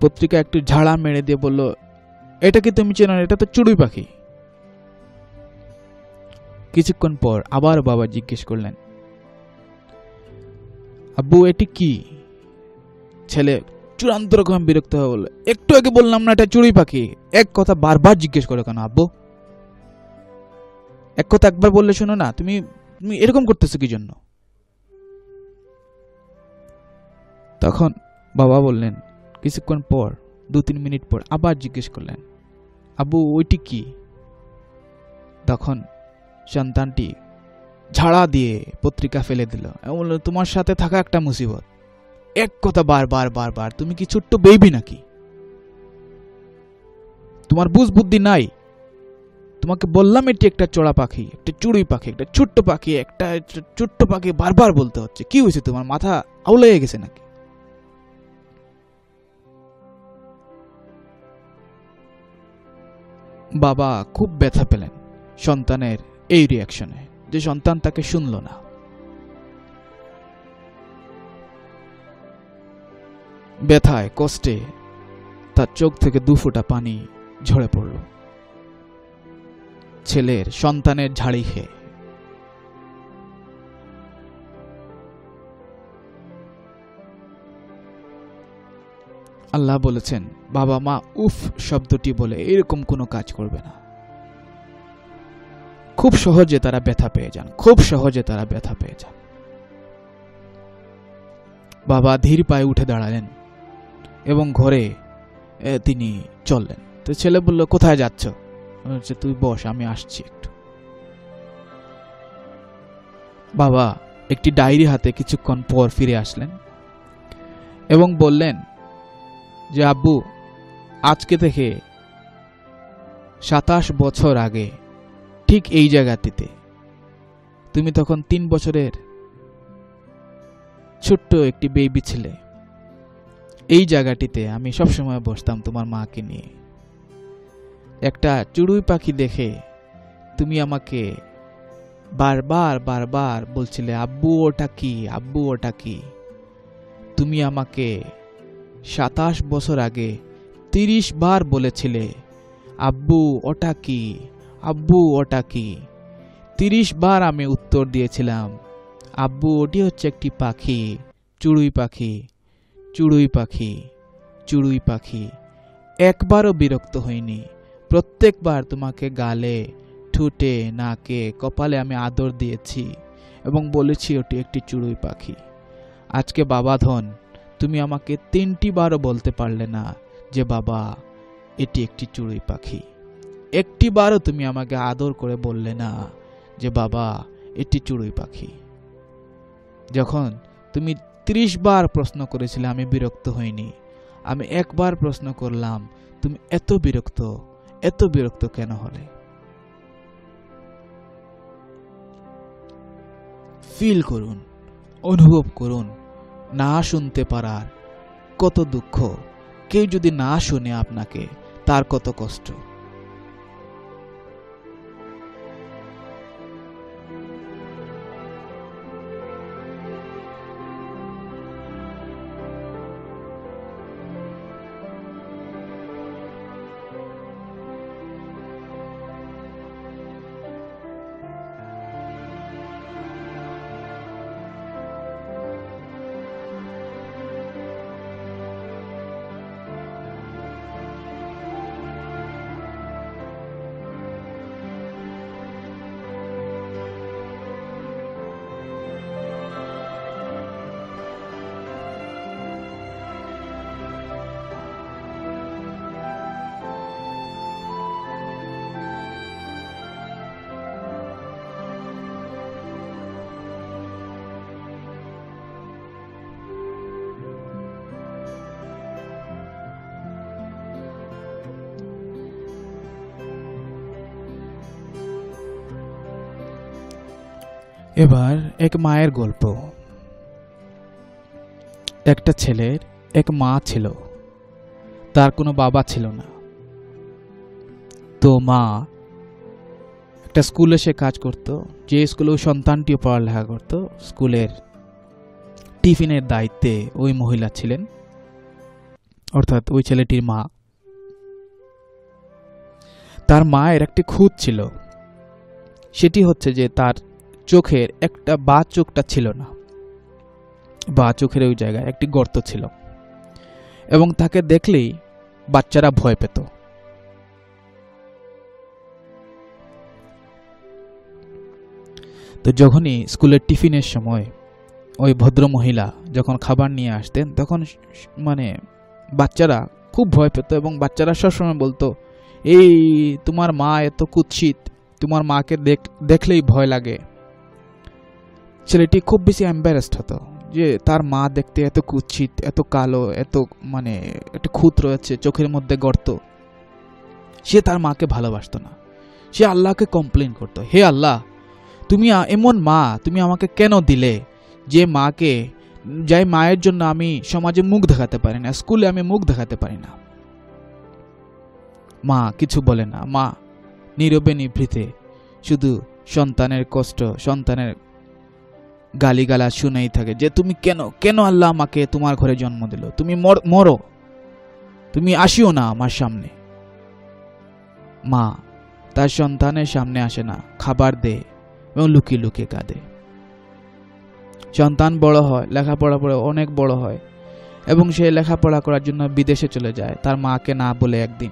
[SPEAKER 1] পত্রিকা একটু ঝাড়া মেরে দিয়ে বলল, এটা কি তুমি চেনো? এটা তো চড়ুই পাখি। কিছুক্ষণ পর আবার বাবা জিজ্ঞেস করলেন, আব্বু, এটি কি? ছেলে চূড়ান্ত রকম বিরক্ত হয়ে বলল, একটু আগে বললাম না, এটা চড়ুই পাখি। এক কথা বারবার জিজ্ঞেস করো কেন, আব্বু? এক কথা একবার বললে শোনো না, তুমি তুমি এরকম করতেছো কি জন্য? তখন বাবা বললেন, কিছুক্ষণ পর দু তিন মিনিট পর আবার জিজ্ঞেস করলেন আবু ওইটি কি? তখন সন্তানটি ঝাড়া দিয়ে পত্রিকা ফেলে দিল এবং বলল, তোমার সাথে থাকা একটা মুসিবত। এক কথা বারবার বারবার তুমি কি ছোট্ট বেবি নাকি? তোমার বুঝ বুদ্ধি নাই। তোমাকে বললাম এটি একটা চড়া পাখি, একটা চুড়ুই পাখি, একটা ছোট্ট পাখি, একটা ছোট্ট পাখি বারবার বলতে হচ্ছে। কি হয়েছে তোমার? মাথা আউলাইয়ে গেছে নাকি? বাবা খুব ব্যথা পেলেন সন্তানের এই রিয়াকশনে যে সন্তান তাকে শুনল না। ব্যথায়, কষ্টে তার চোখ থেকে দু ফোঁটা পানি ঝরে পড়ল। ছেলের সন্তানের ঝাড়ি খেয়ে। আল্লাহ বলেছেন বাবা মা উফ শব্দটি বলে এরকম কোনো কাজ করবে না। খুব সহজে তারা ব্যথা পেয়ে যান খুব সহজে তারা ব্যথা পেয়ে যান। বাবা ধীর পায়ে উঠে দাঁড়ালেন এবং ঘরে তিনি চললেন। তো ছেলে বলল কোথায় যাচ্ছ? বলছে, তুই বস আমি আসছি একটু। বাবা একটি ডায়েরি হাতে কিছুক্ষণ পর ফিরে আসলেন এবং বললেন যে আব্বু আজকে থেকে সাতাশ বছর আগে, ঠিক এই জায়গাটিতে। তুমি তখন তিন বছরের ছোট্ট একটি বেবি ছিলে। এই জায়গাটিতে আমি সবসময় বসতাম তোমার মাকে নিয়ে। একটা চড়ুই পাখি দেখে তুমি আমাকে বারবার বারবার বলছিলে, আব্বু, ওটা কি? আব্বু, ওটা কি? তুমি আমাকে সাতাশ বছর আগে তিরিশ বার বলেছিলে, আব্বু, ওটা কি? আব্বু, ওটা কি? তিরিশ বার আমি উত্তর দিয়েছিলাম, আব্বু, ওটি হচ্ছে একটি পাখি, চড়ুই পাখি, চুড়ুই পাখি চুড়ুই পাখি। একবারও বিরক্ত হইনি, প্রত্যেকবার তোমাকে গালে, ঠুটে, নাকে, কপালে আমি আদর দিয়েছি এবং বলেছি ওটি একটি চুড়ুই পাখি। আজকে বাবা ধন, তুমি আমাকে তিনটি বারও বলতে পারলে না যে বাবা, এটি একটি চড়ুই পাখি। একটি বারও তুমি আমাকে আদর করে বললে না যে বাবা, এটি চড়ুই পাখি। যখন তুমি ত্রিশ বার প্রশ্ন করেছিলে, আমি বিরক্ত হইনি। আমি একবার প্রশ্ন করলাম, তুমি এত বিরক্ত এত বিরক্ত কেন হলে? ফিল করুন, অনুভব করুন, না শুনতে পারার কত দুঃখ। কেউ যদি না শুনে আপনাকে তার কত কষ্ট। এবার এক মায়ের গল্প। একটা ছেলের এক মা ছিল। তার কোনো বাবা ছিল না। তো মা একটা স্কুলে সে কাজ করত। যে স্কুলে ওই সন্তানটিও পড়ালেখা করত, স্কুলের টিফিনের দায়িত্বে ওই মহিলা ছিলেন। অর্থাৎ ওই ছেলেটির মা। তার মায়ের একটি খুঁত ছিল। সেটি হচ্ছে যে তার চোখের একটা বা চোখটা ছিল না। বা চোখের ওই জায়গায় একটি গর্ত ছিল। এবং তাকে দেখলেই বাচ্চারা ভয় পেত। তো যখনই স্কুলের টিফিনের সময় ওই ভদ্র মহিলা যখন খাবার নিয়ে আসতেন, তখন মানে বাচ্চারা খুব ভয় পেত এবং বাচ্চারা সবসময় বলতো, এই তোমার মা এত কুৎসিত, তোমার মাকে দেখ- দেখলেই ভয় লাগে। ছেলেটি খুব বেশি এম্বারেসড হতো যে তার মা দেখতে এত কুচ্ছিত, এত কালো, এত মানে একটা খুঁত রয়েছে, চোখের মধ্যে গর্ত। সে তার মাকে ভালোবাসতো না। সে আল্লাহকে কমপ্লেন করতো, হে আল্লাহ, তুমি এমন মা, তুমি আমাকে কেন দিলে যে মাকে, যাই মায়ের জন্য আমি সমাজে মুখ দেখাতে পারি না, স্কুলে আমি মুখ দেখাতে পারি না? মা কিছু বলে না। মা নীরবে নিভৃতে, শুধু সন্তানের কষ্ট, সন্তানের গালিগালা শুনেই থাকে যে তুমি কেন কেন আল্লাহ আমাকে তোমার ঘরে জন্ম দিল? তুমি মর- তুমি আসিও না আমার সামনে। মা, তার সন্তানের সামনে আসে না। খাবার দে এবং লুকিয়ে লুকিয়ে কাঁদে। সন্তান বড় হয়, লেখাপড়া পড়ে অনেক বড় হয় এবং সে লেখাপড়া করার জন্য বিদেশে চলে যায়। তার মাকে না বলে একদিন।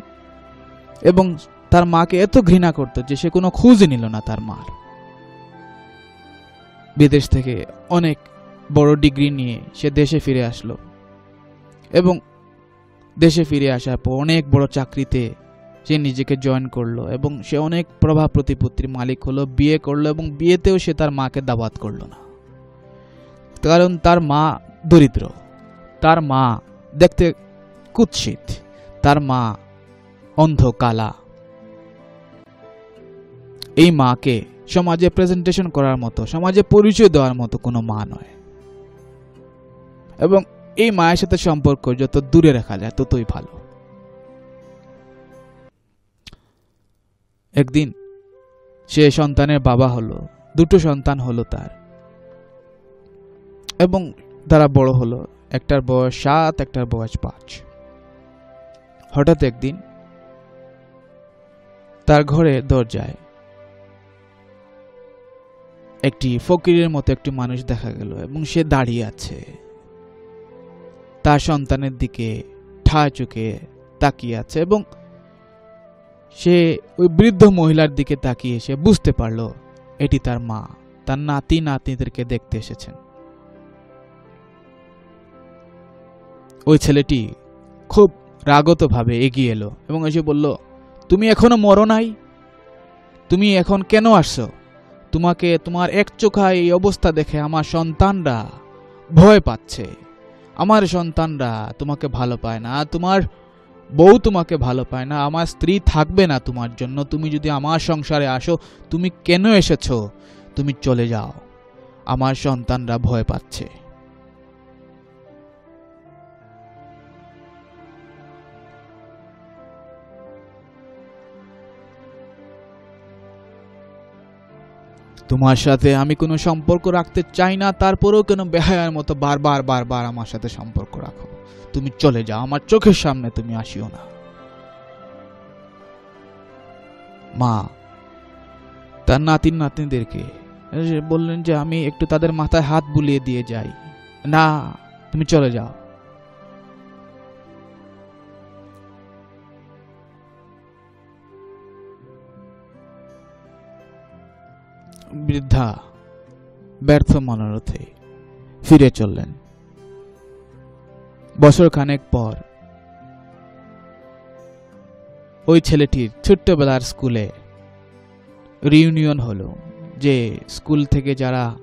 [SPEAKER 1] এবং তার মাকে এত ঘৃণা করতো যে সে কোনো খোঁজই নিল না তার মার। বিদেশ থেকে অনেক বড় ডিগ্রি নিয়ে সে দেশে ফিরে আসলো। এবং দেশে ফিরে আসার পর অনেক বড় চাকরিতে সে নিজেকে জয়েন করল এবং সে অনেক প্রভাব প্রতিপত্তির মালিক হলো, বিয়ে করল এবং বিয়েতেও সে তার মাকে দাবাত করল না। কারণ তার মা দরিদ্র, তার মা দেখতে কুৎসিত, তার মা অন্ধ কালা এই মাকে সমাজে প্রেজেন্টেশন করার মতো, সমাজে পরিচয় দেওয়ার মতো কোনো মা নয়। এবং এই মায়ের সাথে সম্পর্ক যত দূরে রাখা যায়, ততই ভালো। একদিন সে সন্তানের বাবা হলো, দুটো সন্তান হলো তার। এবং তারা বড় হলো, একটার বয়স সাত, একটার বয়স পাঁচ। হঠাৎ একদিন তার ঘরে দরজায় একটি ফকিরের মতো একটি মানুষ দেখা গেল এবং সে দাঁড়িয়ে আছে। তার সন্তানের দিকে ঠা চোখে তাকিয়ে আছে এবং সে ওই বৃদ্ধ মহিলার দিকে তাকিয়ে সে বুঝতে পারল, এটি তার মা। তার নাতি নাতনিদেরকে দেখতে এসেছেন। ওই ছেলেটি খুব রাগতভাবে এগিয়ে এলো এবং এসে বলল, তুমি এখনও মরো নাই? তুমি এখন কেন আসছো? তোমাকে তোমার এক চোখায় এই অবস্থা দেখে আমার সন্তানরা ভয় পাচ্ছে। আমার সন্তানরা তোমাকে ভালো পায় না, তোমার বউ তোমাকে ভালো পায় না, আমার স্ত্রী থাকবে না তোমার জন্য। তুমি যদি আমার সংসারে আসো, তুমি কেন এসেছ? তুমি চলে যাও। আমার সন্তানরা ভয় পাচ্ছে। তোমার সাথে আমি কোনো সম্পর্ক রাখতে চাই না, তারপরেও কেন বেহায়ার মতো বারবার বারবার আমার সাথে সম্পর্ক রাখো। তুমি চলে যাও, আমার চোখের সামনে তুমি আসিও না। মা, তার নাতিন নাতনিদেরকে বললেন যে আমি একটু তাদের মাথায় হাত বুলিয়ে দিয়ে যাই। না, তুমি চলে যাও। বৃদ্ধা ব্যর্থ মনোরথে ফিরে চললেন। বছর খানেক পর ওই ছেলেটির ছোট্টবেলার স্কুলে রিউনিয়ন হলো, যে স্কুল থেকে যারা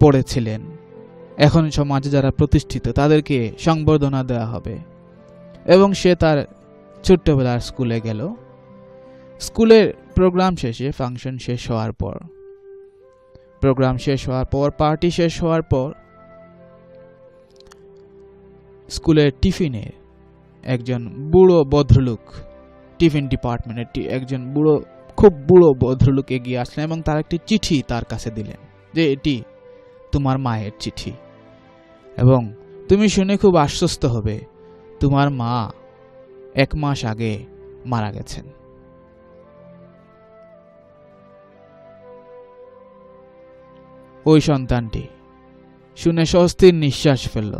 [SPEAKER 1] পড়েছিলেন, এখন সমাজে যারা প্রতিষ্ঠিত, তাদেরকে সংবর্ধনা দেওয়া হবে। এবং সে তার ছোট্টবেলার স্কুলে গেল। স্কুলের প্রোগ্রাম শেষে ফাংশন শেষ হওয়ার পর। প্রোগ্রাম শেষ হওয়ার পর পার্টি শেষ হওয়ার পর স্কুলের টিফিনে একজন বুড়ো ভদ্রলোক, টিফিন ডিপার্টমেন্টের একজন বুড়ো, খুব বুড়ো ভদ্রলোক এগিয়ে আসলেন এবং তার একটি চিঠি তার কাছে দিলেন যে, এটি তোমার মায়ের চিঠি এবং তুমি শুনে খুব আশ্বস্ত হবে। তোমার মা এক মাস আগে মারা গেছেন। ওই সন্তানটি। শুনে স্বস্তির নিঃশ্বাস ফেলল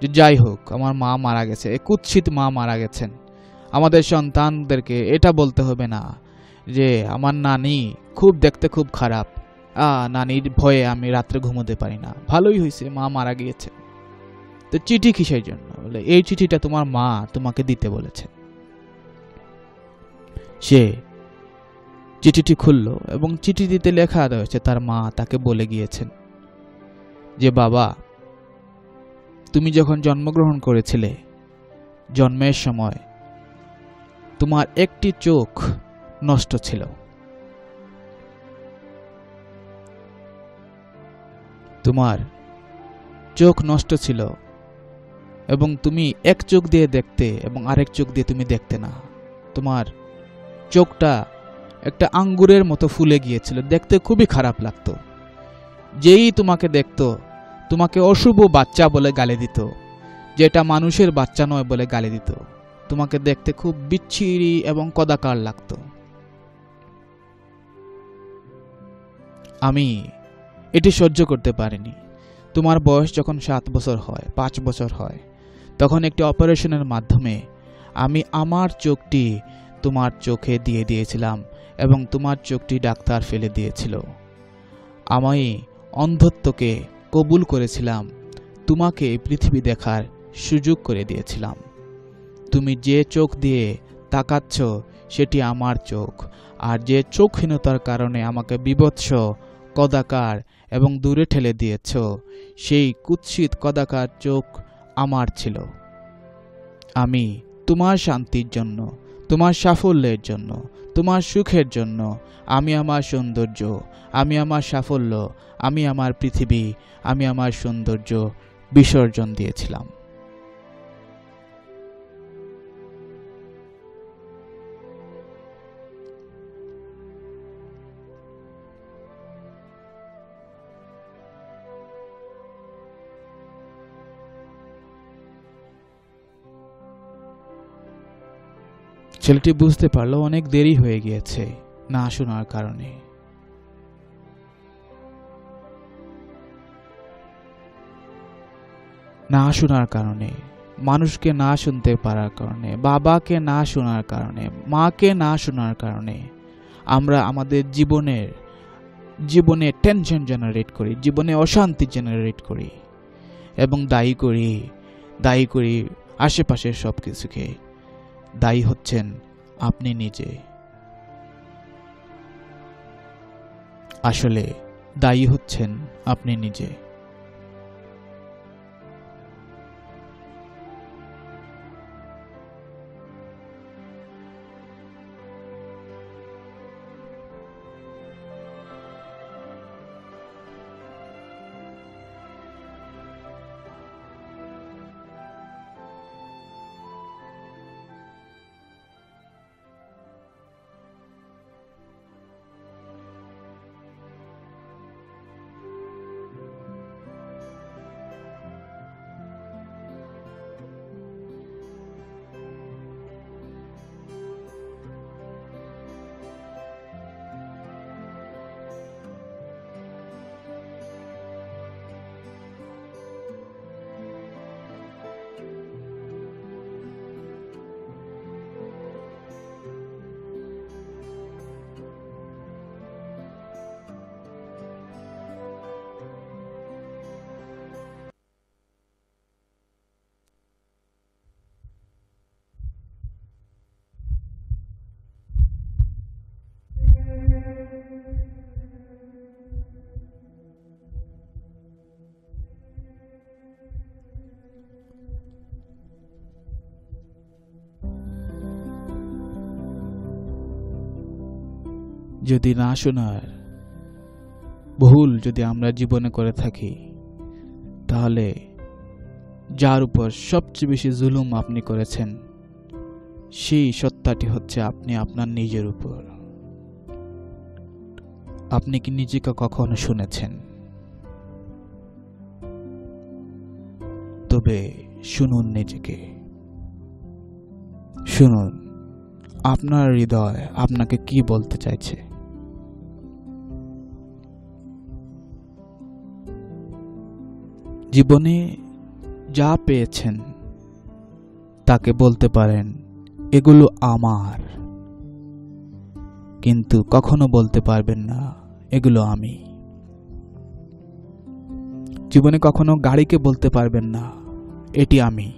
[SPEAKER 1] যে, যাই হোক, আমার মা মারা গেছে কুৎসিত মা মারা গেছেন। আমাদের সন্তানদেরকে এটা বলতে হবে না যে, আমার নানি খুব দেখতে খুব খারাপ। আ, নানির ভয়ে আমি রাত্রে ঘুমোতে পারি না। ভালোই হয়েছে মা মারা গিয়েছে। তো চিঠি কিসের জন্য? বলে, এই চিঠিটা তোমার মা তোমাকে দিতে বলেছে সে চিঠিটি খুলল এবং চিঠিটিতে লেখা রয়েছে তার মা তাকে বলে গিয়েছেন যে, বাবা, তুমি যখন জন্মগ্রহণ করেছিলে, জন্মের সময় তোমার একটি চোখ নষ্ট ছিল। তোমার চোখ নষ্ট ছিল এবং তুমি এক চোখ দিয়ে দেখতে এবং আরেক চোখ দিয়ে তুমি দেখতে না। তোমার চোখটা একটা আঙ্গুরের মতো ফুলে গিয়েছিল। দেখতে খুবই খারাপ লাগতো। যেই তোমাকে দেখতো, তোমাকে অশুভ বাচ্চা বলে গালি দিত, যেটা মানুষের বাচ্চা নয় বলে গালি দিত। তোমাকে দেখতে খুব বিচ্ছিরি এবং কদাকার লাগতো। আমি এটি সহ্য করতে পারিনি। তোমার বয়স যখন সাত বছর হয়, পাঁচ বছর হয়, তখন একটি অপারেশনের মাধ্যমে আমি আমার চোখটি তোমার চোখে দিয়ে দিয়েছিলাম। এবং তোমার চোখটি ডাক্তার ফেলে দিয়েছিল। আমি অন্ধত্বকে কবুল করেছিলাম, তোমাকে পৃথিবী দেখার সুযোগ করে দিয়েছিলাম। তুমি যে চোখ দিয়ে তাকাচ্ছ, সেটি আমার চোখ, আর যে চোখহীনতার কারণে আমাকে বিবৎস কদাকার এবং দূরে ঠেলে দিয়েছ, সেই কুৎসিত কদাকার চোখ আমার ছিল। আমি তোমার শান্তির জন্য তোমার সাফল্যের জন্য, তোমার সুখের জন্য। আমি আমার সৌন্দর্য, আমি আমার সাফল্য, আমি আমার পৃথিবী, আমি আমার সৌন্দর্য বিসর্জন দিয়েছিলাম। ছেলেটি বুঝতে পারল অনেক দেরি হয়ে গিয়েছে, না শোনার কারণে। না শোনার কারণে, মানুষকে না শুনতে পারার কারণে, বাবাকে না শোনার কারণে, মাকে না শোনার কারণে, আমরা আমাদের জীবনের, জীবনে টেনশন জেনারেট করি, জীবনে অশান্তি জেনারেট করি, এবং দায়ী করি দায়ী করি আশেপাশের সব কিছুকে দায়ী হচ্ছেন আপনি নিজে। আসলে দায়ী হচ্ছেন আপনি নিজে। যদি না শোনার, ভুল যদি আমরা জীবনে করে থাকি, তাহলে যার উপর সবচেয়ে বেশি জুলুম আপনি করেছেন, সেই সত্তাটি হচ্ছে আপনি আপনার নিজের উপর। আপনি কি নিজেকে কখনো শুনেছেন? তবে শুনুন নিজেকে। শুনুন, আপনার হৃদয় আপনাকে কি বলতে চাইছে? জীবনে যা পেয়েছেন, তাকে বলতে পারেন, এগুলো আমার। কিন্তু কখনো বলতে পারবেন না, এগুলো আমি। জীবনে কখনো গাড়িকে বলতে পারবেন না, এটি আমি।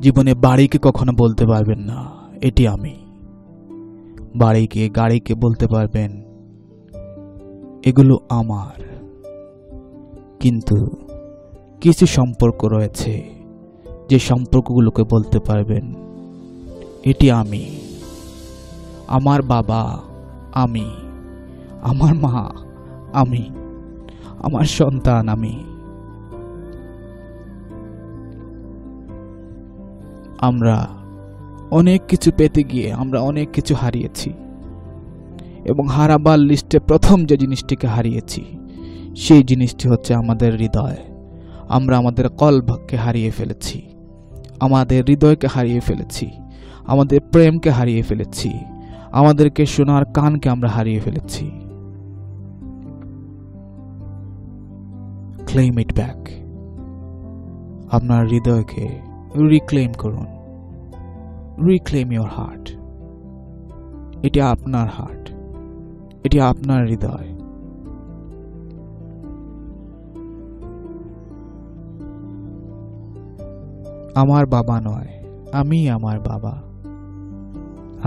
[SPEAKER 1] জীবনে বাড়িকে কখনো বলতে পারবেন না, এটি আমি। বাড়িকে, গাড়িকে বলতে পারবেন, এগুলো আমার। কিন্তু কিছু সম্পর্ক রয়েছে যে সম্পর্কগুলোকে বলতে পারবেন। এটি আমি, আমার বাবা আমি, আমার মা আমি, আমার সন্তান আমি। আমরা অনেক কিছু পেতে গিয়ে আমরা অনেক কিছু হারিয়েছি এবং হারাবার লিস্টে প্রথম যে জিনিসটিকে হারিয়েছি সেই জিনিসটি হচ্ছে আমাদের হৃদয়। আমরা আমাদের কলভকে হারিয়ে ফেলেছি। আমাদের হৃদয়কে হারিয়ে ফেলেছি। আমাদের প্রেমকে হারিয়ে ফেলেছি। আমাদেরকে শোনার কানকে আমরা হারিয়ে ফেলেছি। ক্লেম ইট ব্যাক আপনার হৃদয়কে রিক্লেম করুন। রিক্লেম ইউর হার্ট এটি আপনার হার্ট এটি আপনার হৃদয়। আমার বাবা নয়, আমি আমার বাবা।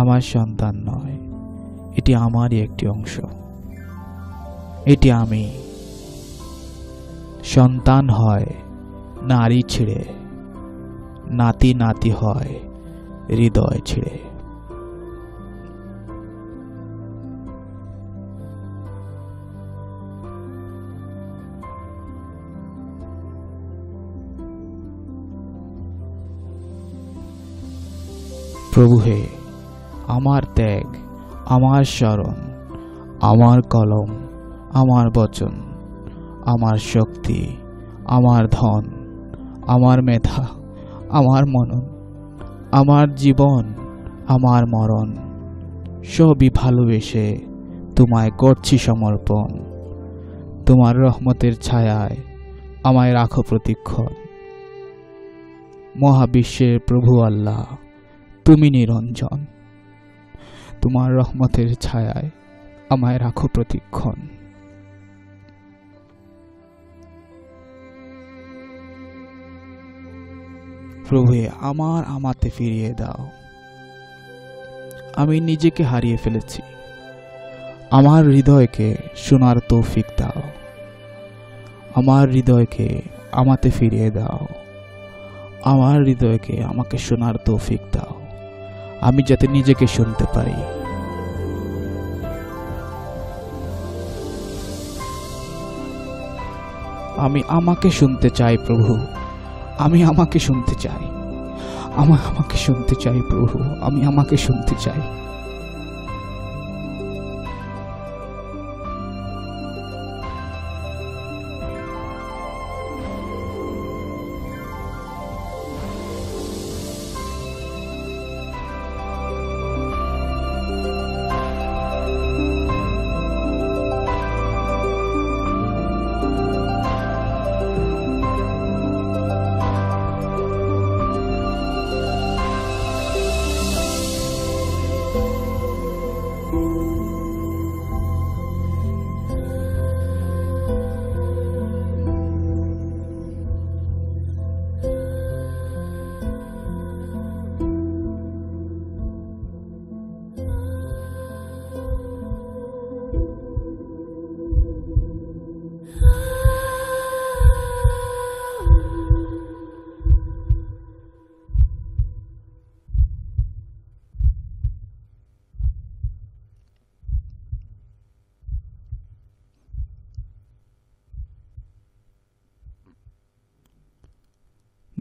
[SPEAKER 1] আমার সন্তান নয়, এটি আমারই একটি অংশ। এটি আমি। সন্তান হয়, নারী ছেড়ে, নাতি নাতি হয়, হৃদয় ছেড়ে। প্রভু হে, আমার ত্যাগ, আমার স্মরণ, আমার কলম, আমার বচন, আমার শক্তি, আমার ধন, আমার মেধা, আমার মনন, আমার জীবন, আমার মরণ, সবই ভালোবেসে তোমায় করছি সমর্পণ। তোমার রহমতের ছায়ায় আমায় রাখো প্রতিক্ষণ। মহাবিশ্বের প্রভু আল্লাহ। তুমি নিরঞ্জন। তোমার রহমতের ছায়ায় আমায় রাখো প্রতিক্ষণ। প্রভু আমার আমাতে ফিরিয়ে দাও। আমি নিজেকে হারিয়ে ফেলেছি। আমার হৃদয়কে শোনার তৌফিক দাও। আমার হৃদয়কে আমাতে ফিরিয়ে দাও। আমার হৃদয়কে আমাকে শোনার তৌফিক দাও। আমি যাতে নিজেকে শুনতে পারি। আমি আমাকে শুনতে চাই, প্রভু। আমি আমাকে শুনতে চাই। আমি আমাকে শুনতে চাই, প্রভু। আমি আমাকে শুনতে চাই।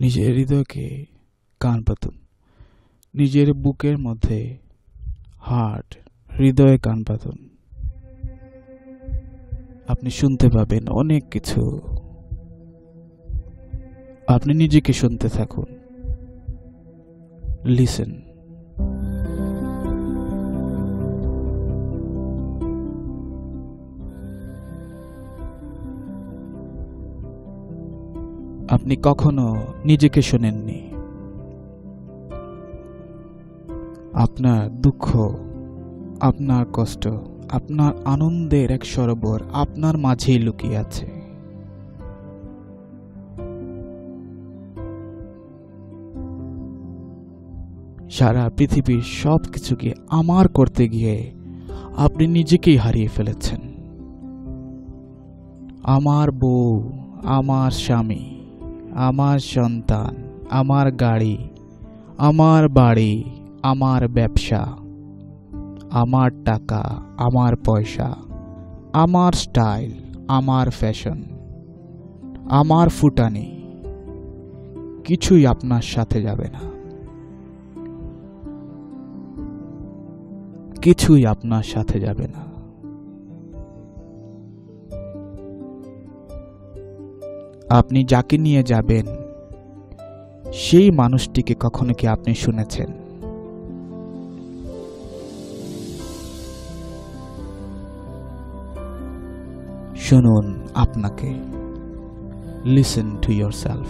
[SPEAKER 1] নিজের হৃদয়কে কান পাতুন নিজের বুকের মধ্যে হার্ট হৃদয়ে কান পাতুন আপনি শুনতে পাবেন অনেক কিছু। আপনি নিজেকে শুনতে থাকুন। লিসেন আপনি কখনো নিজেকে শোনেননি? আপনার দুঃখ, আপনার কষ্ট, আপনার আনন্দের এক সরোবর আপনার মাঝেই লুকিয়ে আছে। সারা পৃথিবীর সব কিছুকে আমার করতে গিয়ে আপনি নিজেকেই হারিয়ে ফেলেছেন। আমার বউ, আমার স্বামী আমার সন্তান, আমার গাড়ি, আমার বাড়ি, আমার ব্যবসা, আমার টাকা, আমার পয়সা, আমার স্টাইল, আমার ফ্যাশন, আমার ফুটানি, কিছুই আপনার সাথে যাবে না। কিছুই আপনার সাথে যাবে না। আপনি যাকে নিয়ে যাবেন, সেই মানুষটিকে কখনো কি আপনি শুনেছেন? শুনুন আপনাকে। লিসেন টু ইয়োর সেলফ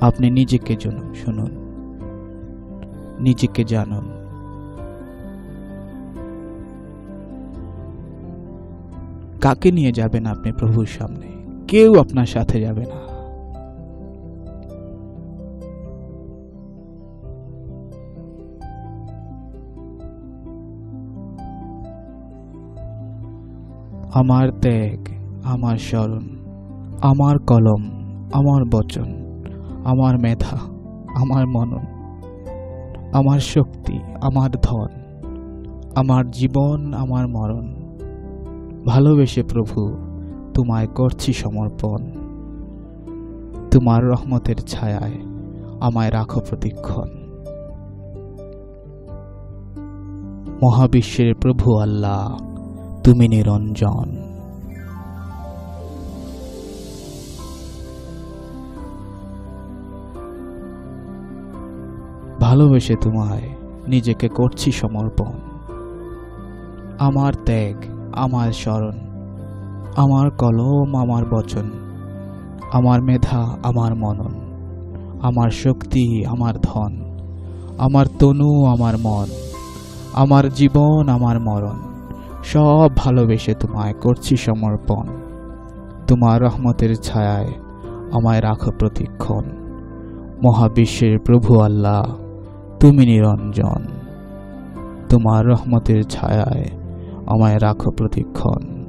[SPEAKER 1] আপনি নিজেকে জানুন, শুনুন। নিজেকে জানুন। কাকে নিয়ে যাবেন আপনি প্রভুর সামনে? কেউ আপনার সাথে যাবে না। আমার ত্যাগ, আমার স্মরণ, আমার কলম, আমার বচন, আমার মেধা, আমার মনন, আমার শক্তি, আমার ধন, আমার জীবন, আমার মরণ। ভালোবেসে প্রভু তোমায় করছি সমর্পণ। তোমার রহমতের ছায়ায় আমায় রাখো প্রতিক্ষণ। মহাবিশ্বের প্রভু আল্লাহ, তুমি নিরঞ্জন। ভালোবেসে তোমায় নিজেকে করছি সমর্পণ। আমার ত্যাগ, আমার স্মরণ আমার কলম, আমার বচন, আমার মেধা, আমার মনন, আমার শক্তি, আমার ধন, আমার তনু, আমার মন, আমার জীবন, আমার মরণ, সব ভালোবেসে তোমায় করছি সমর্পণ। তোমার রহমতের ছায়ায় আমায় রাখো প্রতিক্ষণ। মহাবিশ্বের প্রভু আল্লাহ, তুমি নিরঞ্জন। তোমার রহমতের ছায়ায় আমায় রাখো প্রতিক্ষণ।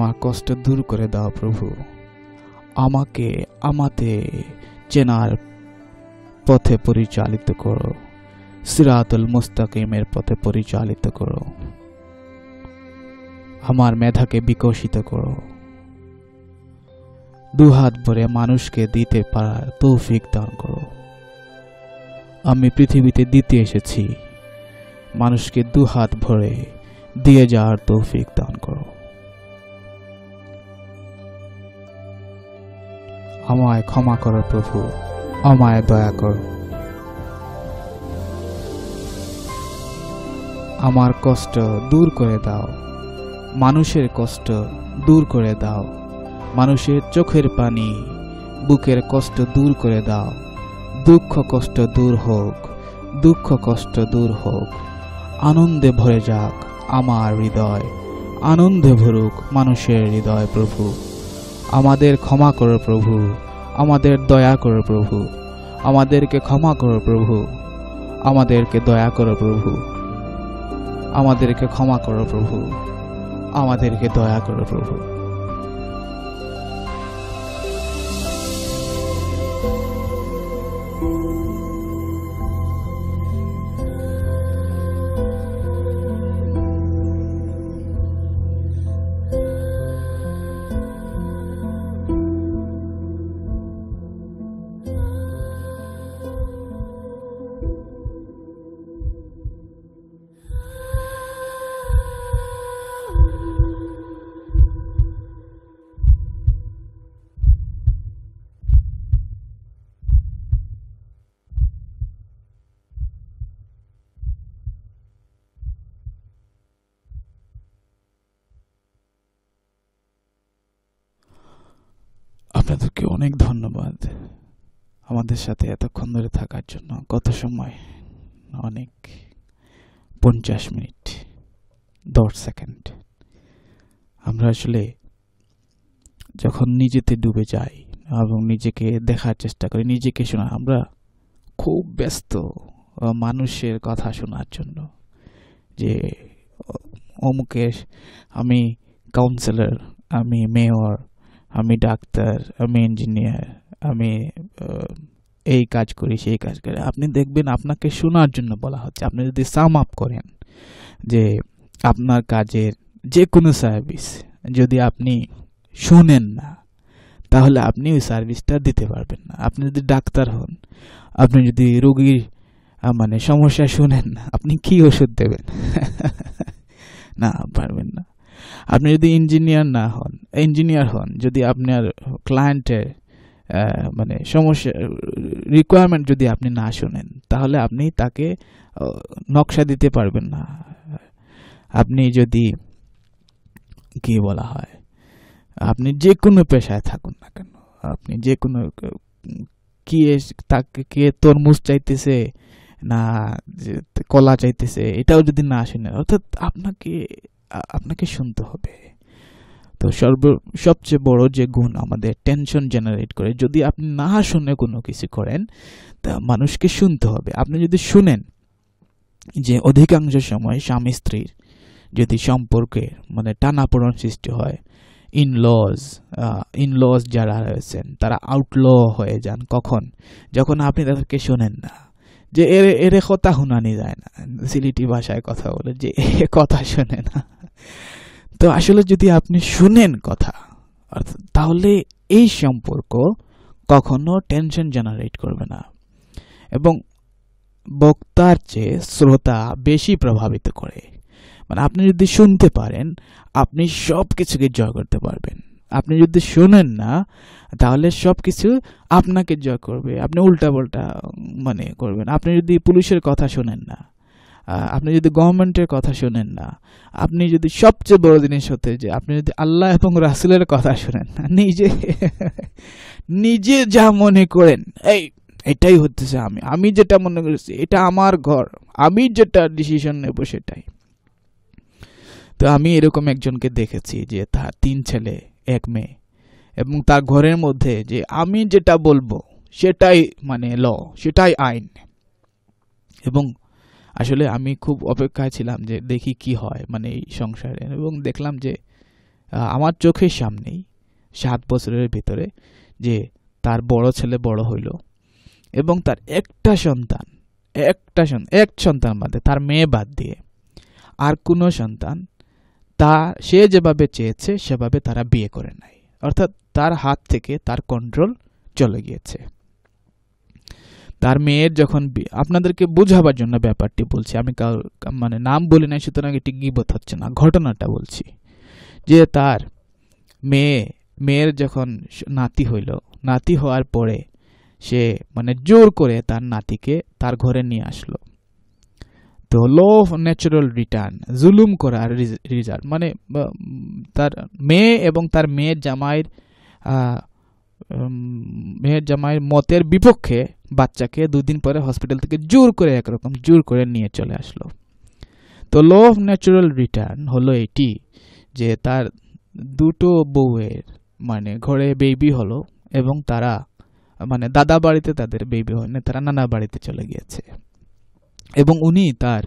[SPEAKER 1] আমার কষ্ট দূর করে দাও প্রভু। আমাকে আমাতে চেনার পথে পরিচালিত করো। সিরাতুল মুস্তাকিমের পথে পরিচালিত করো। আমার মেধাকে বিকশিত করো। দুহাত ভরে মানুষকে দিতে পারার তৌফিক দান করো। আমি পৃথিবীতে দিতে এসেছি। মানুষকে দুহাত ভরে দিয়ে যাওয়ার তৌফিক দান করো। আমায় ক্ষমা করো প্রভু, আমায় দয়া কর। আমার কষ্ট দূর করে দাও, মানুষের কষ্ট দূর করে দাও, মানুষের চোখের পানি বুকের কষ্ট দূর করে দাও। দুঃখ কষ্ট দূর হোক, দুঃখ কষ্ট দূর হোক, আনন্দে ভরে যাক আমার হৃদয়, আনন্দে ভরুক মানুষের হৃদয় প্রভু। আমাদের ক্ষমা করো প্রভু। আমাদের দয়া করো প্রভু। আমাদেরকে ক্ষমা করো প্রভু। আমাদেরকে দয়া করো প্রভু। আমাদেরকে ক্ষমা করো প্রভু। আমাদেরকে দয়া করো প্রভু। আপনাদেরকে অনেক ধন্যবাদ আমাদের সাথে এতক্ষণ ধরে থাকার জন্য। কত সময়? অনেক পঞ্চাশ মিনিট, দশ সেকেন্ড। আমরা আসলে যখন নিজেতে ডুবে যাই এবং নিজেকে দেখার চেষ্টা করি, নিজেকে শোনা, আমরা খুব ব্যস্ত মানুষের কথা শোনার জন্য যে, অমুকের আমি কাউন্সিলর আমি মেয়র আমি ডাক্তার, আমি ইঞ্জিনিয়ার আমি এই কাজ করি, সেই কাজ করি। আপনি দেখবেন আপনাকে শোনার জন্য বলা হচ্ছে। আপনি যদি সাম আপ করেন যে আপনার কাজের যে কোনো সার্ভিস যদি আপনি শুনেন না, তাহলে আপনি ওই সার্ভিসটা দিতে পারবেন না। আপনি যদি ডাক্তার হন, আপনি যদি রোগীর মানে সমস্যা শুনেন না, আপনি কি ওষুধ দেবেন? না, পারবেন না। আপনি যদি ইঞ্জিনিয়ার না হন ইঞ্জিনিয়ার হন, যদি আপনার ক্লায়েন্টের মানে সমস্যা রিকোয়ারমেন্ট যদি আপনি না শোনেন, তাহলে আপনি তাকে নকশা দিতে পারবেন না। আপনি যদি, কি বলা হয়, আপনি যে কোনো পেশায় থাকুন না কেন, আপনি যে কোনো কি তাকে, কে তরমুজ চাইতেছে না কলা চাইতেছে, এটাও যদি না শুনে অর্থাৎ আপনাকে আপনাকে শুনতে হবে। তো সর্ব সবচেয়ে বড় যে গুণ আমাদের টেনশন জেনারেট করে, যদি আপনি না শুনে কোনো কিছু করেন, তা মানুষকে শুনতে হবে। আপনি যদি শুনেন যে অধিকাংশ সময় স্বামী স্ত্রীর যদি সম্পর্কে মানে টানাপোড়ন সৃষ্টি হয় ইন লজ ইন লজ যারা রয়েছেন, তারা আউটল হয়ে যান কখন? যখন আপনি তাদেরকে শোনেন না। যে এর এর কথা শুনানি যায় না। সিলিটি ভাষায় কথা বলে যে এ কথা শোনে না। তো আসলে যদি আপনি শুনেন কথা তাহলে এই সম্পর্ক কখনো টেনশন জেনারেট করবে না এবং বক্তার চেয়ে শ্রোতা বেশি প্রভাবিত করে। মানে আপনি যদি শুনতে পারেন, আপনি সব কিছুকে জয় করতে পারবেন। আপনি যদি শোনেন না, তাহলে সব কিছু আপনাকে জয় করবে। আপনি উল্টা পাল্টা মানে করবেন। আপনি যদি পুলিশের কথা শোনেন না আপনি যদি গভর্নমেন্টের কথা শোনেন না, আপনি যদি সবচেয়ে বড় জিনিস হতে যে, আপনি যদি আল্লাহ এবং রাসুলের কথা শোনেন না, নিজে নিজে যা মনে করেন, এই, এটাই হতেছে আমি আমি যেটা মনে করেছি, এটা আমার ঘর, আমি যেটা ডিসিশন নেব সেটাই। তো আমি এরকম একজনকে দেখেছি যে, তার তিন ছেলে, এক মেয়ে, এবং তার ঘরের মধ্যে যে, আমি যেটা বলব, সেটাই মানে ল সেটাই আইন। এবং আসলে আমি খুব অপেক্ষায় ছিলাম যে দেখি কি হয় মানে এই সংসারে এবং দেখলাম যে আমার চোখের সামনেই সাত বছরের ভিতরে যে তার বড় ছেলে বড় হইল এবং তার একটা সন্তান, একটা এক সন্তান বাদে তার মেয়ে বাদ দিয়ে আর কোনো সন্তান তা সে যেভাবে চেয়েছে সেভাবে তারা বিয়ে করে নাই। অর্থাৎ তার হাত থেকে তার কন্ট্রোল চলে গিয়েছে। তার মেয়ের যখন আপনাদেরকে বোঝাবার জন্য ব্যাপারটি বলছি, আমি মানে নাম বলি নাই, সুতরাং এটি গিবত হচ্ছে না, ঘটনাটা বলছি। যে তার মেয়ে, মেয়ের যখন নাতি হইল, নাতি হওয়ার পরে সে মানে জোর করে তার নাতিকে তার ঘরে নিয়ে আসলো। তো ল অফ ন্যাচারাল রিটার্ন জুলুম করার রিজাল্ট মানে তার মেয়ে এবং তার মেয়ের জামাইয়ের মেয়ের জামাইয়ের মতের বিপক্ষে বাচ্চাকে দুদিন পরে হসপিটাল থেকে জোর করে একরকম জোর করে নিয়ে চলে আসলো। তো ল অফ ন্যাচারাল রিটার্ন হলো এটি যে তার দুটো বউয়ের মানে ঘরে বেবি হলো এবং তারা মানে দাদা বাড়িতে তাদের বেবি হয় না তারা নানা বাড়িতে চলে গিয়েছে। এবং উনি তার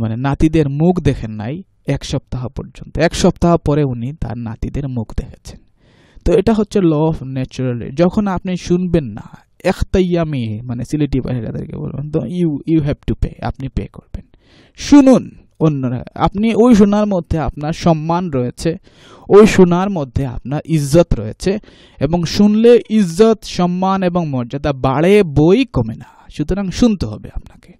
[SPEAKER 1] মানে নাতিদের মুখ দেখেন নাই এক সপ্তাহ পর্যন্ত। এক সপ্তাহ পরে উনি তার নাতিদের মুখ দেখেছেন। তো এটা হচ্ছে ল অফ ন্যাচারাল যখন আপনি শুনবেন না একতাইয়ামি মানে সিলেটি ভাষায় তাদেরকে বলবেন তো you you have to pay আপনি পে করবেন। শুনুন, অন্যরা, আপনি ওই সোনার মধ্যে আপনার সম্মান রয়েছে, ওই সোনার মধ্যে আপনার ইজ্জত রয়েছে, এবং শুনলে ইজ্জত, সম্মান এবং মর্যাদা বাড়ে বই কমে না। সুতরাং শুনতে হবে আপনাকে।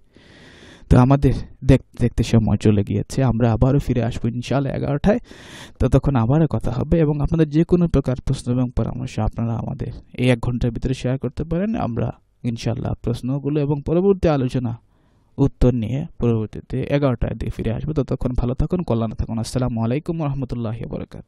[SPEAKER 1] তো আমাদের দেখতে দেখতে সময় চলে গিয়েছে। আমরা আবারও ফিরে আসব ইনশাল্লাহ এগারোটায়। ততক্ষণ আবারও কথা হবে এবং আপনাদের যে কোনো প্রকার প্রশ্ন এবং পরামর্শ আপনারা আমাদের এই এক ঘণ্টার ভিতরে শেয়ার করতে পারেন। আমরা ইনশাল্লাহ প্রশ্নগুলো এবং পরবর্তী আলোচনা উত্তর নিয়ে পরবর্তীতে এগারোটায় দিয়ে ফিরে আসব। ততক্ষণ ভালো থাকুন, কল্যাণ থাকুন। আসসালামু আলাইকুম রহমতুল্লাহ বরকাত